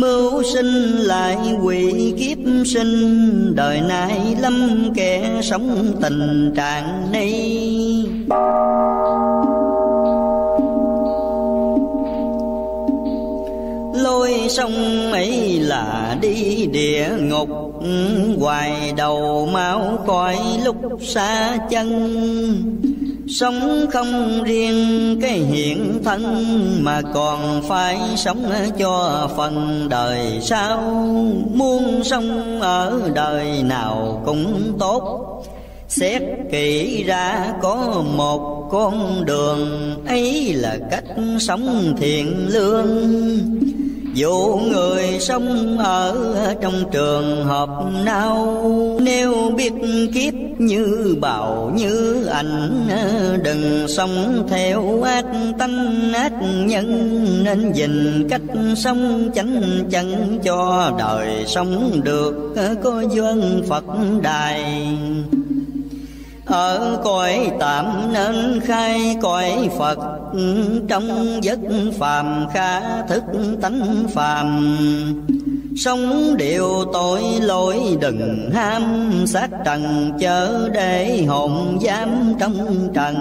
Mưu sinh lại quỷ kiếp sinh, Đời nay lâm kẻ sống tình trạng này. Lôi sông ấy là đi địa ngục, hoài đầu máu cõi lúc xa chân. Sống không riêng cái hiện thân Mà còn phải sống cho phần đời sau. Muốn sống ở đời nào cũng tốt. Xét kỹ ra có một con đường, ấy là cách sống thiện lương dù người sống ở trong trường hợp nào, Nếu biết kiếp như bào như ảnh, Đừng sống theo ác tâm, ác nhân Nên dình cách sống chánh chân cho đời sống được, Có duyên Phật đài ở cõi tạm nên khai cõi Phật, trong giấc phàm khá thức tánh phàm. Sống điều tội lỗi đừng ham sát trần chớ để hồn giam trong trần.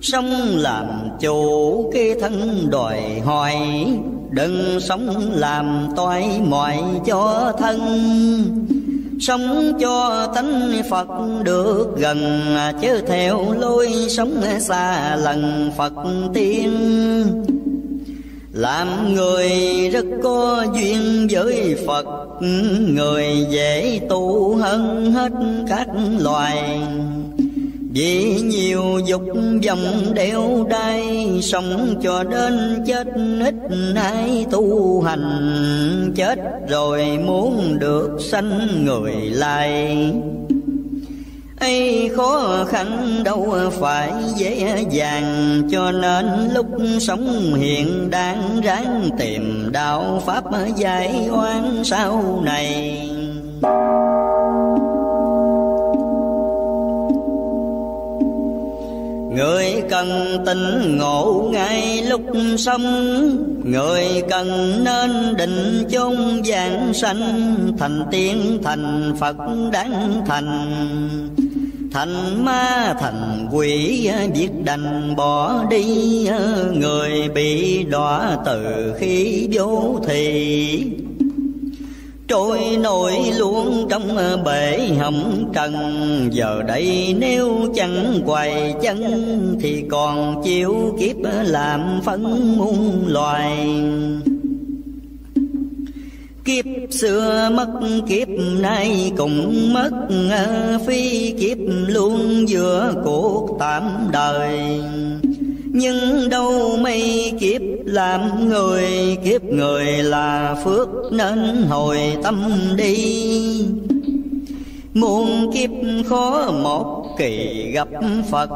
Sống làm chủ cái thân đòi hỏi, Đừng sống làm toại mọi cho thân. Sống cho tánh Phật được gần Chứ theo lối sống xa lần Phật tiên. Làm người rất có duyên với Phật, Người dễ tu hơn hết các loài vì nhiều dục vọng đeo đai, Sống cho đến chết ít ai tu hành. Chết rồi muốn được sanh người lại. Ấy khó khăn đâu phải dễ dàng, cho nên lúc sống hiện đang ráng tìm đạo pháp giải oan sau này. Người cần tỉnh ngộ ngay lúc sống Người cần nên định chung giảng sanh, Thành tiên, thành Phật đáng thành. Thành ma, thành quỷ, biết đành bỏ đi, Người bị đọa từ khi vô thị Trôi nổi luôn trong ờ, bể hầm trần. Giờ đây nếu chẳng quay chân Thì còn chịu kiếp làm phấn muôn loài. Kiếp xưa mất kiếp nay cũng mất ờ, Phi kiếp luôn giữa cuộc tạm đời nhưng đâu mấy kiếp làm người, kiếp người là phước nên hồi tâm đi. Muôn kiếp khó một kỳ gặp phật,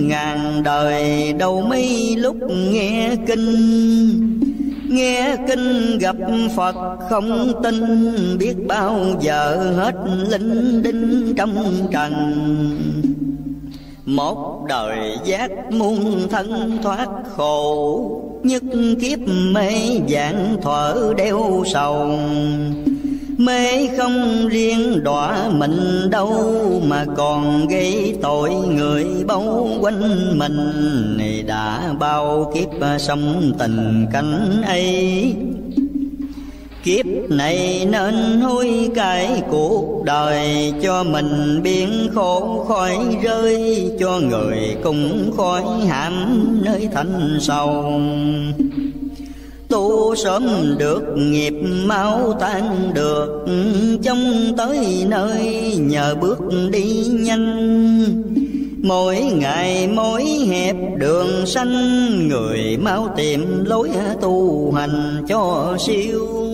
ngàn đời đâu mấy lúc nghe kinh. Nghe kinh gặp phật không tin, biết bao giờ hết linh đinh trong trần một đời giác muôn thân thoát khổ, Nhất kiếp mê dạng thở đeo sầu. Mê không riêng đọa mình đâu, Mà còn gây tội người bao quanh mình. Đã bao kiếp sống tình cảnh ấy Kiếp này nên hối cải cuộc đời Cho mình biến khổ khỏi rơi, Cho người cùng khỏi hãm nơi thành sầu. Tu sớm được, nghiệp mau tan được trong tới nơi nhờ bước đi nhanh. Mỗi ngày mỗi hẹp đường xanh, người mau tìm lối tu hành cho siêu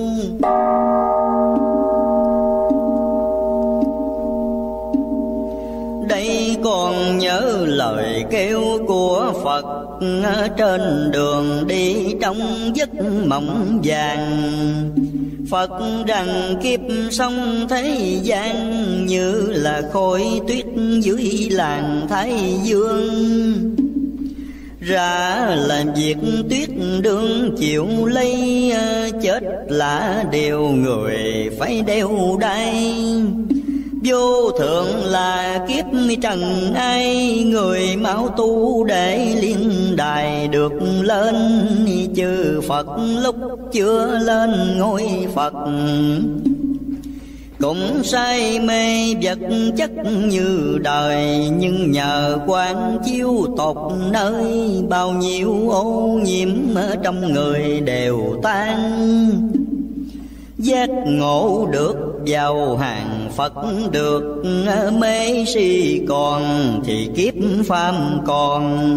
đây còn nhớ lời kêu của Phật trên đường đi trong giấc mộng vàng. Phật rằng kiếp sống thế gian như là khối tuyết dưới làng Thái Dương ra làm việc tuyết đương chịu lấy à, chết là điều người phải đeo đai. Vô thượng là kiếp trần ai, Người mau tu để liên đài được lên. Chư Phật lúc chưa lên ngôi Phật cũng say mê vật chất như đời, nhưng nhờ quán chiếu tột nơi bao nhiêu ô nhiễm ở trong người đều tan. Giác ngộ được, vào hàng Phật được, mê si còn thì kiếp phàm còn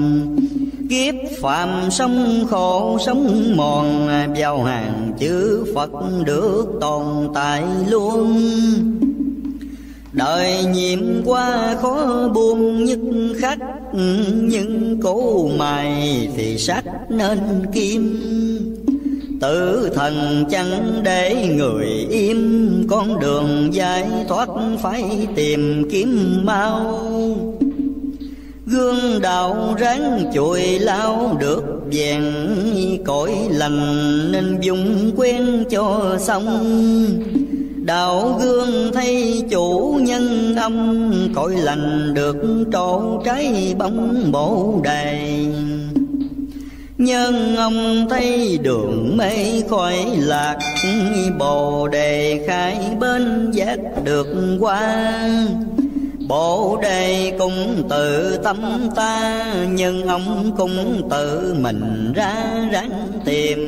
kiếp phàm sống khổ sống mòn, vào hàng chữ Phật được tồn tại luôn. Đời nhiệm qua khó buông nhất khắc, nhưng cố mài thì sắc nên kim. Tử thần chẳng để người im, Con đường giải thoát phải tìm kiếm mau. Gương đạo ráng chùi lao được vàng cõi lành Nên dùng quen cho xong. Đạo gương thay chủ nhân âm Cõi lành được trổ trái bóng bổ đầy Nhân ông thấy đường mây khỏi lạc, Bồ đề khai bên giác được qua. Bồ đề cũng tự tâm ta, Nhưng ông cũng tự mình ra ráng tìm.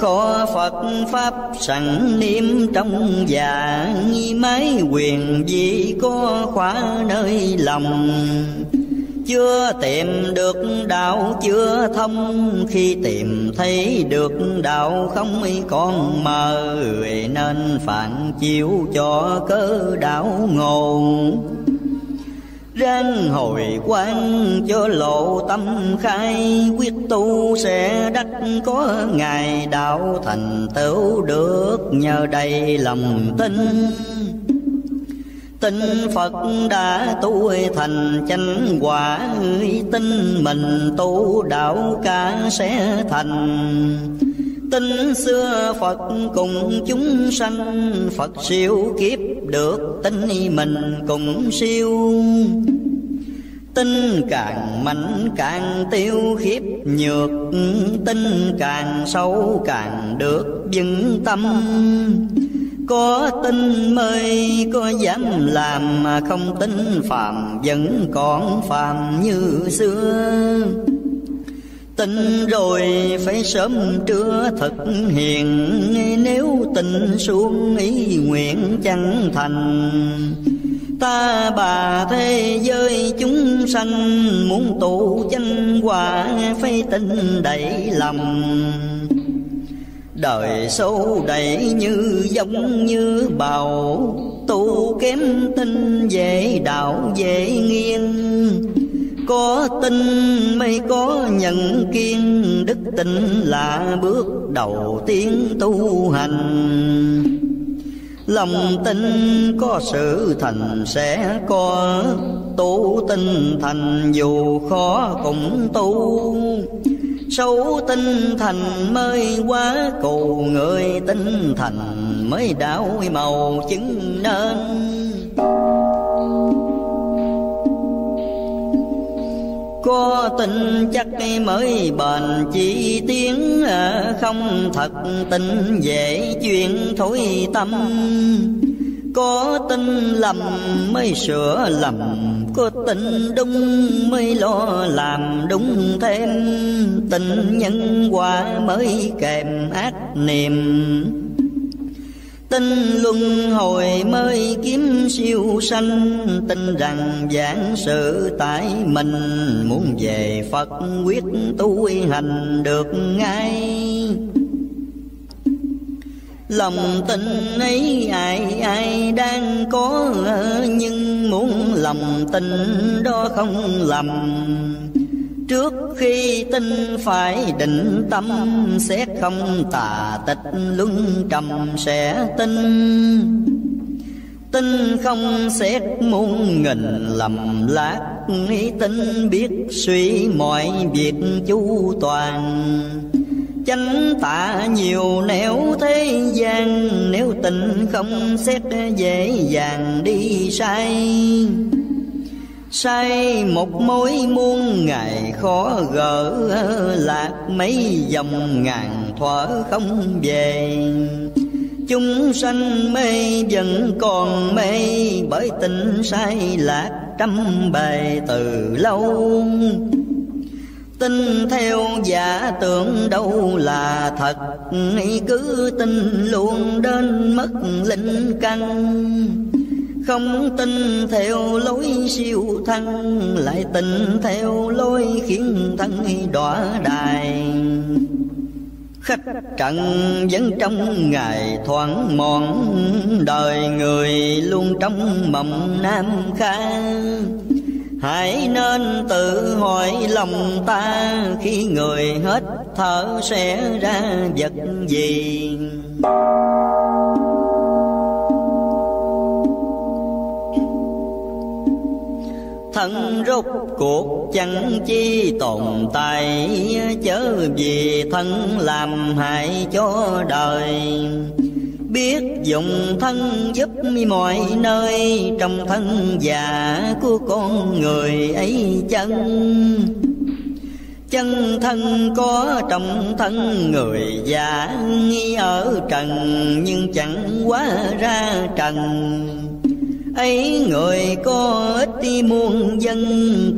Khó Phật Pháp sẵn niệm trong dạ, già Mái quyền gì có khóa nơi lòng chưa tìm được đạo, chưa thông. Khi tìm thấy được đạo không còn mờ nên phản chiếu cho cơ đạo ngộ ráng hồi quan cho lộ tâm khai, quyết tu sẽ đắc có ngày đạo thành tựu được. Nhờ đây lòng tin tin Phật đã tu thành chánh quả tin mình tu đạo cả sẽ thành. Tin xưa Phật cùng chúng sanh, Phật siêu kiếp được tin mình cùng siêu. Tin càng mạnh càng tiêu khiếp, nhược Tin càng sâu càng được vững tâm. Có tin mới có dám làm Mà không tin phàm, vẫn còn phàm như xưa. Tin rồi phải sớm trưa thực hiện, Nếu tình xuống ý nguyện chẳng thành. Ta bà thế giới chúng sanh, Muốn tụ chân quả phải tin đầy lòng. Đời sâu đầy như giống như bào, Tu kém tin dễ đạo dễ nghiêng. Có tin mới có nhận kiên, đức tin là bước đầu tiên tu hành. Lòng tin có sự thành sẽ có, tu tinh thành dù khó cũng tu sâu tinh thành mới quá cù người tinh thành mới đảo màu chứng nên. Có tin chắc mới bền chỉ tiếng à, không thật tin dễ chuyện thối tâm có tin lầm mới sửa lầm, có tình đúng mới lo làm đúng thêm. Tình nhân quả mới kèm ác niềm Tin luân hồi mới kiếm siêu sanh, Tin rằng giảng sự tại mình. Muốn về Phật quyết tu hành được ngay. Lòng tin ấy ai ai đang có, Nhưng muốn lòng tin đó không lầm. Trước khi tin phải định tâm Xét không tà tịch, luân trầm sẽ tin. Tin không xét muôn nghìn lầm lát Tin biết suy mọi việc chu toàn. Chánh tạ nhiều nẻo thế gian, Nếu tình không xét dễ dàng đi sai. Sai một mối muôn ngày khó gỡ, Lạc mấy dòng ngàn thuở không về. Chúng sanh mê vẫn còn mê, Bởi tình sai lạc trăm bề từ lâu. Tin theo giả tưởng đâu là thật. Cứ tin luôn đến mất linh căn. Không tin theo lối siêu thân, Lại tin theo lối khiến thân đọa đài. Khách trận vẫn trong ngày thoáng mòn, Đời người luôn trong mộng nam khang. Hãy nên tự hỏi lòng ta Khi người hết thở sẽ ra vật gì? Thân rốt cuộc chẳng chi tồn tại, chớ vì thân làm hại cho đời biết dùng thân giúp mọi nơi, trong thân già của con người ấy chân. Chân thân có trong thân người già ở trần, nhưng chẳng quá ra trần ấy người có ít muôn dân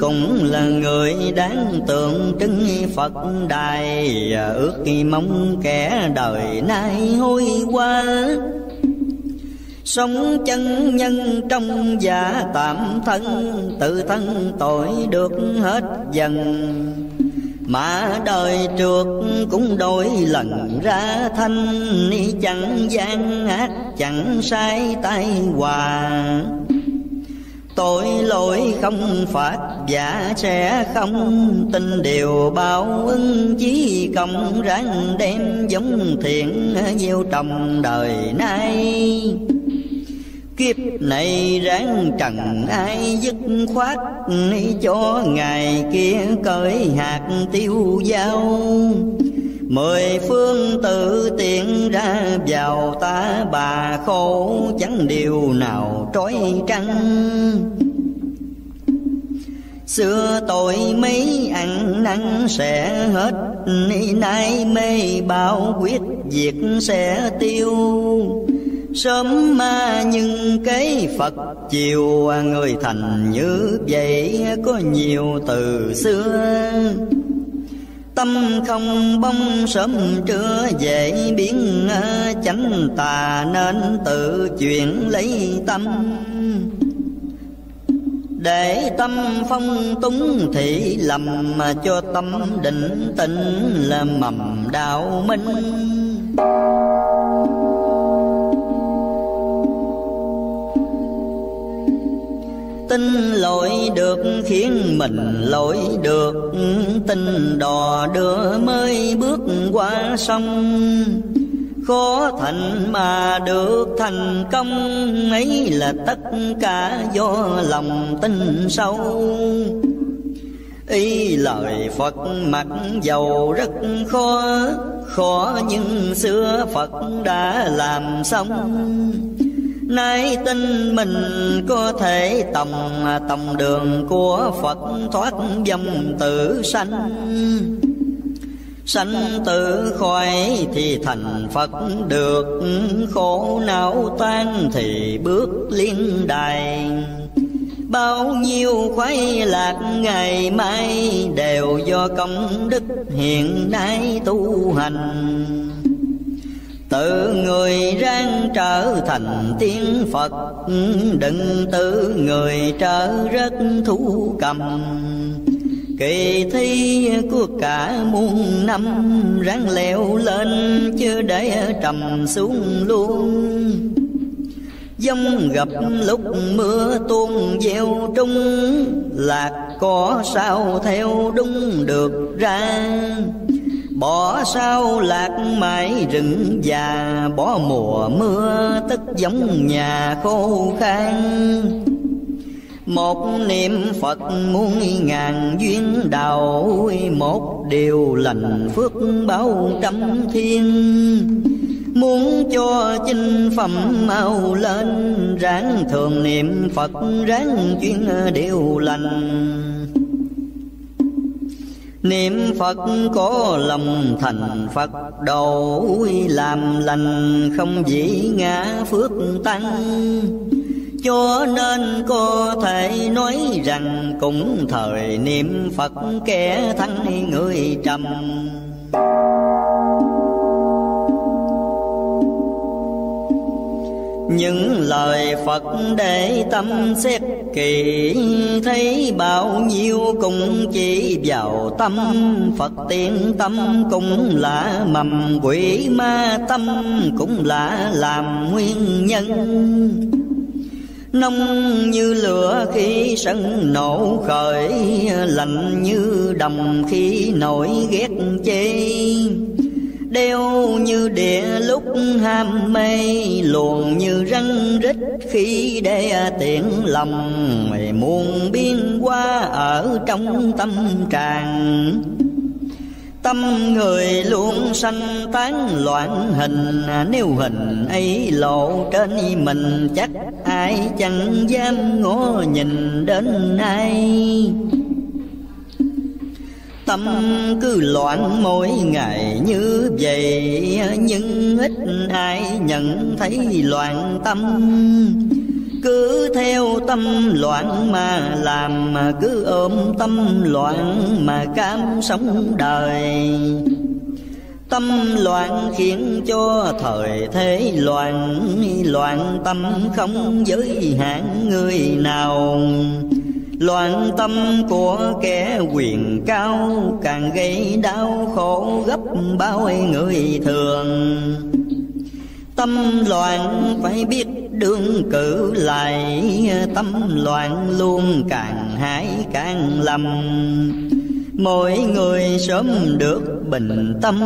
cũng là người đáng tượng trưng phật đài. Ước mong kẻ đời nay hôi qua sống chân nhân trong giả tạm thân, tự thân tội được hết dần mà đời trượt cũng đổi lần ra thanh, chẳng gian ác, chẳng sai tay hòa tội lỗi không phạt, giả sẽ không tin. Điều báo ứng chí công ráng đem giống thiện gieo trồng đời nay. Kiếp này ráng trần ai dứt khoát Cho ngày kia cởi hạt tiêu dao. Mười phương tự tiện ra vào ta bà khổ, Chẳng điều nào trói trăng. Xưa tội mấy ăn năn sẽ hết Nay mê bao quyết diệt sẽ tiêu. Sớm ma nhưng cái Phật chiều, Người thành như vậy có nhiều từ xưa. Tâm không bông sớm trưa dễ biến, chánh tà Nên tự chuyển lấy tâm. Để tâm phong túng thị lầm mà cho tâm định tĩnh là mầm đạo minh. Tin lỗi được, khiến mình lỗi được. Tin đò đưa mới bước qua sông. Khó thành mà được thành công, ấy là tất cả do lòng tin sâu. Ý lời phật mặc dầu rất khó khó nhưng xưa phật đã làm xong. Nay tin mình có thể tòng tòng đường của Phật thoát dâm tử sanh. Sanh tử khỏi thì thành Phật, được Khổ não tan thì bước liên đài. Bao nhiêu khoái lạc ngày mai Đều do công đức hiện nay tu hành. Tự người ráng trở thành tiên Phật, Đừng tự người trở rất thú cầm. Kỳ thi của cả muôn năm Ráng leo lên, chứ để trầm xuống luôn. Dông gặp lúc mưa tuôn gieo trung Lạc có sao theo đúng được ra. Bỏ sao lạc mãi rừng già, Bỏ mùa mưa tức giống nhà khô khan. Một niệm Phật muôn ngàn duyên đầu Một điều lành phước bao trăm thiên. Muốn cho chinh phẩm mau lên, Ráng thường niệm Phật, ráng chuyên điều lành. Niệm Phật có lòng thành Phật, đầu Làm lành, không dĩ ngã phước tăng. Cho nên có thể nói rằng cũng thời niệm Phật kẻ thắng người trầm. Những lời Phật để tâm xét kỳ thấy bao nhiêu cũng chỉ vào tâm. Phật tiên tâm cũng là mầm, quỷ ma tâm cũng là làm nguyên nhân. Nông như lửa khi sân nổ khởi, lạnh như đồng khi nổi ghét chê. Đeo như địa lúc ham mê, luồn như răng rít khi để tiện lòng, mày muôn biên qua ở trong tâm trạng. Tâm người luôn sanh tán loạn hình, Nếu hình ấy lộ trên mình, Chắc ai chẳng dám ngó nhìn đến ai. Tâm cứ loạn mỗi ngày như vậy. Nhưng ít ai nhận thấy loạn tâm. Cứ theo tâm loạn mà làm mà cứ ôm tâm loạn mà cam sống đời. Tâm loạn khiến cho thời thế loạn Loạn tâm không giới hạn người nào. Loạn tâm của kẻ quyền cao, Càng gây đau khổ gấp bao người thường. Tâm loạn phải biết đương cử lại, Tâm loạn luôn càng hại càng lầm. Mỗi người sớm được bình tâm,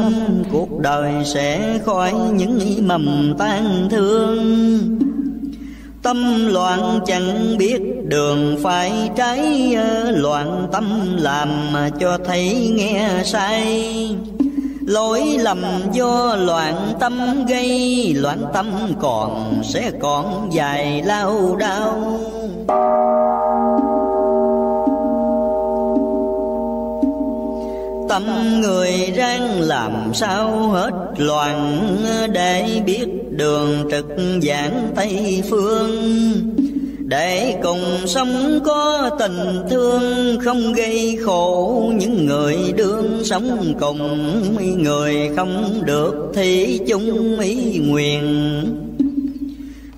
Cuộc đời sẽ khỏi những mầm tan thương. Tâm loạn chẳng biết đường phải trái Loạn tâm làm cho thấy nghe sai. Lỗi lầm do loạn tâm gây, Loạn tâm còn sẽ còn dài lao đau Tâm người ráng làm sao hết loạn, Để biết đường trực giảng Tây Phương. Để cùng sống có tình thương, không gây khổ, những người đương sống cùng người không được thì chung ý nguyện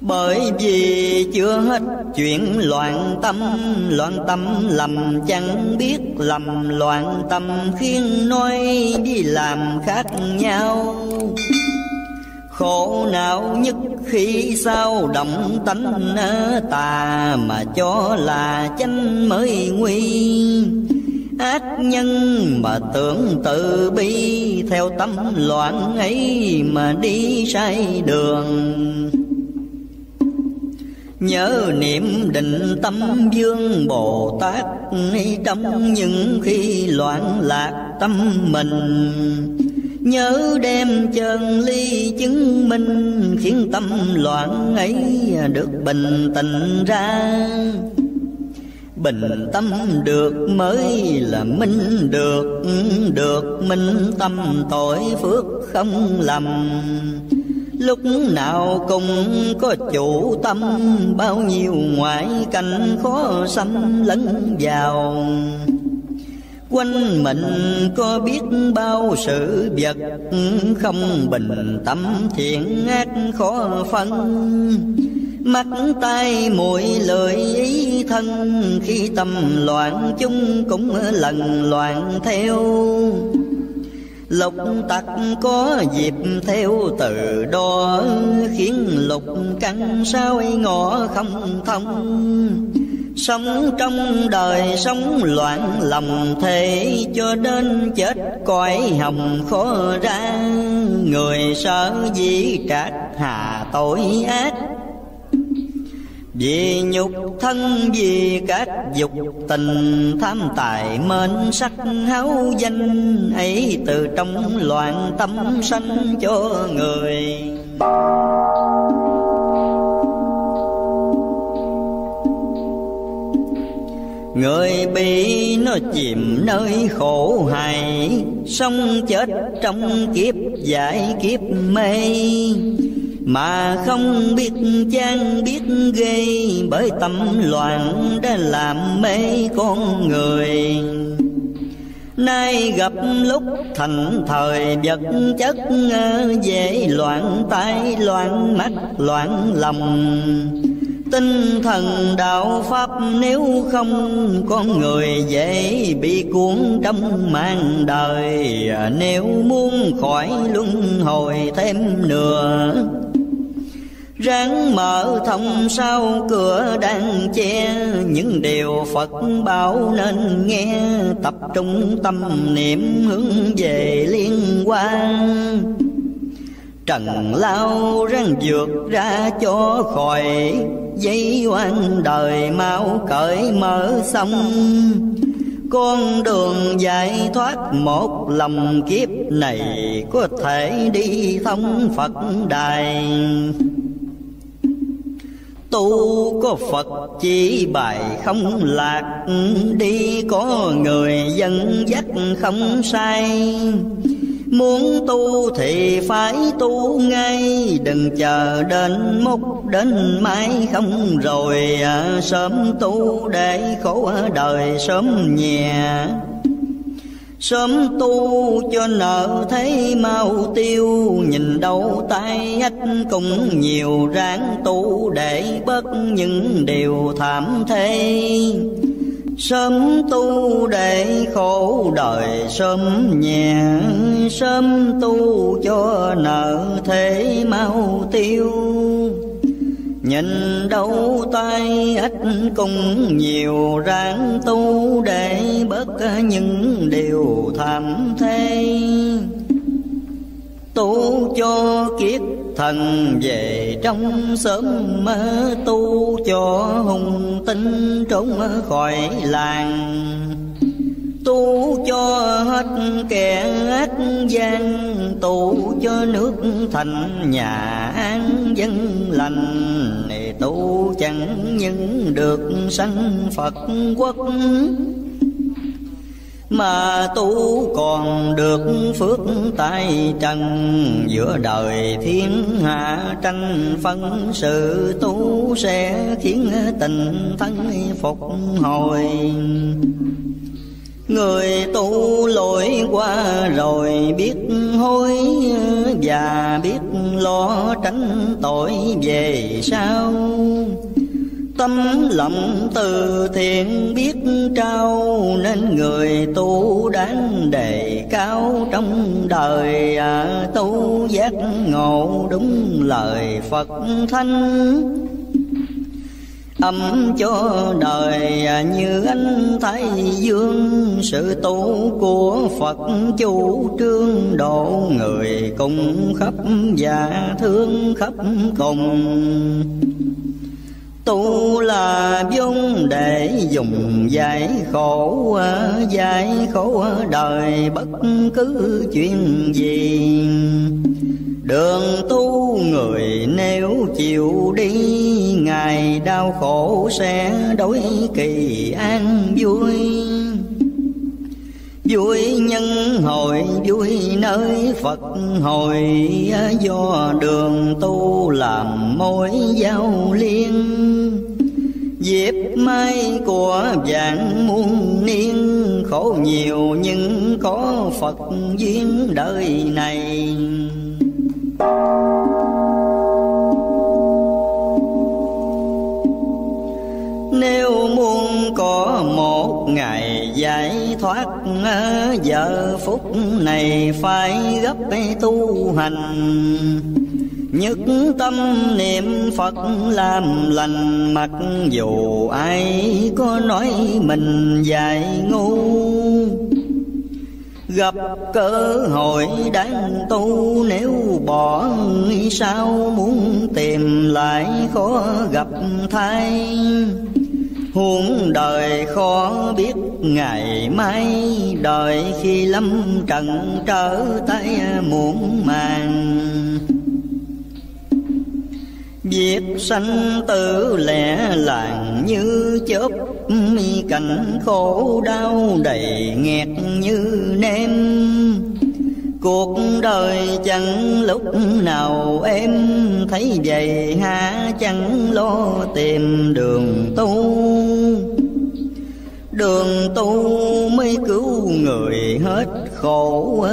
bởi vì chưa hết chuyện loạn tâm loạn tâm lầm chẳng biết lầm, loạn tâm khiến nói đi làm khác nhau. Khổ não nhất khi sao động tánh tà mà cho là chánh mới nguy. Ác nhân mà tưởng tự bi, theo tâm loạn ấy mà đi sai đường. Nhớ niệm định tâm vương Bồ Tát Trong những khi loạn lạc tâm mình. Nhớ đem chân ly chứng minh, Khiến tâm loạn ấy được bình tĩnh ra. Bình tâm được mới là minh được Được minh tâm tội phước không lầm lúc nào cũng có chủ tâm, bao nhiêu ngoại cảnh khó xâm lẫn vào. Quanh mình có biết bao sự vật, không bình tâm thiện ác khó phân. Mắt tay mũi lưỡi ý thân, khi tâm loạn, chúng cũng lần loạn theo. Lục tặc có dịp theo từ đó, Khiến lục căn sao ngõ không thông. Sống trong đời sống loạn lòng thế, Cho đến chết cõi hồng khó ra. Người sợ gì trách hà tội ác vì nhục thân, vì các dục tình, tham tài, mến sắc, háo danh, ấy từ trong loạn tâm sanh cho người. Người bị nó chìm nơi khổ hại, Sống chết trong kiếp giải kiếp mê mà không biết chán biết ghê, bởi tâm loạn đã làm mê con người. Nay gặp lúc thành thời, vật chất dễ loạn tay loạn mắt, loạn lòng. Tinh thần đạo pháp nếu không con người dễ bị cuốn trong mang đời, nếu muốn khỏi luân hồi thêm nữa Ráng mở thông sau cửa đang che. Những điều Phật bảo nên nghe. Tập trung tâm niệm hướng về liên quan. Trần lao ráng vượt ra cho khỏi Dây oan đời mau cởi mở xong. Con đường giải thoát một lòng kiếp này Có thể đi thông Phật đài. Tu có Phật chỉ bài không lạc. Đi có người dân dắt không sai. Muốn tu thì phải tu ngay Đừng chờ đến mốc đến mai không rồi à, Sớm tu để khổ đời sớm nhẹ. Sớm tu cho nợ thấy mau tiêu, Nhìn đâu tay ách cũng nhiều. Ráng tu Để bớt những điều thảm thế Sớm tu để khổ đời sớm nhẹ. Sớm tu cho nợ thế mau tiêu. Nhìn đâu tay ít cùng nhiều, ráng tu để bớt những điều thảm thế tu cho kiết thần về trong sớm mơ, tu cho hùng tinh trốn khỏi làng tu cho hết kẻ ác gian, tu cho nước thành nhà an dân lành. Này tu chẳng những được sanh phật quốc, mà tu còn được phước tay trần. Giữa đời thiên hạ tranh phân, sự tu sẽ khiến tình thân phục hồi. Người tu lỗi qua rồi biết hối Và biết lo tránh tội về sau. Tâm lòng từ thiện biết trao Nên người tu đáng đề cao trong đời. À, Tu giác ngộ đúng lời Phật thanh âm cho đời như anh thấy dương. Sự tu của phật chủ trương độ người cùng khắp và thương khắp cùng. Tu là vốn để dùng giải khổ giải khổ đời bất cứ chuyện gì. Đường tu người nếu chịu đi Ngày đau khổ sẽ đối kỳ an vui. Vui nhân hội, vui nơi Phật hồi Do đường tu làm mối giao liên. Dịp mai của vạn muôn niên, Khổ nhiều nhưng có Phật duyên đời này. Nếu muốn có một ngày giải thoát, Giờ phút này phải gấp tu hành. Nhất tâm niệm Phật làm lành Mặc dù ai có nói mình dài ngu. Gặp cơ hội đáng tu, nếu bỏ sao muốn tìm lại khó gặp thay. Huống đời khó biết ngày mai, Đời khi lâm trần trở tay muộn màng. Việc sanh tử lẻ làng như chớp, mi Cảnh khổ đau đầy nghẹt như nêm. Cuộc đời chẳng lúc nào em thấy vậy hả chẳng lo tìm đường tu. Đường tu mới cứu người hết khổ,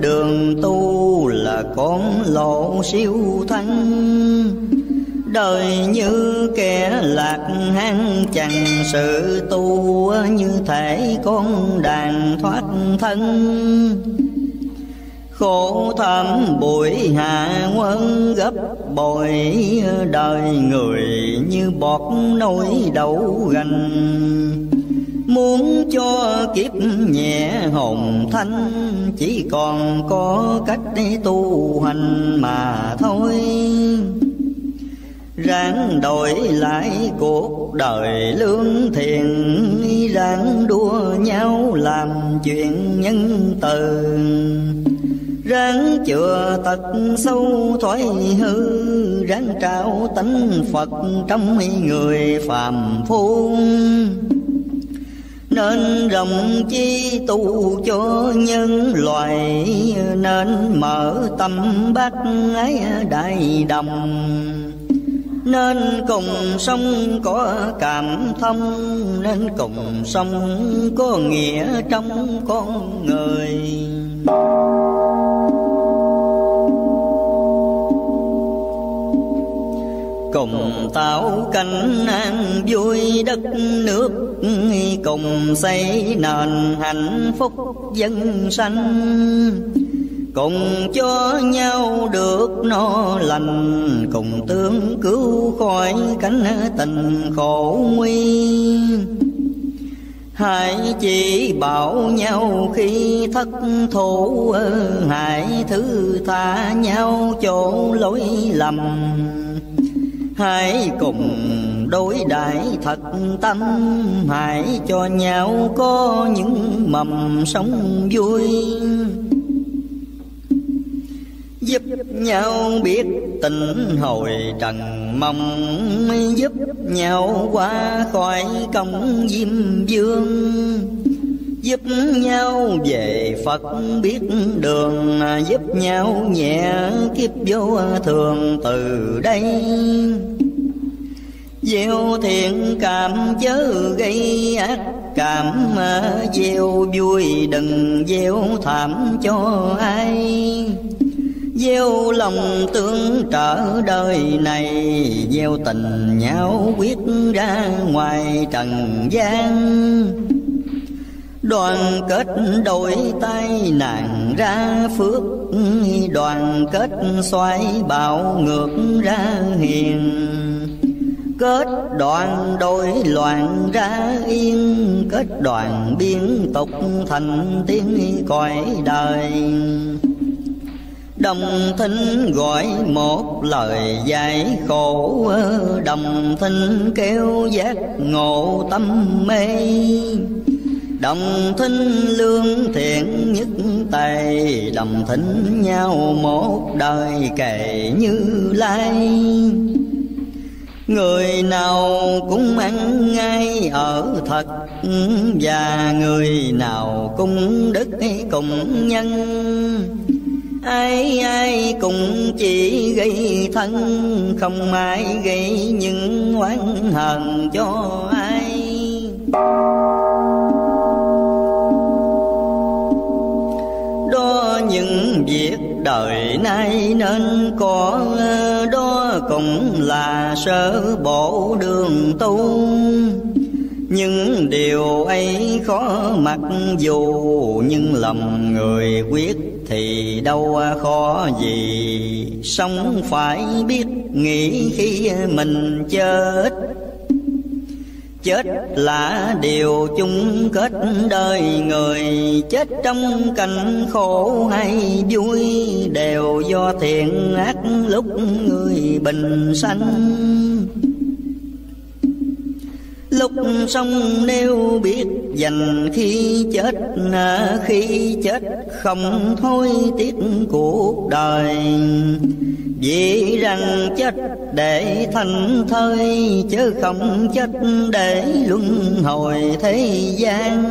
Đường tu là con lộ siêu thắng Đời như kẻ lạc hang, chẳng sự tu Như thể con đàn thoát thân. Khổ thầm bụi hạ quân gấp bội, Đời người như bọt nổi đậu gành. Muốn cho kiếp nhẹ hồn thanh, Chỉ còn có cách tu hành mà thôi ráng đổi lại cuộc đời lương thiện. Ráng đua nhau làm chuyện nhân từ. Ráng chừa tật sâu thoái hư. Ráng trao tánh phật trong người phàm phu. Nên rộng chi tu cho nhân loại, nên mở tâm bác ái đại đồng nên cùng sông có cảm thông, nên cùng sông có nghĩa trong con người. Cùng tạo cảnh an vui đất nước, cùng xây nền hạnh phúc dân sanh cùng cho nhau được no lành, cùng tương cứu khỏi cánh tình khổ nguy. Hãy chỉ bảo nhau khi thất thủ, hãy thứ tha nhau chỗ lỗi lầm. Hãy cùng đối đãi thật tâm, hãy cho nhau có những mầm sống vui giúp nhau biết tình hồi trần mong. Giúp nhau qua khỏi công diêm dương giúp nhau về Phật biết đường. Giúp nhau nhẹ kiếp vô thường từ đây. Gieo thiện cảm chớ gây ác cảm gieo vui đừng gieo thảm cho ai gieo lòng tương trở đời này, gieo tình nhau quyết ra ngoài trần gian. Đoàn kết đổi tay nàng ra phước, đoàn kết xoay bạo ngược ra hiền. Kết đoàn đổi loạn ra yên, kết đoàn biến tục thành tiếng cõi đời. Đồng thinh gọi một lời giải khổ, Đồng thinh kêu giác ngộ tâm mê. Đồng thinh lương thiện nhất tài, Đồng thinh nhau một đời kệ như lai. Người nào cũng ăn ngay ở thật, Và người nào cũng đức cùng nhân. Ai ai cũng chỉ gây thân, Không ai gây những oán hờn cho ai. Đó những việc đời nay nên có Đó cũng là sơ bộ đường tu. Những điều ấy khó mặc dù, nhưng lòng người quyết thì đâu à, khó gì. Sống phải biết nghĩ khi mình chết. Chết là điều chung kết đời người. Chết trong cảnh khổ hay vui Đều do thiện ác lúc người bình sanh. Lúc sống nếu biết dành khi chết Khi chết không thôi tiếc cuộc đời. Vì rằng chết để thành thơi Chứ không chết để luân hồi thế gian.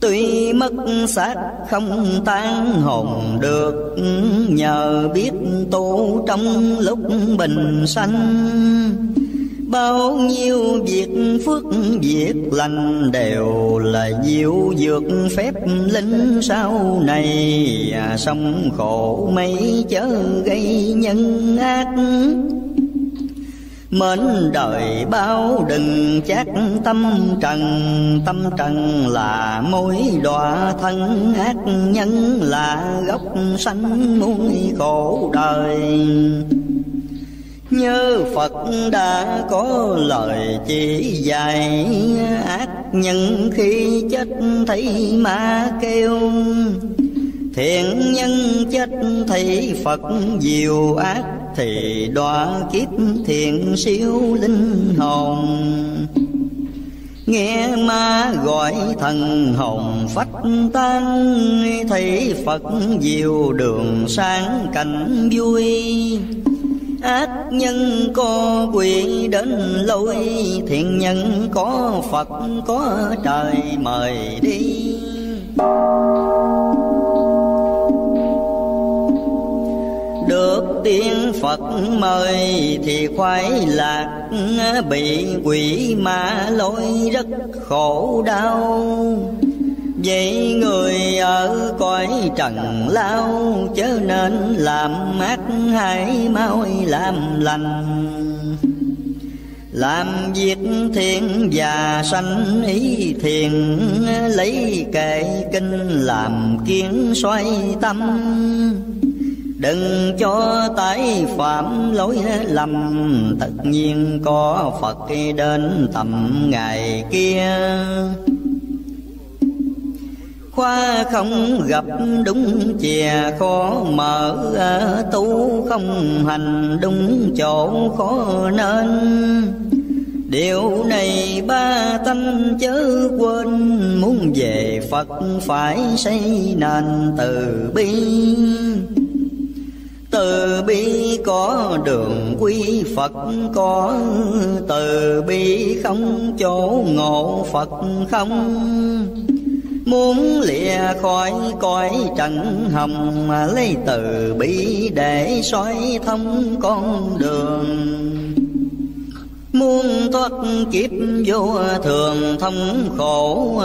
Tuy mất xác không tan hồn được, Nhờ biết tu trong lúc bình sanh. Bao nhiêu việc phước việc lành đều là diệu dược phép linh sau này. À, Sống khổ mấy chớ gây nhân ác. Mến đời bao đừng chắc tâm trần Tâm trần là mối đọa thân ác nhân là gốc sanh muôn khổ đời. Nhớ Phật đã có lời chỉ dạy. Ác nhân khi chết thấy ma kêu. Thiện nhân chết thấy Phật diệu ác Thì đọa kiếp thiện siêu linh hồn. Nghe ma gọi thần hồn phách tan. Thấy Phật diệu đường sáng cảnh vui ác nhân có quỷ đến lôi thiện nhân có phật, có trời mời đi. Được tiên Phật mời thì khoái lạc, Bị quỷ ma lôi rất khổ đau. Vậy người ở cõi trần lao Chớ nên làm ác hãy mau làm lành. Làm việc thiện và sanh ý thiền lấy kệ kinh làm kiến xoay tâm. Đừng cho tái phạm lỗi lầm, tất nhiên có phật đến tầm ngày kia khoa không gặp đúng chè khó, mở tu không hành đúng chỗ khó nên. Điều này ba tâm chớ quên, Muốn về Phật phải xây nền từ bi. Từ bi có đường quy Phật có, từ bi không chỗ ngộ Phật không. Muốn lìa khỏi cõi trần hồng Mà lấy từ bi để soi thông con đường. Muốn thoát kiếp vô thường thông khổ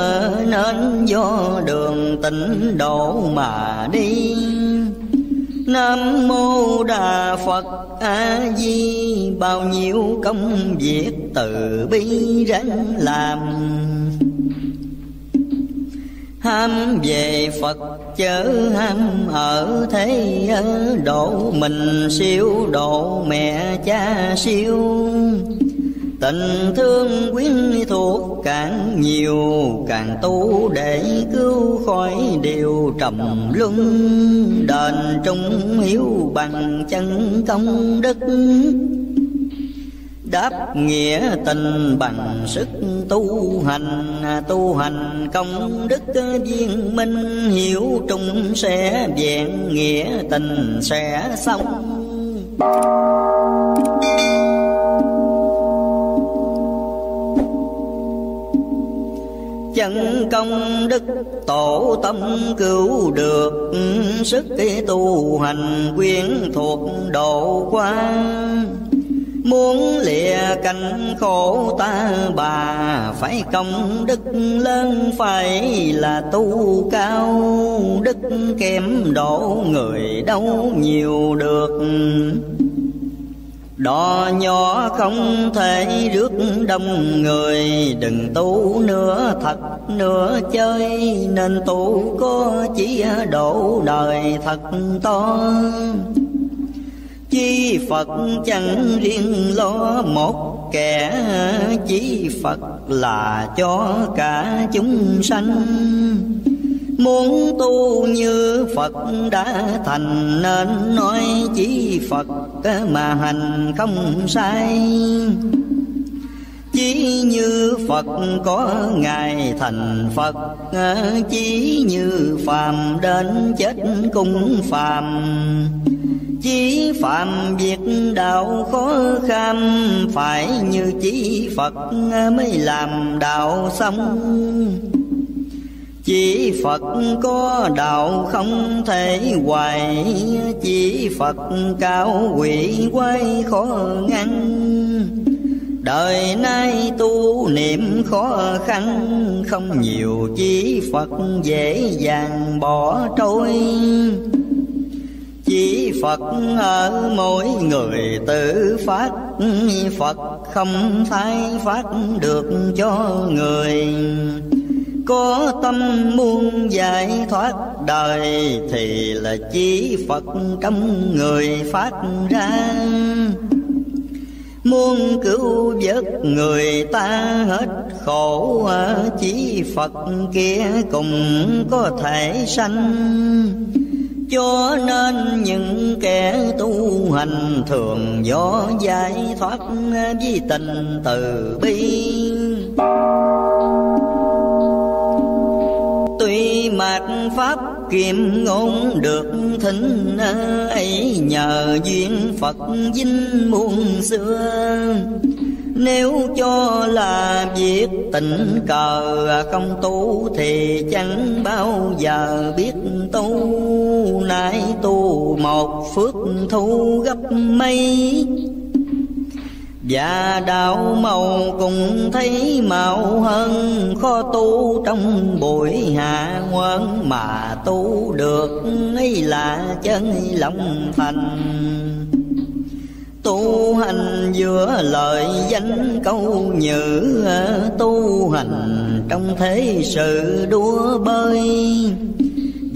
Nên do đường tịnh độ mà đi. Nam mô Đà Phật A Di Bao nhiêu công việc từ bi ráng làm ham về Phật chớ ham ở thế độ, mình siêu độ mẹ cha siêu. Tình thương quyến thuộc càng nhiều, Càng tu để cứu khỏi điều trầm luân. Đền trung hiếu bằng chân công đức đáp nghĩa tình bằng sức tu hành. Tu hành công đức viên minh, hiểu trung sẽ vẹn nghĩa tình sẽ xong chân công đức tổ tâm cứu được, sức tu hành quyến thuộc độ quan Muốn lìa cảnh khổ ta, bà Phải công đức lớn, phải là tu cao. Đức kém đổ người đâu nhiều được. Đò nhỏ không thể rước đông người, Đừng tu nữa, thật nữa chơi. Nên tu có chỉ đổ đời thật to. Chi Phật chẳng riêng lo một kẻ, Chi Phật là cho cả chúng sanh. Muốn tu như Phật đã thành Nên, nói chỉ Phật mà hành không sai. Chỉ như Phật có Ngài thành Phật, Chỉ như phàm đến chết cũng phàm. Chí phạm việc đạo khó kham, Phải như chí Phật mới làm đạo xong. Chỉ Phật có đạo không thể hoài Chỉ Phật cao quỷ quay khó ngăn. Đời nay tu niệm khó khăn, Không nhiều chỉ Phật dễ dàng bỏ trôi chỉ Phật, ở mỗi người tự phát. Phật không thay phát được cho người. Có tâm muốn giải thoát đời thì là chỉ phật trong người phát ra. Muốn cứu vớt người ta hết khổ chỉ phật kia cùng có thể sanh cho nên những kẻ tu hành thường do giải thoát với tình từ bi. Tuy mạt pháp kiệm ngôn được thính ấy nhờ duyên phật vinh muôn xưa nếu cho là việc tình cờ, không tu Thì chẳng bao giờ biết tu. Nay tu một phước thu gấp mấy. Và đạo màu cùng thấy màu hơn, Khó tu trong buổi hạ ngoan Mà tu được, ấy là chân lòng thành. Tu hành giữa lời danh, câu nhữ, Tu hành trong thế sự đua bơi.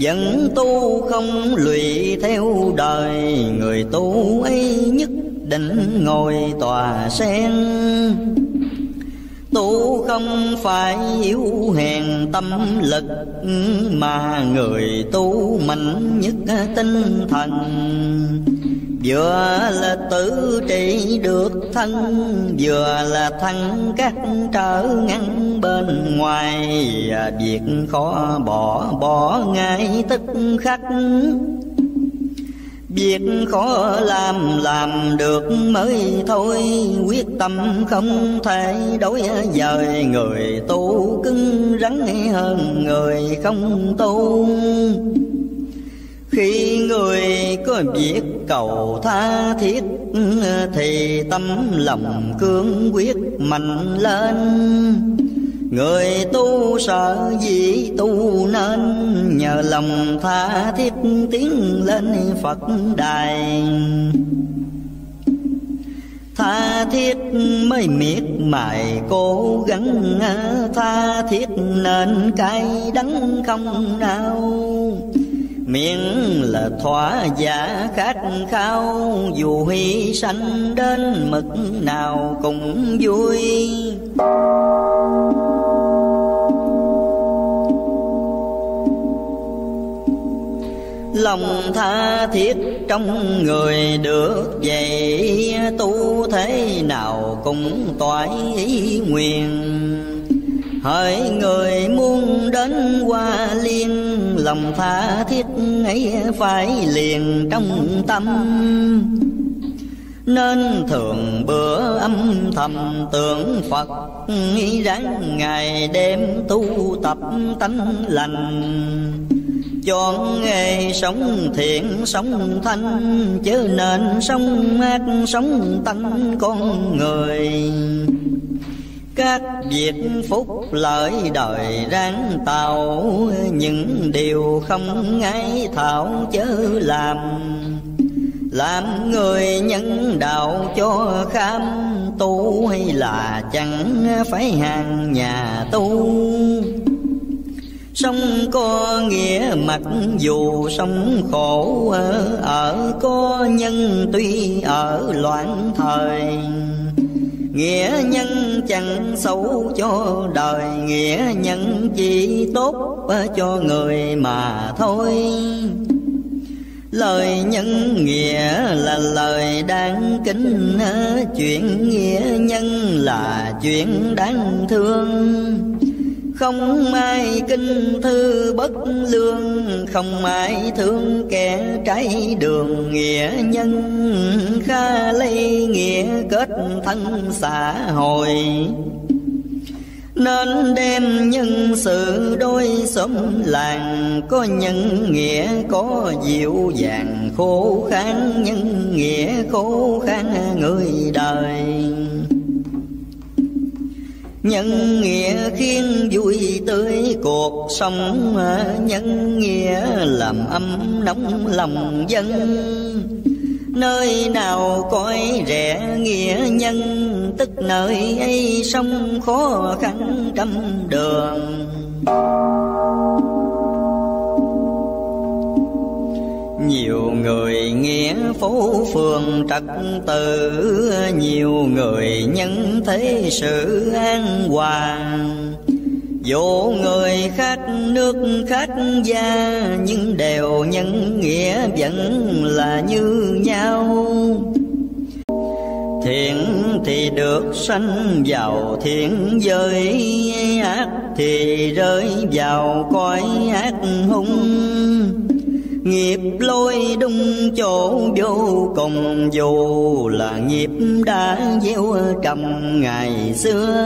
Vẫn tu không lụy theo đời, Người tu ấy nhất định ngồi tòa sen. Tu không phải yếu hèn tâm lực, mà người tu mạnh nhất tinh thần vừa là tự trị được thân, vừa là thân các trở ngăn bên ngoài. À, việc khó bỏ bỏ ngay tức khắc. Việc khó làm làm được mới thôi, Quyết tâm không thể đối dời. Người tu cứng rắn hơn người không tu. Khi người có việc cầu tha thiết, Thì tâm lòng cương quyết mạnh lên. Người tu sợ gì tu nên, Nhờ lòng tha thiết tiến lên Phật đài. Tha thiết mới miệt mài, cố gắng, Tha thiết nên cay đắng không nào Miệng là thỏa giả khát khao, Dù hy sanh đến mực nào cũng vui. Lòng tha thiết trong người được vậy, tu thế nào cũng toái ý nguyện hỡi người muốn đến qua liên lòng tha thiết ấy phải liền trong tâm. Nên thường bữa âm thầm tưởng Phật ráng ngày đêm tu tập tánh lành. Chọn nghề sống thiện, sống thanh chứ nên sống ác, sống tánh con người các việc phúc lợi đời ráng tạo những điều không ngái thảo chớ làm. Làm người nhân đạo cho khám tu hay là chẳng phải hàng nhà tu. Sống có nghĩa mặc dù sống khổ ở, ở có nhân tuy ở loạn thời. Nghĩa nhân chẳng xấu cho đời, Nghĩa nhân chỉ tốt cho người mà thôi. Lời nhân nghĩa là lời đáng kính, Chuyện nghĩa nhân là chuyện đáng thương không ai kinh thư bất lương, không ai thương kẻ trái đường. Nghĩa nhân kha lây, nghĩa kết thân xã hội. Nên đem nhân sự đôi xóm làng, có nhân nghĩa, có dịu dàng, khổ khăn nhân nghĩa, khổ khăn người đời. Nhân nghĩa khiến vui tươi cuộc sống, Nhân nghĩa làm ấm nóng lòng dân. Nơi nào coi rẻ nghĩa nhân, Tức nơi ấy sống khó khăn trăm đường. Nhiều người nghĩa phố phường trật tự, nhiều người nhân thế sự an hòa dù người khách, nước khách gia, nhưng đều nhân nghĩa vẫn là như nhau. Thiện thì được sanh vào thiện giới, ác thì rơi vào cõi ác hung. Nghiệp lôi đung chỗ vô cùng, Dù là nghiệp đã gieo trăm ngày xưa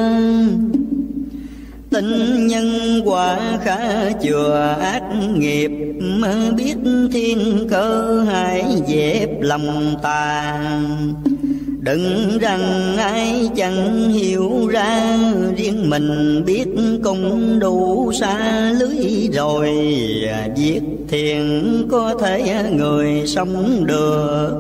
Tình nhân quả khá chừa ác nghiệp Biết thiên cơ hãy dẹp lòng tàn Đừng rằng ai chẳng hiểu ra, Riêng mình biết cũng đủ xa lưới rồi à, giết thiện có thể người sống được.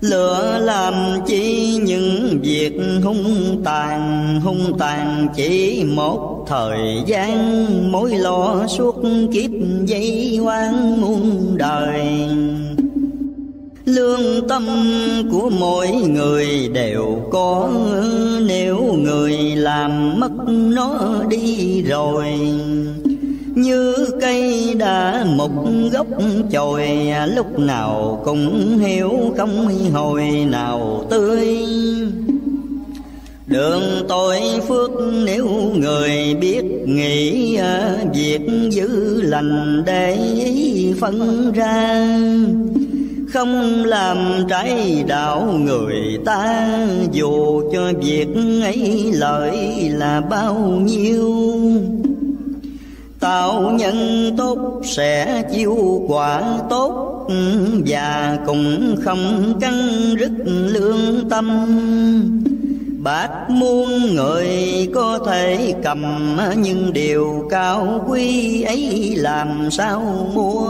Lựa làm chi những việc hung tàn Hung tàn chỉ một thời gian. Mối lo suốt kiếp dây oan muôn đời. Lương tâm của mỗi người đều có, nếu người làm mất nó đi rồi như cây đã một gốc chồi, lúc nào cũng hiểu không hồi nào tươi. Đường tội phước nếu người biết nghĩ, việc giữ lành để phân ra. Không làm trái đạo người ta, dù cho việc ấy lợi là bao nhiêu tạo nhân tốt sẽ chiêu quả tốt, và cũng không căng rứt lương tâm. Bác muôn người có thể cầm, nhưng điều cao quý ấy làm sao mua?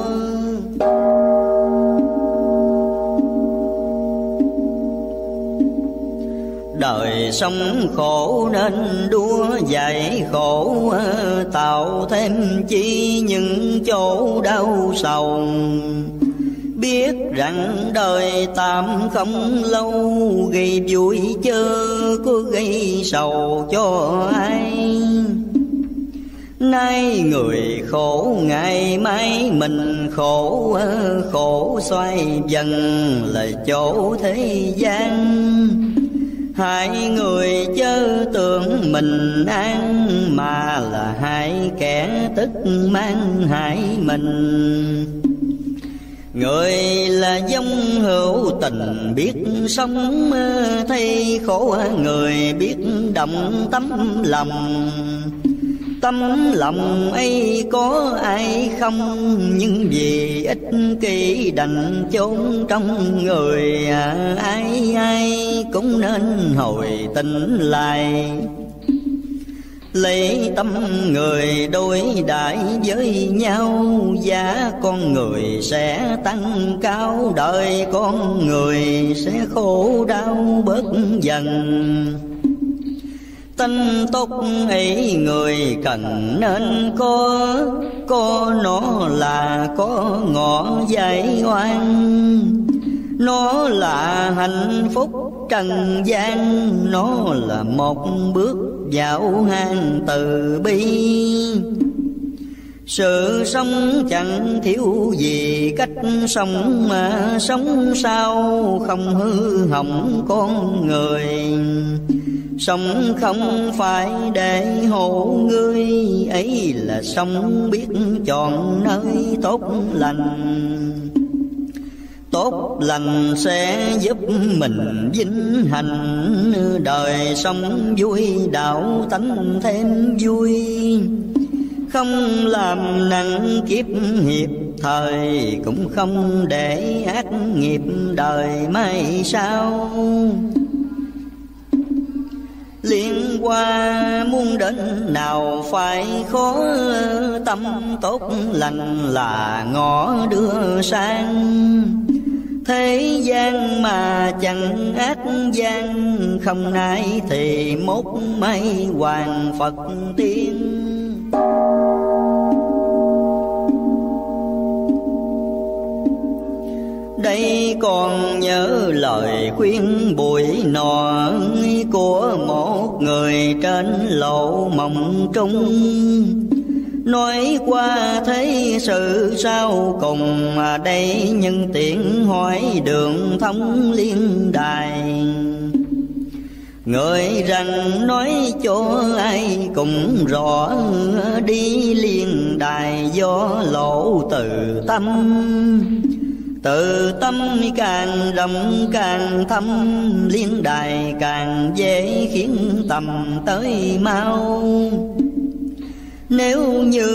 Đời sống khổ nên đua dạy khổ, tạo thêm chi những chỗ đau sầu. Biết rằng đời tạm không lâu, gây vui chớ có gây sầu cho ai. Nay người khổ, ngày mai mình khổ khổ xoay dần là chỗ thế gian hai người chớ tưởng mình an mà là hai kẻ tức mang hại mình. Người là dông hữu tình biết sống Thấy khổ, người biết động tấm lòng. Tâm lòng ấy có ai không? Nhưng vì ích kỷ đành chốn trong người à, Ai ai cũng nên hồi tỉnh lại. Lấy tâm người đối đại với nhau giá con người sẽ tăng cao đời con người sẽ khổ đau bớt dần. Tinh túc ấy người cần nên có Có nó là có ngõ dạy oan. Nó là hạnh phúc trần gian. Nó là một bước vào hang từ bi. Sự sống chẳng thiếu gì cách sống mà sống sao không hư hỏng con người. Sống không phải để hộ ngươi, ấy là sống biết chọn nơi tốt lành. Tốt lành sẽ giúp mình vinh hành đời sống vui, đạo tánh thêm vui. Không làm nặng kiếp hiệp, thời cũng không để ác nghiệp đời mai sau liên qua muốn đến nào phải khó, tâm tốt lành là ngõ đưa sang. Thế gian mà chẳng ác gian, không nay thì mốt mây hoàng phật tiên. Đây còn nhớ lời khuyên buổi nọ của một người trên lộ mộng trung. Nói qua thấy sự sao cùng mà đây nhân tiện hỏi đường thông liên đài. Người rằng nói cho ai cũng rõ, Đi liên đài do lộ từ tâm. Từ tâm càng rộng càng thâm, Liên đài càng dễ khiến tầm tới mau. Nếu như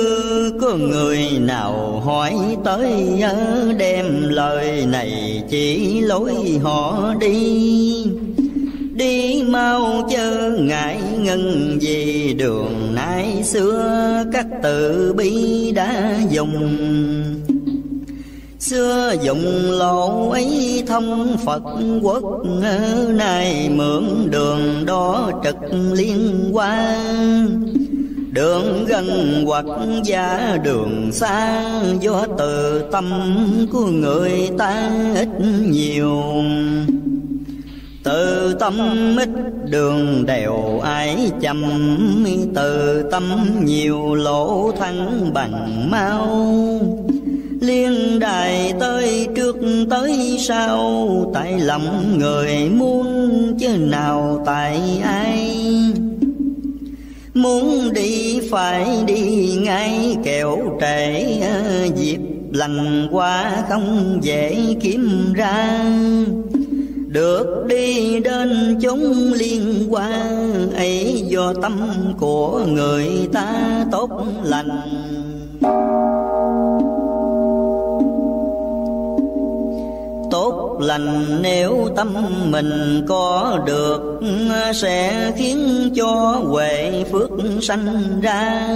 có người nào hỏi tới đem lời này, chỉ lối họ đi. Đi mau chớ ngại ngân gì, đường nay xưa các tự bi đã dùng. Xưa dùng lộ ấy thông Phật quốc Nay mượn đường đó trực liên quan. Đường gần hoặc giá đường xa, Do từ tâm của người ta ít nhiều. Từ tâm ít, đường đều ai chậm Từ tâm nhiều, lỗ thăng bằng mau. Liên đài tới trước tới sau, Tại lòng người muốn chứ nào tại ai. Muốn đi phải đi ngay kẹo trễ, Dịp lành qua không dễ kiếm ra. Được đi đến chúng liên quan ấy Do tâm của người ta tốt lành. Tốt lành. Nếu tâm mình có được, sẽ khiến cho huệ phước sanh ra.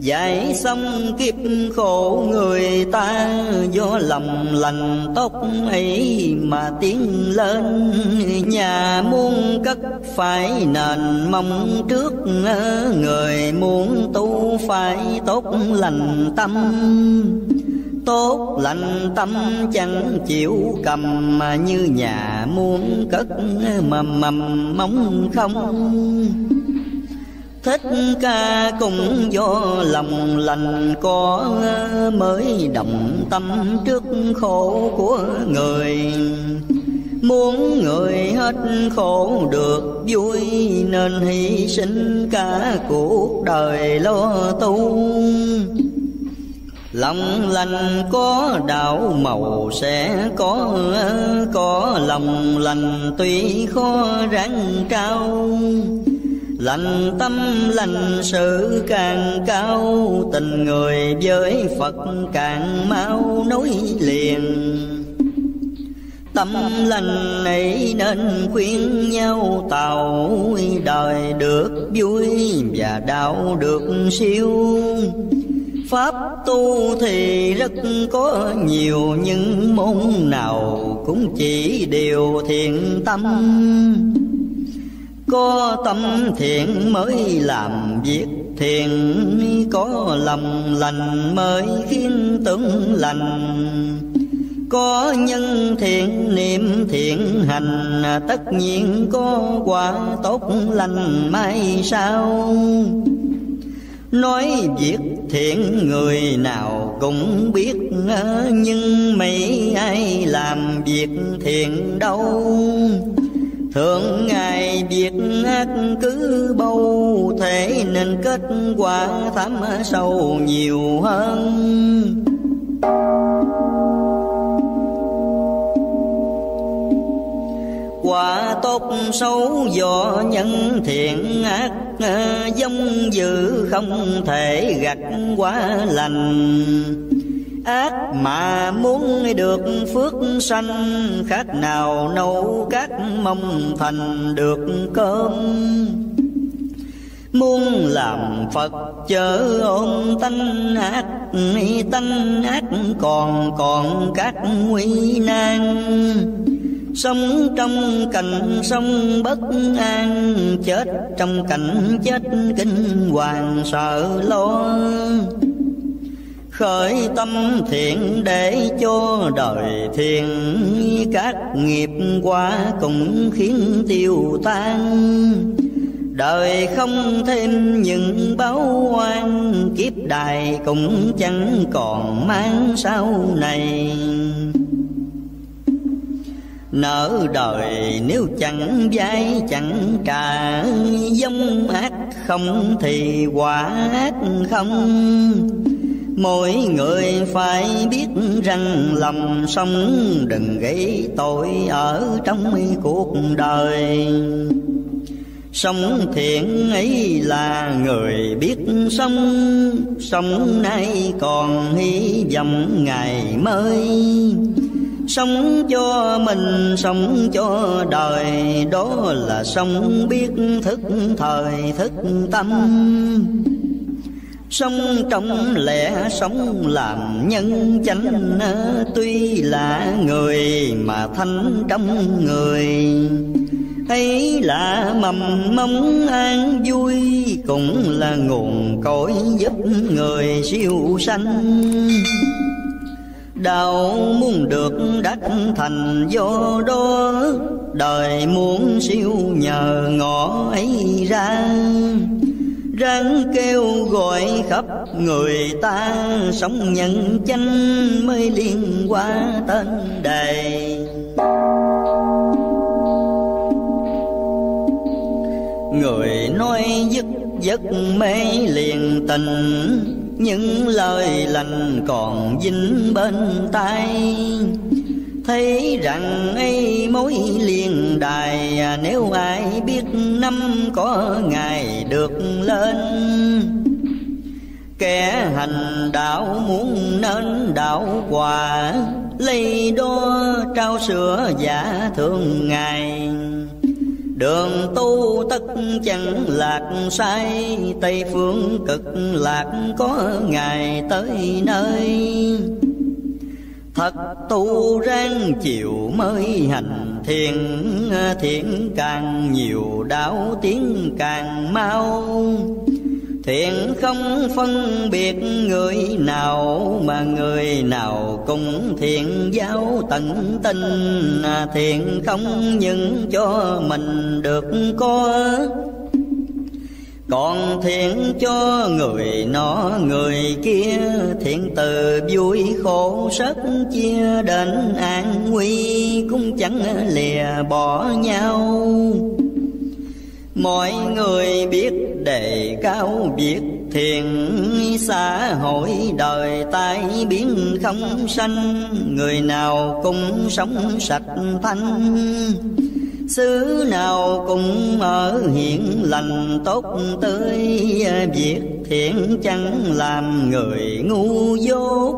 Giải xong kiếp khổ người ta, Do lòng lành tốt ấy mà tiến lên. Nhà muốn cất phải nền mong trước, Người muốn tu phải tốt lành tâm tốt. Lành tâm chẳng chịu cầm, mà như nhà muốn cất mầm mầm mong không. Thích ca cùng do lòng, lành có mới động tâm trước khổ của người. Muốn người hết khổ được vui, Nên hy sinh cả cuộc đời lo tu lòng lành có đạo, màu sẽ có có lòng lành tuy khó ráng trao. Lành tâm lành sự càng cao, tình người với phật càng mau nối liền. Tâm lành này nên khuyên nhau tạo đời được vui và đạo được siêu. Pháp tu thì rất có nhiều, Nhưng môn nào cũng chỉ điều thiện tâm. Có tâm thiện mới làm việc thiện, Có lòng lành mới khiến tưởng lành. Có nhân thiện, niệm thiện hành, tất nhiên có quả tốt lành mai sau nói việc thiện người nào cũng biết, nhưng mấy ai làm việc thiện đâu. Thường ngày việc ác cứ bâu thế nên kết quả thảm sâu nhiều hơn. Quả tốt xấu do nhân thiện ác ờ, giống dữ không thể gặt quá lành. Ác mà muốn được phước sanh, khác nào nấu cát mong thành được cơm. Muốn làm Phật chớ ôm tánh ác Tánh ác còn còn các nguy nan. Sống trong cảnh sống bất an, Chết trong cảnh chết kinh hoàng sợ lo. Khởi tâm thiện để cho đời thiền Các nghiệp qua cũng khiến tiêu tan. Đời không thêm những báo oan, Kiếp đài cũng chẳng còn mang sau này nở đời nếu chẳng vay chẳng trả, Giống ác không thì quả ác không. Mỗi người phải biết rằng lòng sống Đừng gây tội ở trong cuộc đời. Sống thiện ấy là người biết sống Sống nay còn hy vọng ngày mới. Sống cho mình, sống cho đời. Đó là sống biết thức thời, thức tâm. Sống trong lẽ sống làm nhân chánh Tuy là người mà thanh trong người. Ấy là mầm mống an vui cũng là nguồn cội giúp người siêu sanh đạo muốn được đắc thành do đó đời muốn siêu nhờ ngõ ấy ra. Ráng kêu gọi khắp người ta, sống nhận chánh mới liên qua tên đề người nói dứt giấc mê liền tình những lời lành còn dính bên tay, thấy rằng ấy mối liền đài à, nếu ai biết năm có ngày được lên kẻ hành đạo muốn nên đạo quả lấy đo trao sữa giả thường ngày. Đường tu tất chẳng lạc, sai Tây phương cực lạc có ngày tới nơi. Thật tu ráng chịu mới hành thiền Thiện càng nhiều, đạo tiếng càng mau. Thiện không phân biệt người nào Mà người nào cũng thiện giáo tận tình à, Thiện không những cho mình được có, còn thiện cho người nọ người kia. Thiện từ vui khổ rất chia đến an nguy, cũng chẳng lìa bỏ nhau mọi người biết đề cao việc thiện, xã hội đời tai biến không sanh, người nào cũng sống sạch thanh. Xứ nào cũng ở hiện lành, tốt tươi, việc thiện chẳng làm người ngu dốt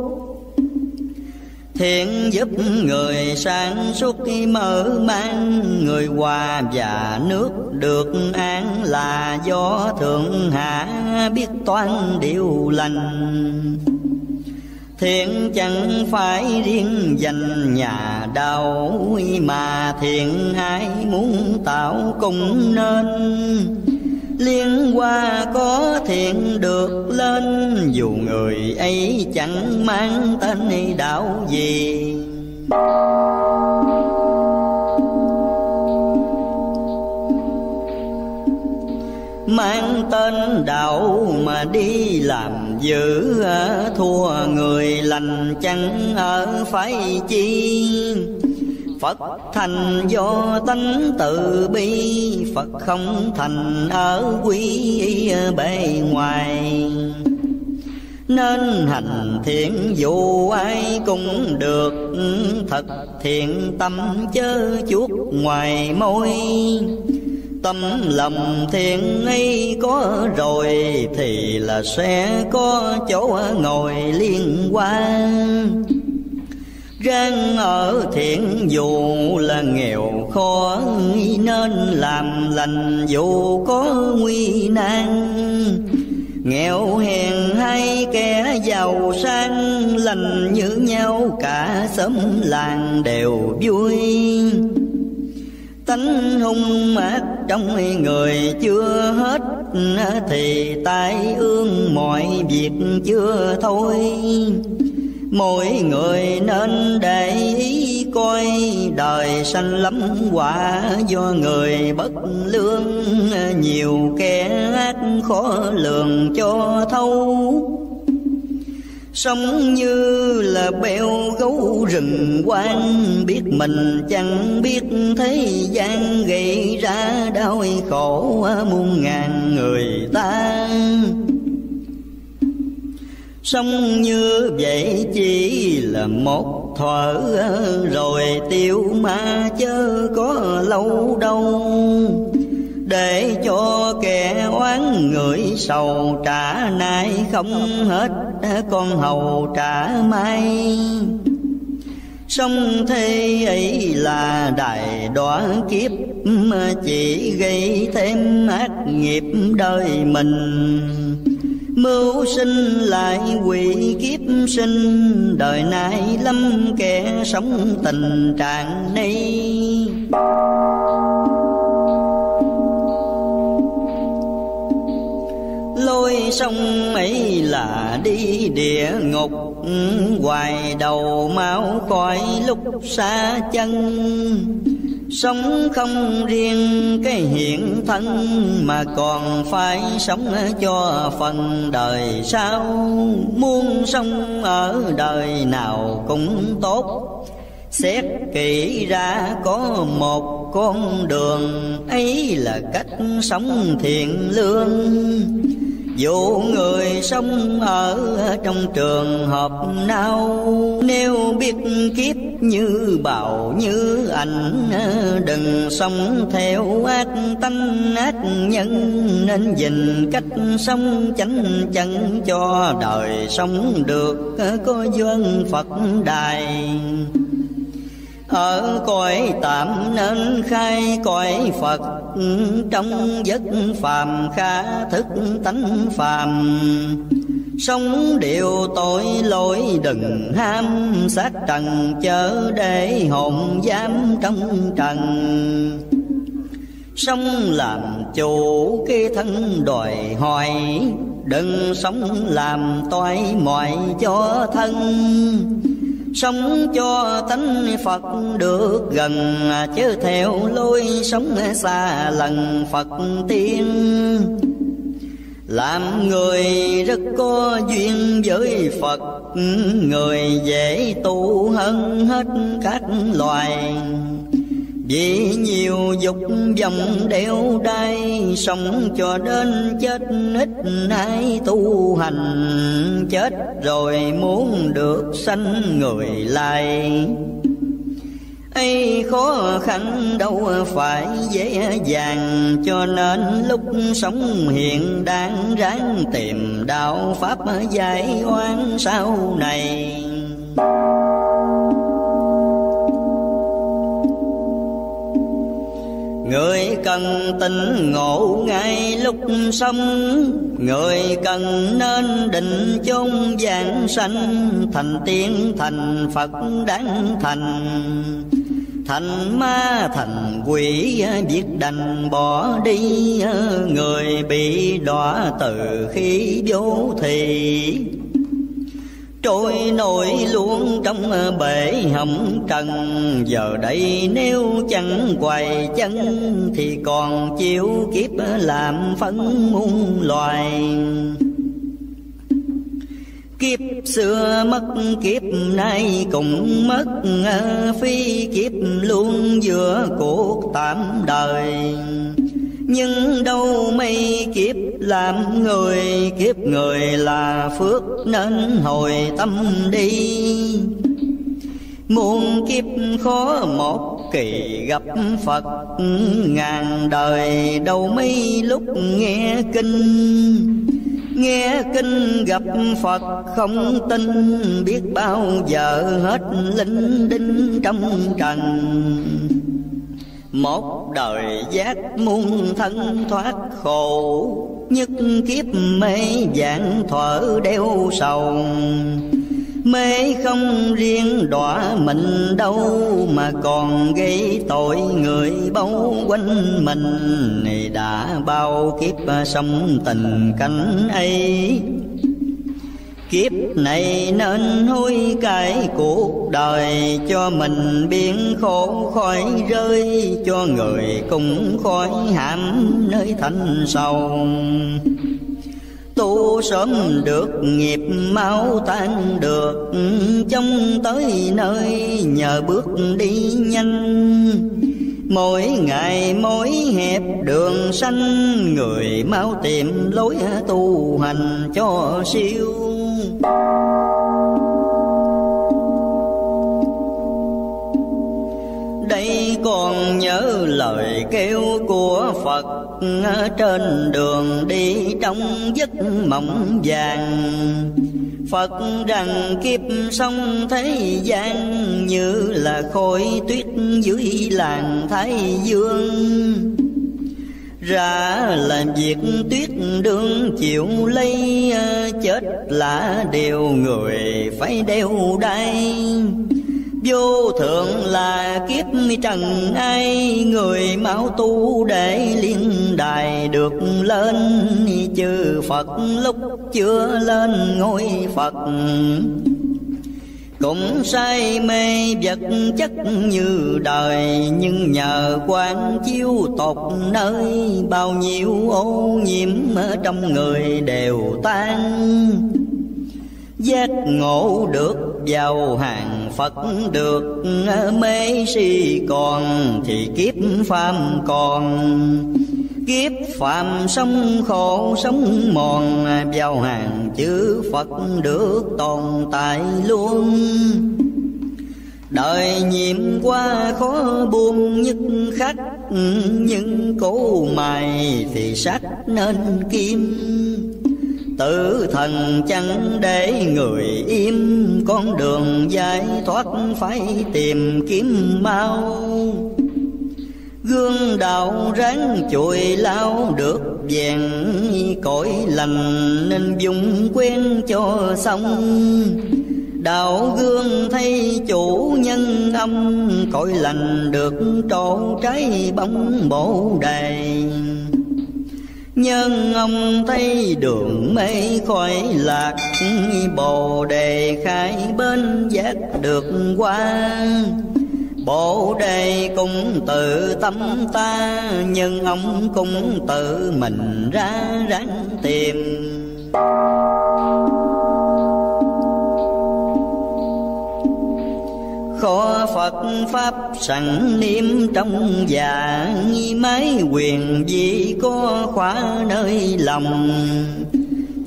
thiện giúp người sáng suốt mở mang. Người hòa và nước được an là do thượng hạ biết toán điều lành. Thiện chẳng phải riêng dành nhà đau, mà thiện ai muốn tạo cũng nên liên hoa có thiện được lên, dù người ấy chẳng mang tên đạo gì. Mang tên đạo mà đi làm dữ thua người lành chẳng ở phải chi Phật thành do tánh từ bi. Phật không thành ở quý bề ngoài. Nên hành thiện dù ai cũng được, Thật thiện tâm chớ chuốc ngoài môi. Tâm lòng thiện ấy có rồi Thì là sẽ có chỗ ngồi liên quan Ráng ở thiện dù là nghèo khó, Nên làm lành dù có nguy nan. Nghèo hèn hay kẻ giàu sang, Lành như nhau, cả xóm làng đều vui. Tánh hung ác trong người chưa hết, thì tai ương mọi việc chưa thôi mỗi người nên để ý coi, đời sanh lắm quả do người bất lương. Nhiều kẻ ác khó lường cho thâu Sống như là beo gấu rừng quang, Biết mình chẳng biết thế gian gây ra đau khổ muôn ngàn người ta. Sống như vậy chỉ là một thuở Rồi tiêu ma chớ có lâu đâu. Để cho kẻ oán người sầu trả nay không hết, con hầu trả mai Sông thế ấy là đại đoá kiếp Chỉ gây thêm ác nghiệp đời mình. Mưu sinh lại quỷ kiếp sinh, Đời nay lâm kẻ sống tình trạng này. Lôi sông ấy là đi địa ngục, hoài đầu máu coi lúc xa chân. Sống không riêng cái hiện thân Mà còn phải sống cho phần đời sau. Muốn sống ở đời nào cũng tốt. Xét kỹ ra có một con đường, ấy là cách sống thiện lương dù người sống ở trong trường hợp nào, Nếu biết kiếp như bào như ảnh, Đừng sống theo ác tâm, ác nhân Nên dình cách sống chánh chẳng cho đời sống được, Có duyên Phật đài ở cõi tạm nên khai cõi Phật, trong giấc phàm khá thức tánh phàm. Sống điều tội lỗi đừng ham, sát trần chớ để hồn giam trong trần. Sống làm chủ cái thân đòi hỏi, Đừng sống làm toại mọi cho thân. Sống cho tánh Phật được gần Chứ theo lối sống xa lần Phật tiên. Làm người rất có duyên với Phật, Người dễ tu hơn hết các loài vì nhiều dục vọng đeo đai, sống cho đến chết ít ai tu hành. Chết rồi muốn được sanh người lại. Ấy khó khăn đâu phải dễ dàng, cho nên lúc sống hiện đang ráng tìm đạo pháp giải oan sau này. Người cần tỉnh ngộ ngay lúc sống, Người cần nên định chung giảng sanh, Thành tiên, thành Phật đáng thành. Thành ma, thành quỷ biết đành bỏ đi, Người bị đọa từ khi vô thị Trôi nổi luôn trong bể hầm trần. Giờ đây nếu chẳng quay chân Thì còn chịu kiếp làm phân muôn loài. Kiếp xưa mất kiếp nay cũng mất Phi kiếp luôn giữa cuộc tạm đời nhưng đâu mấy kiếp làm người, kiếp người là phước nên hồi tâm đi. Muôn kiếp khó một kỳ gặp phật, ngàn đời đâu mấy lúc nghe kinh. Nghe kinh gặp phật không tin, biết bao giờ hết linh đinh trong trần một đời giác muôn thân thoát khổ, Nhất kiếp mê dạng thở đeo sầu. Mê không riêng đọa mình đâu, Mà còn gây tội người bao quanh mình. Đã bao kiếp sống tình cảnh ấy Kiếp này nên hối cải cuộc đời Cho mình biến khổ khỏi rơi, Cho người cùng khỏi hãm nơi thanh sầu. Tu sớm được, nghiệp mau tan được Trong tới nơi nhờ bước đi nhanh. Mỗi ngày mỗi hẹp đường xanh, Người mau tìm lối tu hành cho siêu đây còn nhớ lời kêu của Phật trên đường đi trong giấc mộng vàng. Phật rằng kiếp sông thế gian như là khối tuyết dưới làng Thái Dương ra làm việc tuyết đương chịu lấy à, chết là điều người phải đeo đai. Vô thượng là kiếp trần ai, người mau tu để liên đài được lên. Chư phật lúc chưa lên ngôi phật cũng say mê vật chất như đời, nhưng nhờ quan chiếu tột nơi bao nhiêu ô nhiễm ở trong người đều tan. Giác ngộ được, vào hàng Phật được, mê si còn thì kiếp phàm còn kiếp phàm sống khổ sống mòn, vào hàng chữ Phật được tồn tại luôn. Đời nhiệm qua khó buông nhất khắc nhưng cố mài thì sắc nên kim. Tử thần chẳng để người im, Con đường giải thoát phải tìm kiếm mau. Gương đạo ráng chùi lao được vàng cõi lành Nên dùng quen cho xong. Đạo gương thay chủ nhân âm Cõi lành được trổ trái bóng bổ đầy Nhân ông thấy đường mây khỏi lạc, Bồ đề khai bên giác được qua. Bồ đề cũng tự tâm ta, Nhưng ông cũng tự mình ra ráng tìm. Khó Phật Pháp sẵn niệm trong dạ Mái quyền gì có khóa nơi lòng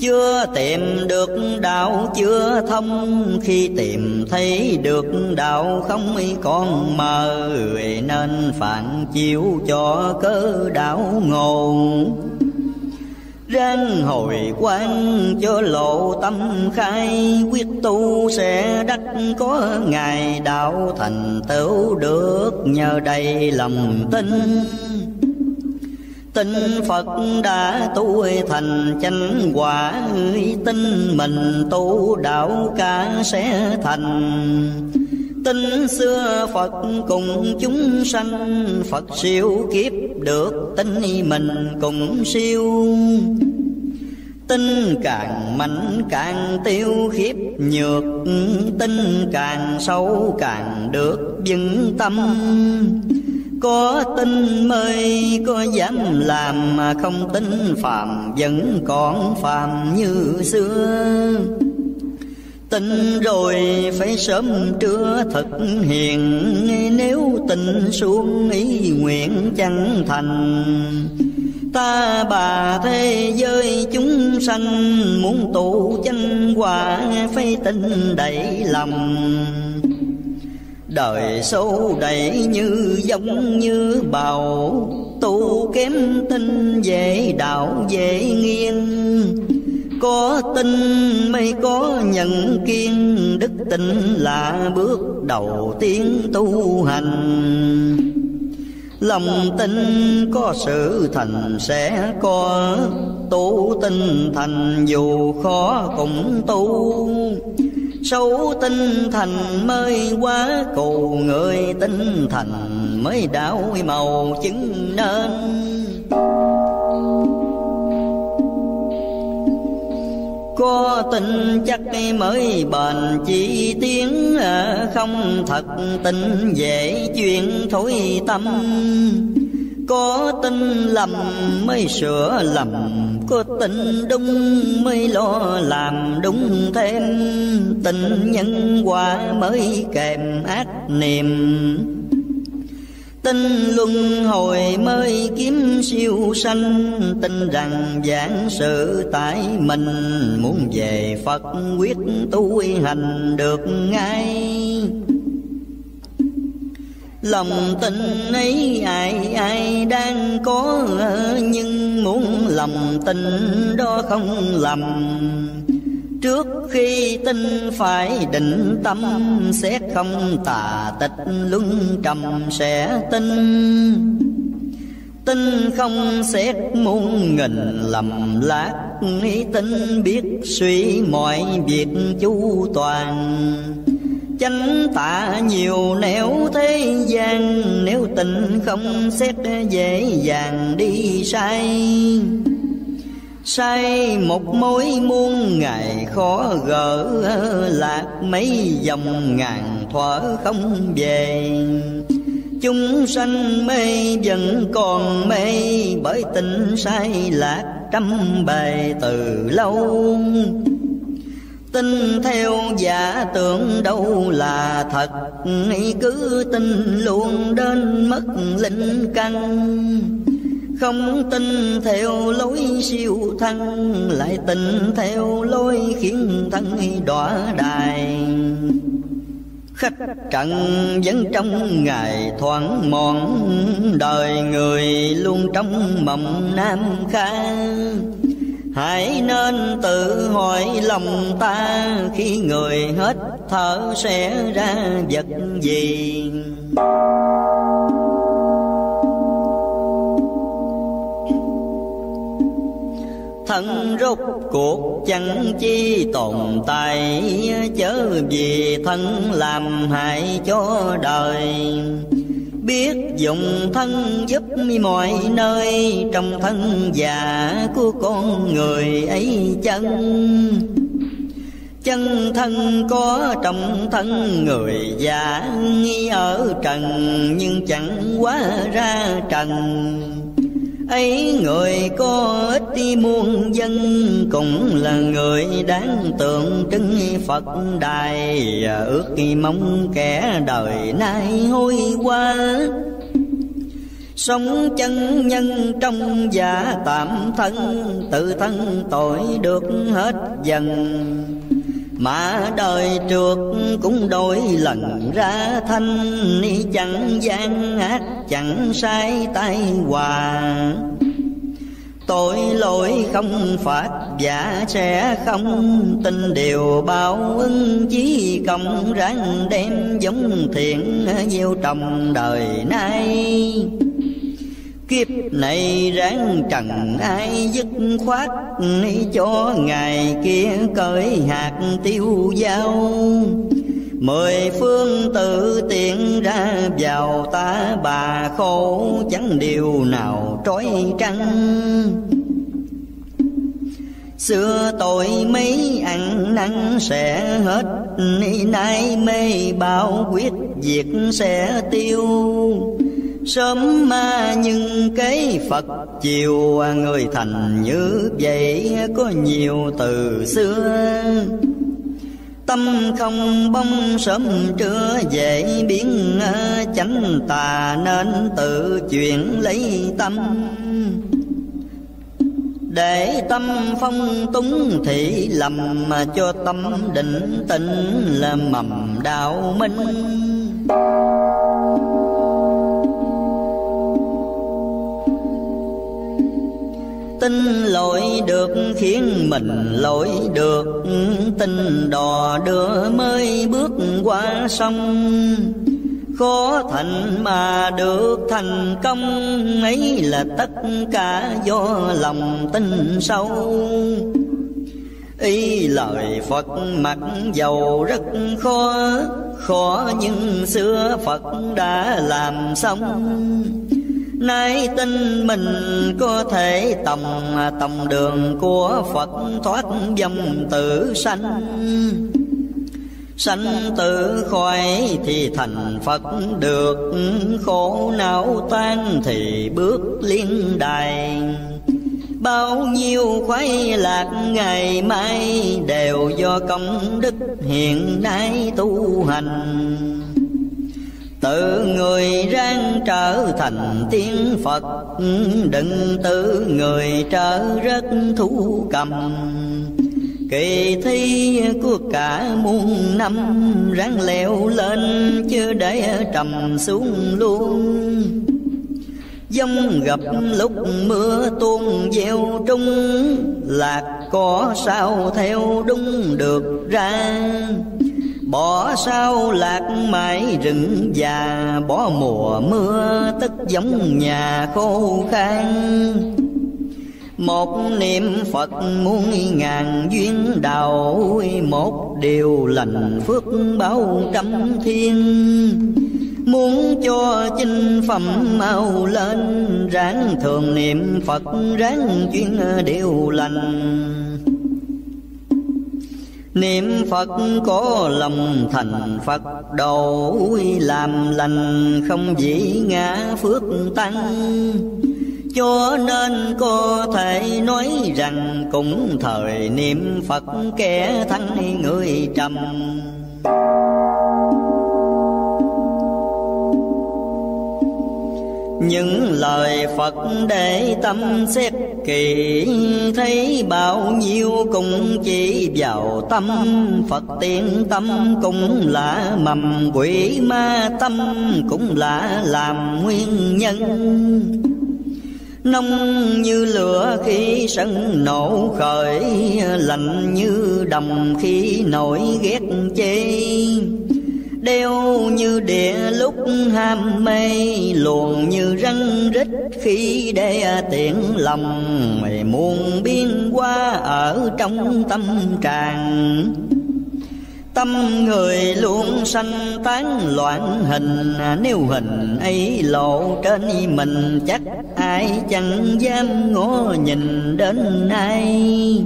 chưa tìm được đạo, chưa thông. Khi tìm thấy được đạo không còn mờ nên phản chiếu cho cơ đạo ngộ ráng hồi quan cho lộ tâm khai, quyết tu sẽ đắc có ngày đạo thành tựu được. Nhờ đây lòng tin Tin Phật đã tu thành chánh quả Tin mình tu đạo cả sẽ thành. Tin xưa Phật cùng chúng sanh, Phật siêu kiếp được tin mình cùng siêu. Tin càng mạnh càng tiêu khiếp, nhược Tin càng sâu càng được vững tâm có tin mới có dám làm mà không tin phàm, vẫn còn phàm như xưa. Tin rồi phải sớm trưa thực hiện, nếu tình xuống ý nguyện chẳng thành. Ta bà thế giới chúng sanh, muốn tụ chân quả phải tin đầy lòng đời sâu đầy như giống như bào, tu kém tin dễ đạo dễ nghiêng. Có tin mới có nhận kiên, đức tin là bước đầu tiên tu hành. Lòng tin có sự thành sẽ có, tu tinh thành dù khó cũng tu sâu tinh thành mới quá cù người tinh thành mới đảo màu chứng nên. Có tin chắc mới bền chỉ tiếng à, không thật tin dễ chuyện thối tâm có tin lầm mới sửa lầm, có tình đúng mới lo làm đúng thêm, tình nhân quả mới kèm ác niệm. Tin luân hồi mới kiếm siêu sanh, Tin rằng giảng sự tại mình, Muốn về Phật quyết tu hành được ngay. Lòng tin ấy ai ai đang có, Nhưng muốn lòng tin đó không lầm. Trước khi tin phải định tâm Xét không tà tịch, luân trầm sẽ tin. Tin không xét muôn nghìn lầm lạc Tin biết suy mọi việc chu toàn chánh tạ nhiều nẻo thế gian, nếu tình không xét dễ dàng đi sai. Sai một mối muôn ngày khó gỡ, lạc mấy dòng ngàn thuở không về. Chúng sanh mê vẫn còn mê, bởi tình sai lạc trăm bề từ lâu tin theo giả tưởng đâu là thật. Cứ tin luôn đến mất linh căn. Không tin theo lối siêu thân, lại tin theo lối khiến thân đọa đài. Khách trận vẫn trong ngày thoáng mòn, đời người luôn trong mộng nam khang hãy nên tự hỏi lòng ta khi người hết thở sẽ ra vật gì? Thân rốt cuộc chẳng chi tồn tại, chớ vì thân làm hại cho đời biết dùng thân giúp mọi nơi, trong thân già của con người ấy chân. Chân thân có trong thân người già ở trần, nhưng chẳng quá ra trần ấy người có ít đi muôn dân cũng là người đáng tượng trưng phật đài. Ước mong kẻ đời nay hôi qua sống chân nhân trong giả tạm thân, tự thân tội được hết dần mà đời trượt cũng đổi lần ra thanh, chẳng gian ác, chẳng sai tay hòa tội lỗi không phạt, giả sẽ không tin. Điều báo ứng chí công ráng đem giống thiện gieo trồng đời nay. Kiếp này ráng trần ai dứt khoát Cho ngày kia cởi hạt tiêu dao. Mười phương tự tiện ra vào ta bà khổ, Chẳng điều nào trói trăng. Xưa tội mấy ăn năn sẽ hết Nay mê bao quyết diệt sẽ tiêu. Sớm ma nhưng cái Phật chiều à, Người thành như vậy có nhiều từ xưa. Tâm không bông sớm trưa dễ biến à, chánh tà Nên tự chuyển lấy tâm. Để tâm phong túng thị lầm mà cho tâm định tĩnh là mầm đạo minh. Tin lỗi được, khiến mình lỗi được. Tin đò đưa mới bước qua sông. Khó thành mà được thành công, ấy là tất cả do lòng tin sâu. Ý lời phật mặc dầu rất khó khó nhưng xưa phật đã làm xong. Nay tin mình có thể tòng tòng đường của Phật thoát dòng tử sanh. Sanh tử khỏi thì thành Phật, được Khổ não tan thì bước liên đài. Bao nhiêu khoái lạc ngày mai Đều do công đức hiện nay tu hành. Tự người ráng trở thành tiên Phật, Đừng tự người trở rất thú cầm. Kỳ thi của cả muôn năm Ráng leo lên, chứ để trầm xuống luôn. Dông gặp lúc mưa tuôn gieo trung Lạc có sao theo đúng được ra. Bỏ sao lạc mãi rừng già, Bỏ mùa mưa tức giống nhà khô khan. Một niệm Phật muôn ngàn duyên đạo, Một điều lành phước bao trăm thiên. Muốn cho chinh phẩm mau lên, Ráng thường niệm Phật, ráng chuyên điều lành. Niệm Phật có lòng thành Phật, đầu Làm lành, không dĩ ngã phước tăng. Cho nên có thể nói rằng Cũng thời niệm Phật kẻ thắng người trầm. Những lời Phật để tâm xét kỳ thấy bao nhiêu cũng chỉ vào tâm. Phật tiên tâm cũng là mầm, quỷ ma tâm cũng là làm nguyên nhân. Nông như lửa khi sân nổ khởi, lạnh như đồng khi nổi ghét chê. Đeo như địa lúc ham mê, luồn như răng rít khi để tiện lòng, mày muôn biên qua ở trong tâm trạng. Tâm người luôn sanh tán loạn hình, Nếu hình ấy lộ trên mình, Chắc ai chẳng dám ngó nhìn đến ai.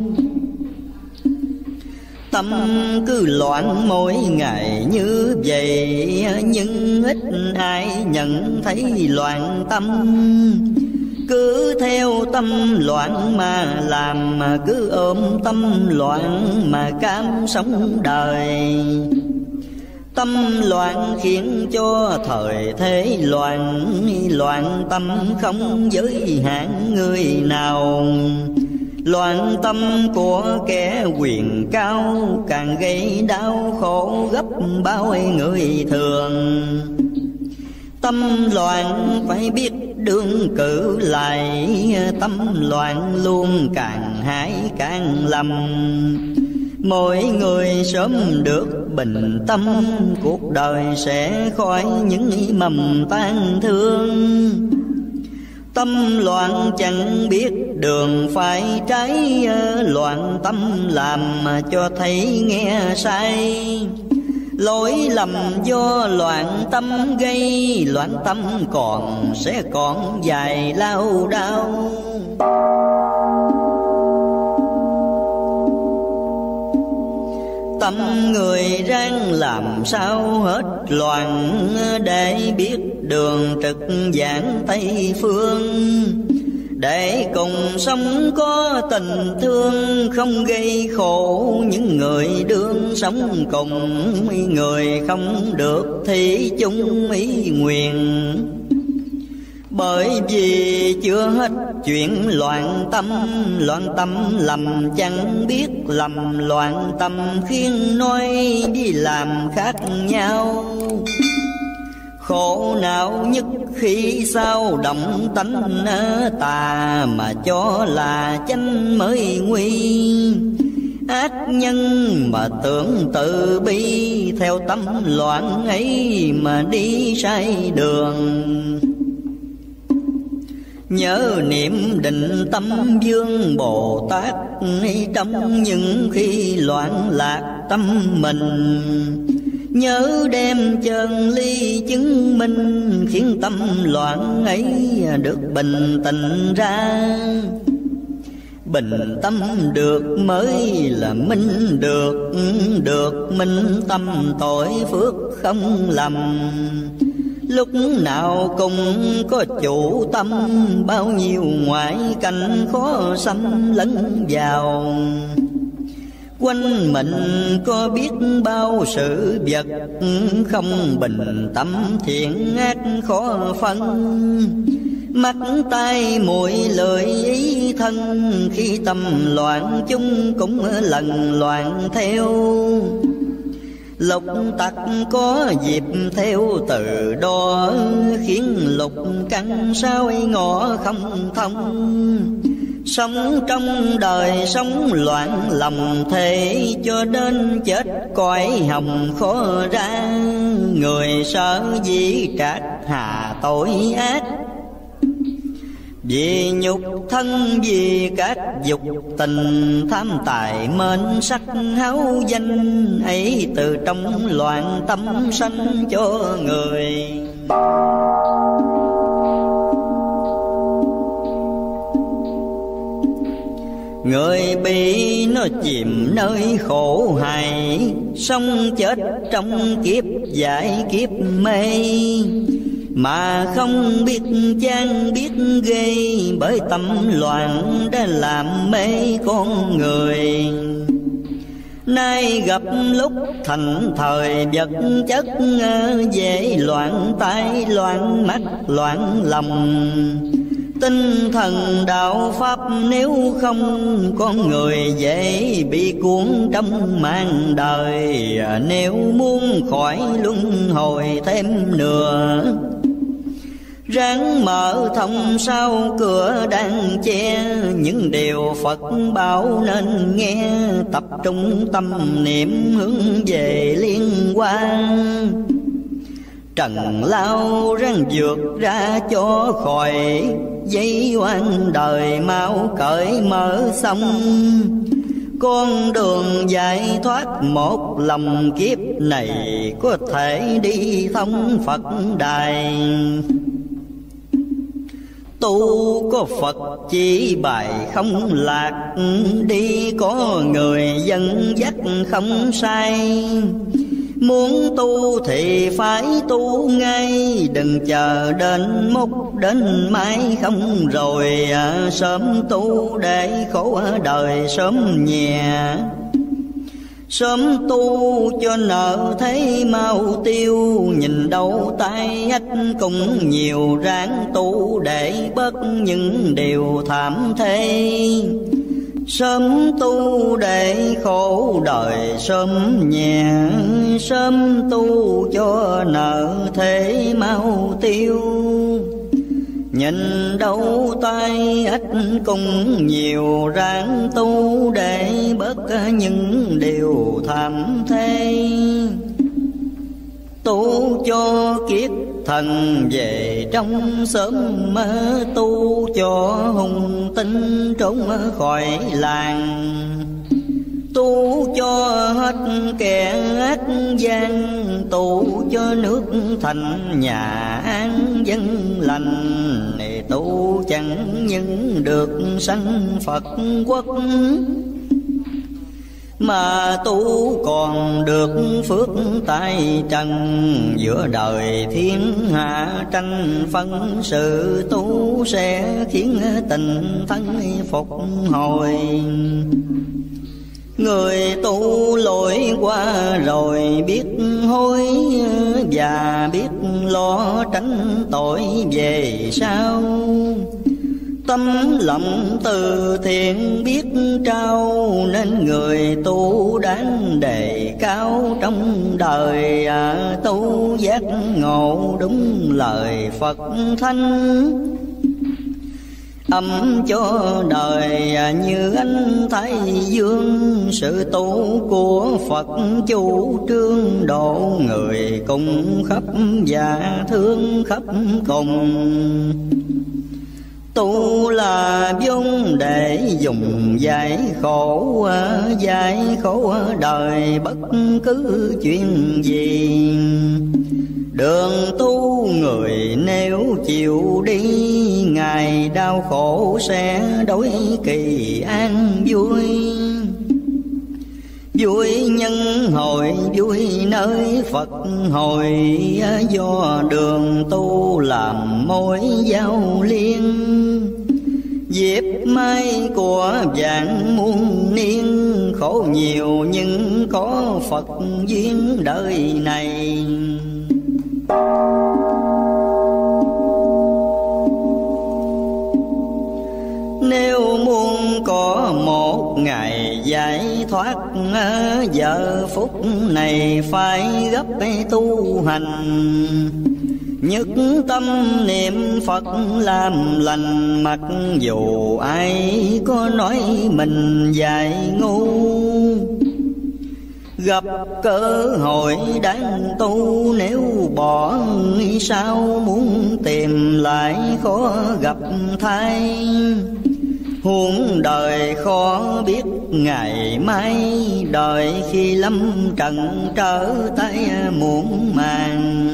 Tâm cứ loạn mỗi ngày như vậy. Nhưng ít ai nhận thấy loạn tâm. Cứ theo tâm loạn mà làm mà cứ ôm tâm loạn mà cam sống đời. Tâm loạn khiến cho thời thế loạn Loạn tâm không giới hạn người nào. Loạn tâm của kẻ quyền cao, Càng gây đau khổ gấp bao người thường. Tâm loạn phải biết đương cử lại, Tâm loạn luôn càng hại càng lầm. Mỗi người sớm được bình tâm, Cuộc đời sẽ khỏi những mầm tan thương. Tâm loạn chẳng biết đường phải trái Loạn tâm làm mà cho thấy nghe sai. Lỗi lầm do loạn tâm gây, Loạn tâm còn sẽ còn dài lao đau Tâm người ráng làm sao hết loạn, Để biết đường trực giảng Tây Phương. Để cùng sống có tình thương, không gây khổ những người đương sống cùng. Người không được thì chung ý nguyện bởi vì chưa hết chuyện loạn tâm loạn tâm lầm chẳng biết lầm, loạn tâm khiến nói đi làm khác nhau. Khổ não nhất khi sao động tánh tà mà cho là chánh mới nguy. Ác nhân mà tưởng tự bi, theo tâm loạn ấy mà đi sai đường. Nhớ niệm định tâm vương Bồ Tát Trong những khi loạn lạc tâm mình. Nhớ đem chân ly chứng minh, Khiến tâm loạn ấy được bình tĩnh ra. Bình tâm được mới là minh, được Được minh tâm tội phước không lầm. Lúc nào cũng có chủ tâm, Bao nhiêu ngoại cảnh khó xâm lẫn vào. Quanh mình có biết bao sự vật, Không bình tâm thiện ác khó phân. Mắt tay mũi lời ý thân, Khi tâm loạn, chúng cũng lần loạn theo. Lục tặc có dịp theo từ đó, Khiến lục căn sao ngõ không thông. Sống trong đời sống loạn lòng thế, Cho đến chết cõi hồng khó ra. Người sợ gì trách hà tội ác vì nhục thân, vì các dục tình, tham tài mến sắc háo danh, ấy từ trong loạn tâm sanh cho người. Người bị nó chìm nơi khổ hại, Sống chết trong kiếp giải kiếp mê. Mà không biết chán biết ghê, Bởi tâm loạn đã làm mê con người. Nay gặp lúc thành thời, vật chất Dễ loạn tay loạn mắt, loạn lòng. Tinh thần đạo Pháp nếu không Con người dễ bị cuốn trong mang đời, Nếu muốn khỏi luân hồi thêm nữa Ráng mở thông sau cửa đang che. Những điều Phật bảo nên nghe. Tập trung tâm niệm hướng về liên quan. Trần lao ráng vượt ra cho khỏi Dây oan đời mau cởi mở xong. Con đường giải thoát một lòng kiếp này Có thể đi thông Phật đài. Tu có Phật chỉ bài không lạc. Đi có người dân dắt không sai. Muốn tu thì phải tu ngay, Đừng chờ đến mốc đến mai không rồi à, Sớm tu để khổ đời sớm nhẹ. Sớm tu cho nợ thấy mau tiêu, Nhìn đâu tay ách cũng nhiều. Ráng tu Để bớt những điều thảm thế Sớm tu để khổ đời sớm nhẹ. Sớm tu cho nợ thế mau tiêu. Nhìn đâu tay ít cùng nhiều, ráng tu để bớt những điều thảm thế tu cho kiết thần về trong sớm mơ, tu cho hùng tinh trốn khỏi làng tu cho hết kẻ ác gian, tu cho nước thành nhà an dân lành. Này tu chẳng những được sanh phật quốc, mà tu còn được phước tay trần. Giữa đời thiên hạ tranh phân, sự tu sẽ khiến tình thân phục hồi. Người tu lỗi qua rồi biết hối Và biết lo tránh tội về sau. Tâm lòng từ thiện biết trao Nên người tu đáng đề cao trong đời. À, Tu giác ngộ đúng lời Phật thanh Âm cho đời như anh thấy dương. Sự tu của Phật chủ trương. Độ người cùng khắp và thương khắp cùng. Tu là vốn để dùng giải khổ giải khổ đời bất cứ chuyện gì đường tu người nếu chịu đi ngày đau khổ sẽ đối kỳ an vui. Vui nhân hồi vui nơi phật hồi do đường tu làm mối giao liên. Dịp mai của vạn muôn niên, Khổ nhiều nhưng có Phật duyên đời này. Nếu muốn có một ngày giải thoát, Giờ phút này phải gấp tu hành. Nhất tâm niệm Phật làm lành Mặc dù ai có nói mình dài ngu. Gặp cơ hội đáng tu, nếu bỏ sao muốn tìm lại khó gặp thay. Huống đời khó biết, ngày mai Đời khi lâm trần trở tay muộn màng.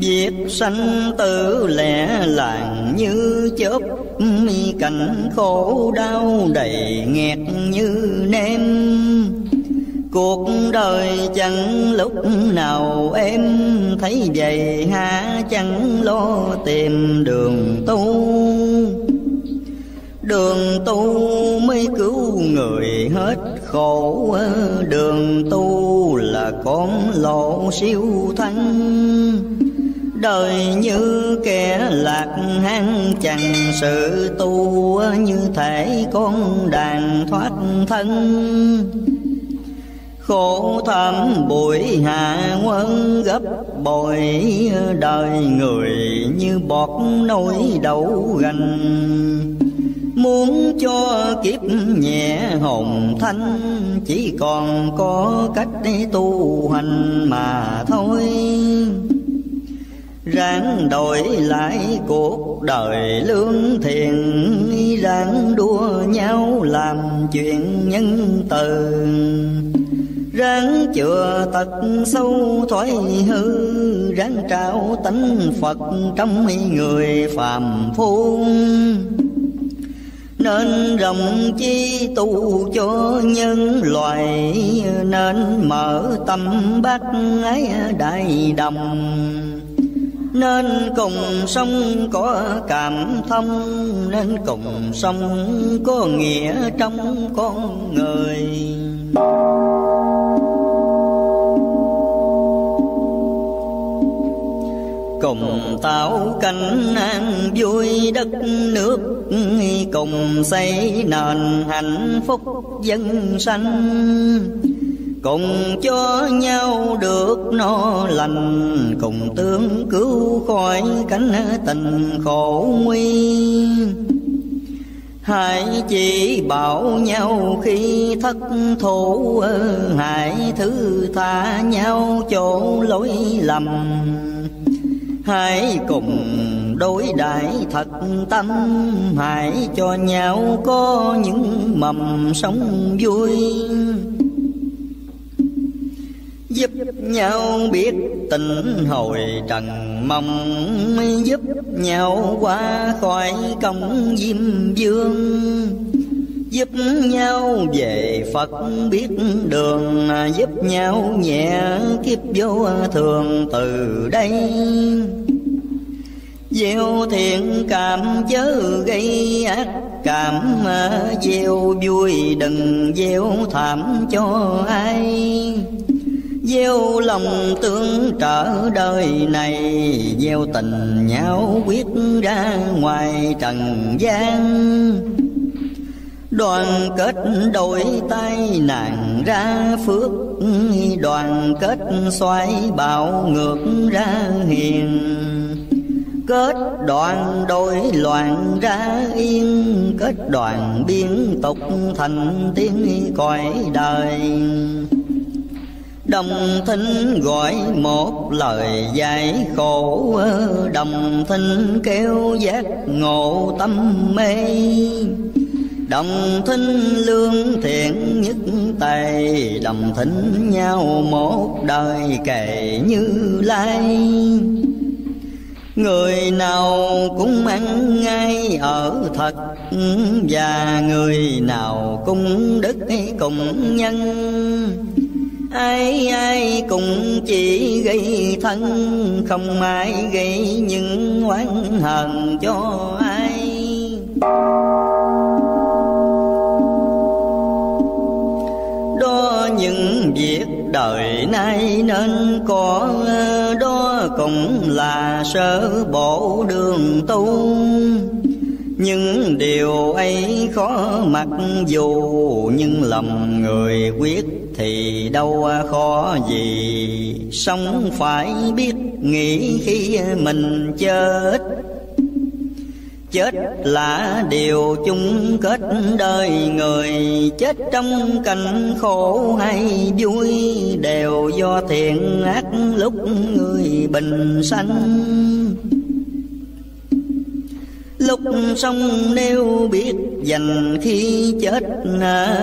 Việc sanh tử lẻ làng như chớp, mi Cảnh khổ đau đầy nghẹt như nêm. Cuộc đời chẳng lúc nào em thấy vậy hả chẳng lo tìm đường tu. Đường tu mới cứu người hết khổ, Đường tu là con lộ siêu thanh Đời như kẻ lạc hang, chẳng sự tu Như thể con đàn thoát thân. Khổ thầm bụi hạ quân gấp bội, Đời người như bọt nổi đậu gành. Muốn cho kiếp nhẹ hồn thanh, Chỉ còn có cách tu hành mà thôi ráng đổi lại cuộc đời lương thiện, ráng đua nhau làm chuyện nhân từ. Ráng chừa tật sâu thoái hư, ráng trao tánh phật trong người phàm phu. Nên rộng chi tu cho nhân loại, nên mở tâm bác ái đại đồng nên cùng sông có cảm thông, nên cùng sông có nghĩa trong con người. Cùng tạo cảnh an vui đất nước, cùng xây nền hạnh phúc dân sanh cùng cho nhau được no lành, cùng tương cứu khỏi cánh tình khổ nguy. Hãy chỉ bảo nhau khi thất thủ, hãy thứ tha nhau chỗ lỗi lầm. Hãy cùng đối đãi thật tâm, hãy cho nhau có những mầm sống vui giúp nhau biết tình hồi trần mong, giúp nhau qua khỏi công diêm dương giúp nhau về Phật biết đường, giúp nhau nhẹ kiếp vô thường từ đây. Gieo thiện cảm chớ gây ác cảm gieo vui đừng gieo thảm cho ai gieo lòng tương trở đời này, gieo tình nhau quyết ra ngoài trần gian. Đoàn kết đổi tay nàng ra phước, đoàn kết xoay bạo ngược ra hiền. Kết đoàn đổi loạn ra yên, kết đoàn biến tục thành tiếng cõi đời. Đồng thinh gọi một lời giải khổ, Đồng thinh kêu giác ngộ tâm mê. Đồng thinh lương thiện nhất tài, Đồng thinh nhau một đời kệ như lai. Người nào cũng ăn ngay ở thật, Và người nào cũng đức cùng nhân ai ai cũng chỉ gây thân, không ai gây những oán hờn cho ai. Đó những việc đời nay nên có đó cũng là sơ bộ đường tu. Những điều ấy khó mặc dù, nhưng lòng người quyết thì đâu à, khó gì. Sống phải biết nghĩ khi mình chết. Chết là điều chung kết đời người. Chết trong cảnh khổ hay vui đều do thiện ác lúc người bình sanh lúc sống nếu biết dành khi chết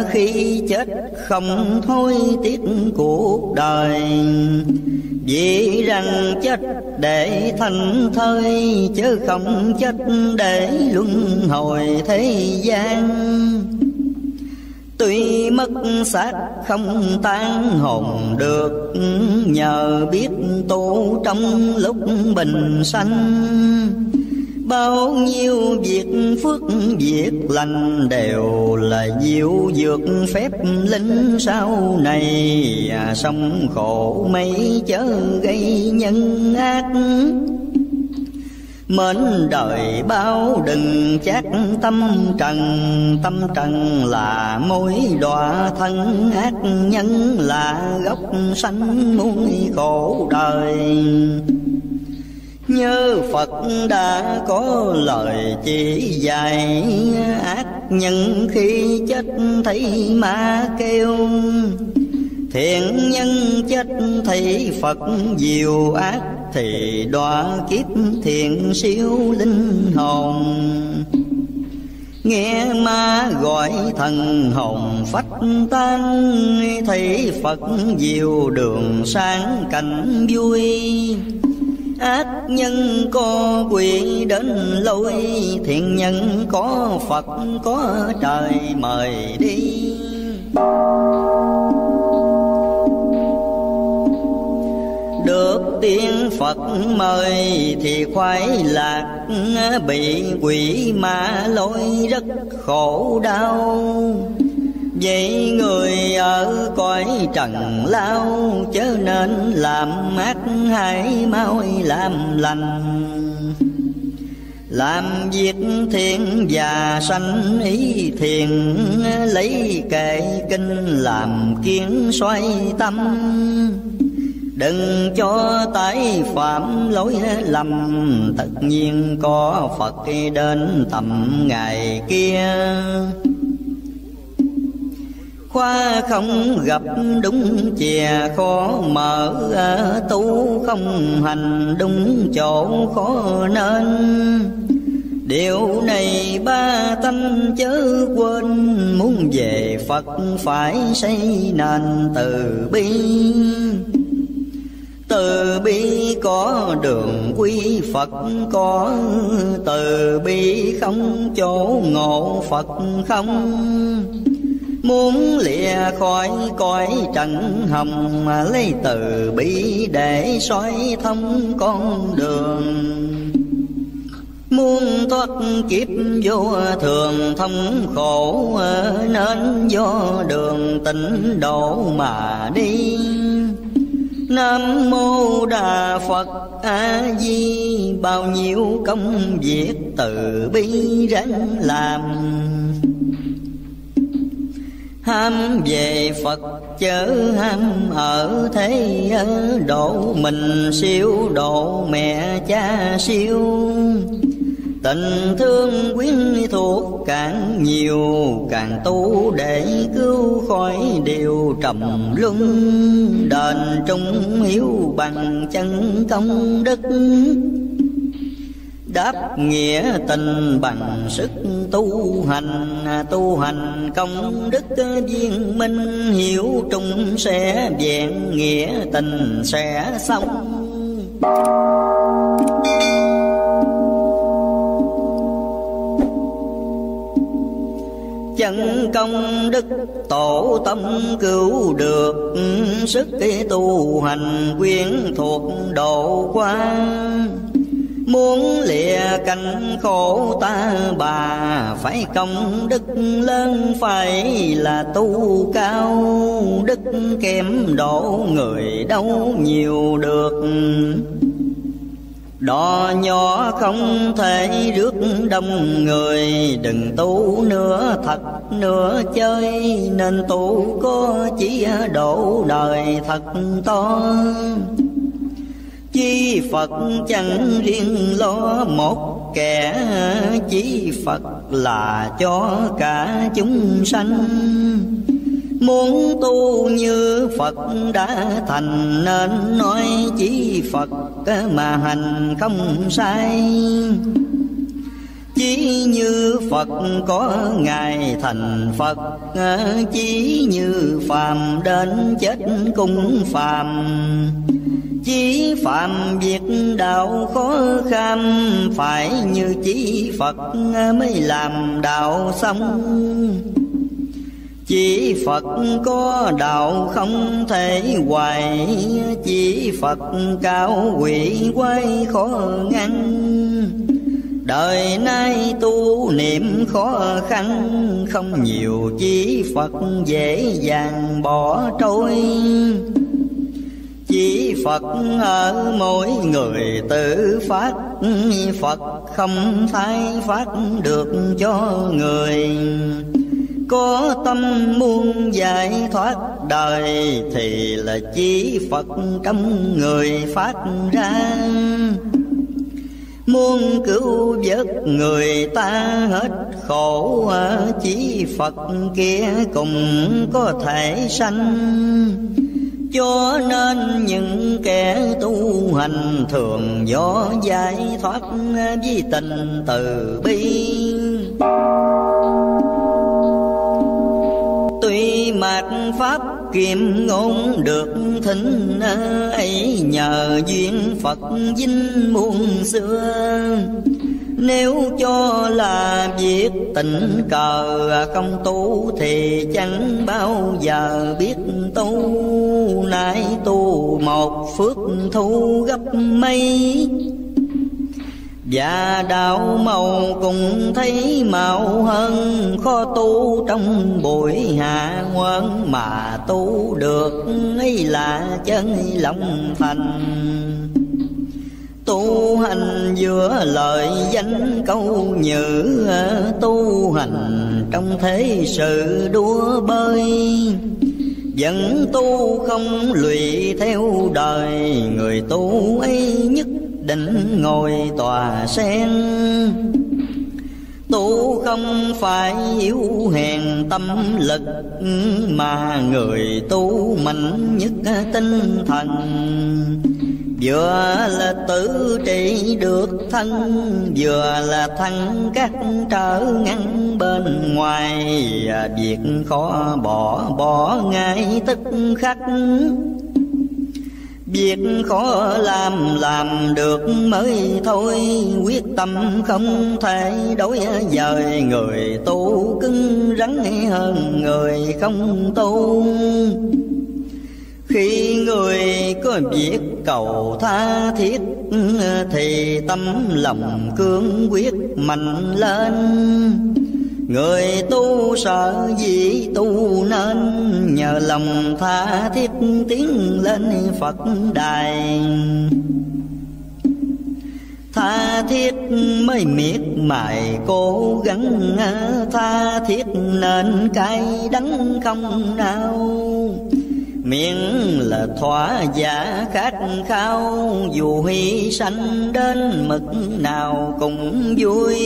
khi chết, không thôi tiếc cuộc đời. Vì rằng chết để thành thơi, chứ không chết để luân hồi thế gian. Tuy mất xác không tan hồn được, Nhờ biết tu trong lúc bình sanh. Bao nhiêu việc phước việc lành đều là diệu dược phép linh sau này. À, Sống khổ mấy chớ gây nhân ác. Mến đời bao đừng chắc tâm trần Tâm trần là mối đọa thân ác nhân là gốc sanh muôn khổ đời. Nhớ Phật đã có lời chỉ dạy. Ác nhân khi chết thấy ma kêu. Thiện nhân chết thấy Phật diệu ác Thì đọa kiếp thiện siêu linh hồn. Nghe ma gọi thần hồn phách tan. Thấy Phật diệu đường sáng cảnh vui ác nhân có quỷ đến lôi thiện nhân có phật, có trời mời đi. Được tiên Phật mời thì khoái lạc, bị quỷ ma lôi rất khổ đau. Vậy người ở cõi trần lao chớ nên làm ác hãy mau làm lành. Làm việc thiện và sanh ý thiền lấy kệ kinh làm kiến xoay tâm. Đừng cho tái phạm lỗi lầm, tất nhiên có phật đến tầm ngày kia khoa không gặp đúng chè khó, mở tu không hành đúng chỗ khó nên. Điều này ba tánh chớ quên, Muốn về Phật phải xây nền từ bi. Từ bi có đường quy Phật có, từ bi không chỗ ngộ Phật không. Muốn lìa khỏi cõi trần hồng mà Lấy từ bi để soi thông con đường. Muốn thoát kiếp vô thường thông khổ Nên do đường tịnh độ mà đi. Nam mô Đà Phật A Di Bao nhiêu công việc từ bi ráng làm. Ham về Phật chớ ham ở thế độ, mình siêu độ mẹ cha siêu. Tình thương quyến thuộc càng nhiều, Càng tu để cứu khỏi điều trầm luân. Đền trung hiếu bằng chân công đức. Đáp nghĩa tình bằng sức tu hành. Tu hành công đức viên minh, Hiểu trung sẽ vẹn nghĩa tình sẽ xong chân công đức tổ tâm cứu được, sức tu hành quyến thuộc độ qua. Muốn lìa cảnh khổ ta, bà Phải công đức lớn, phải là tu cao. Đức kém đổ người đâu nhiều được. Đò nhỏ không thể rước đông người, Đừng tu nữa, thật nữa chơi, Nên tu có chỉ đổ đời thật to. Chi Phật chẳng riêng lo một kẻ, Chi Phật là cho cả chúng sanh. Muốn tu như Phật đã thành Nên, nói chỉ Phật mà hành không sai. Chỉ như Phật có Ngài thành Phật, Chỉ như phàm đến chết cũng phàm. Chí phạm việc đạo khó kham, Phải như chí Phật mới làm đạo xong. Chỉ Phật có đạo không thể hoài Chỉ Phật cao quỷ quay khó ngăn. Đời nay tu niệm khó khăn, Không nhiều chỉ Phật dễ dàng bỏ trôi. Chỉ Phật, ở mỗi người tự phát. Phật không thay phát được cho người. Có tâm muốn giải thoát đời thì là chỉ phật trong người phát ra. Muốn cứu vớt người ta hết khổ chỉ phật kia cùng có thể sanh cho nên những kẻ tu hành thường do giải thoát với tình từ bi. Tuy mạt pháp kiềm ngôn được thính, ấy nhờ duyên phật vinh muôn xưa nếu cho là việc tình cờ, không tu thì chẳng bao giờ biết tu. Nãy tu một phước thu gấp mấy. Và đạo màu cùng thấy màu hơn, khó tu trong buổi hạ ngoan mà tu được, ấy là chân lòng thành tu hành giữa lời danh, câu nhữ, tu hành trong thế sự đua bơi. Vẫn tu không lụy theo đời, người tu ấy nhất định ngồi tòa sen. Tu không phải yếu hèn tâm lực, mà người tu mạnh nhất tinh thần vừa là tự trị được thân, vừa là thân các trở ngăn bên ngoài. À, việc khó bỏ bỏ ngay tức khắc. Việc khó làm làm được mới thôi. Quyết tâm không thể đối dời Người tu cứng rắn hơn người không tu. Khi người có biết cầu tha thiết, Thì tâm lòng cương quyết mạnh lên. Người tu sợ gì tu nên, Nhờ lòng tha thiết tiến lên Phật đài. Tha thiết mới miệt mài, cố gắng, Tha thiết nên cay đắng không nào Miệng là thỏa giả khát khao, Dù hy sanh đến mực nào cũng vui.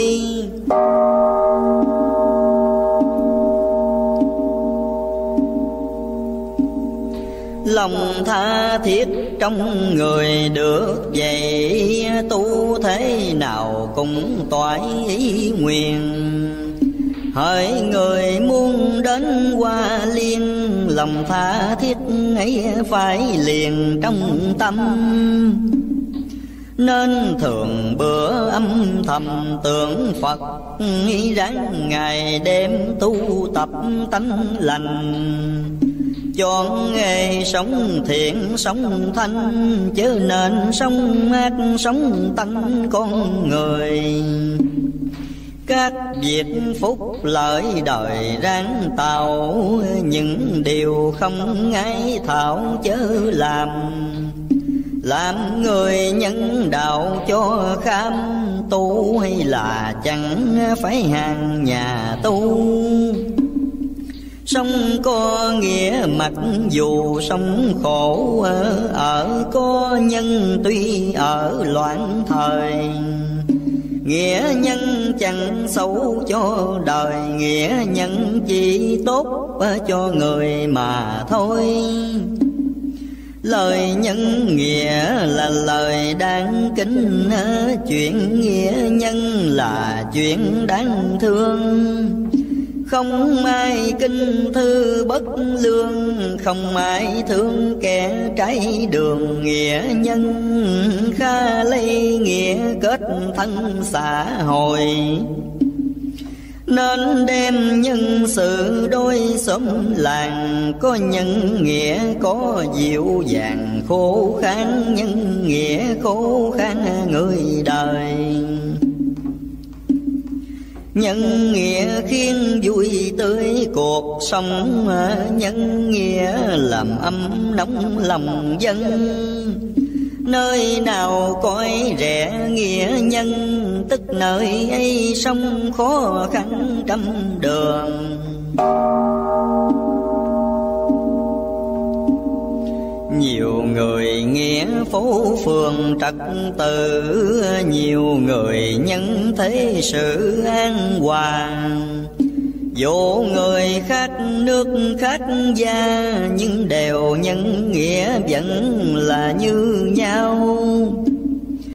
Lòng tha thiết trong người được vậy tu thế nào cũng toái ý nguyện hỡi người muốn đến qua liên, lòng tha thiết ấy phải liền trong tâm. Nên thường bữa âm thầm tưởng Phật ráng ngày đêm tu tập tánh lành. Chọn nghề sống thiện, sống thanh chứ nên sống ác, sống tánh con người các việc phúc lợi đời ráng tạo những điều không ngay thảo chớ làm. Làm người nhân đạo cho khám tu hay là chẳng phải hàng nhà tu. Sống có nghĩa mặc dù sống khổ, ở có nhân tuy ở loạn thời. Nghĩa nhân chẳng xấu cho đời, Nghĩa nhân chỉ tốt cho người mà thôi. Lời nhân nghĩa là lời đáng kính, Chuyện nghĩa nhân là chuyện đáng thương không ai kinh thư bất lương, không ai thương kẻ trái đường nghĩa nhân. Kha lây nghĩa kết thân xã hội. Nên đem nhân sự đôi xóm làng, có nhân nghĩa, có dịu dàng, khô khan nhân nghĩa, khô khan người đời. Nhân nghĩa khiến vui tươi cuộc sống, Nhân nghĩa làm âm nóng lòng dân. Nơi nào coi rẻ nghĩa nhân, Tức nơi ấy sống khó khăn trăm đường. Nhiều người nghĩa phố phường trật tự, nhiều người nhân thế sự an hòa dù người khách, nước khách gia, nhưng đều nhân nghĩa vẫn là như nhau.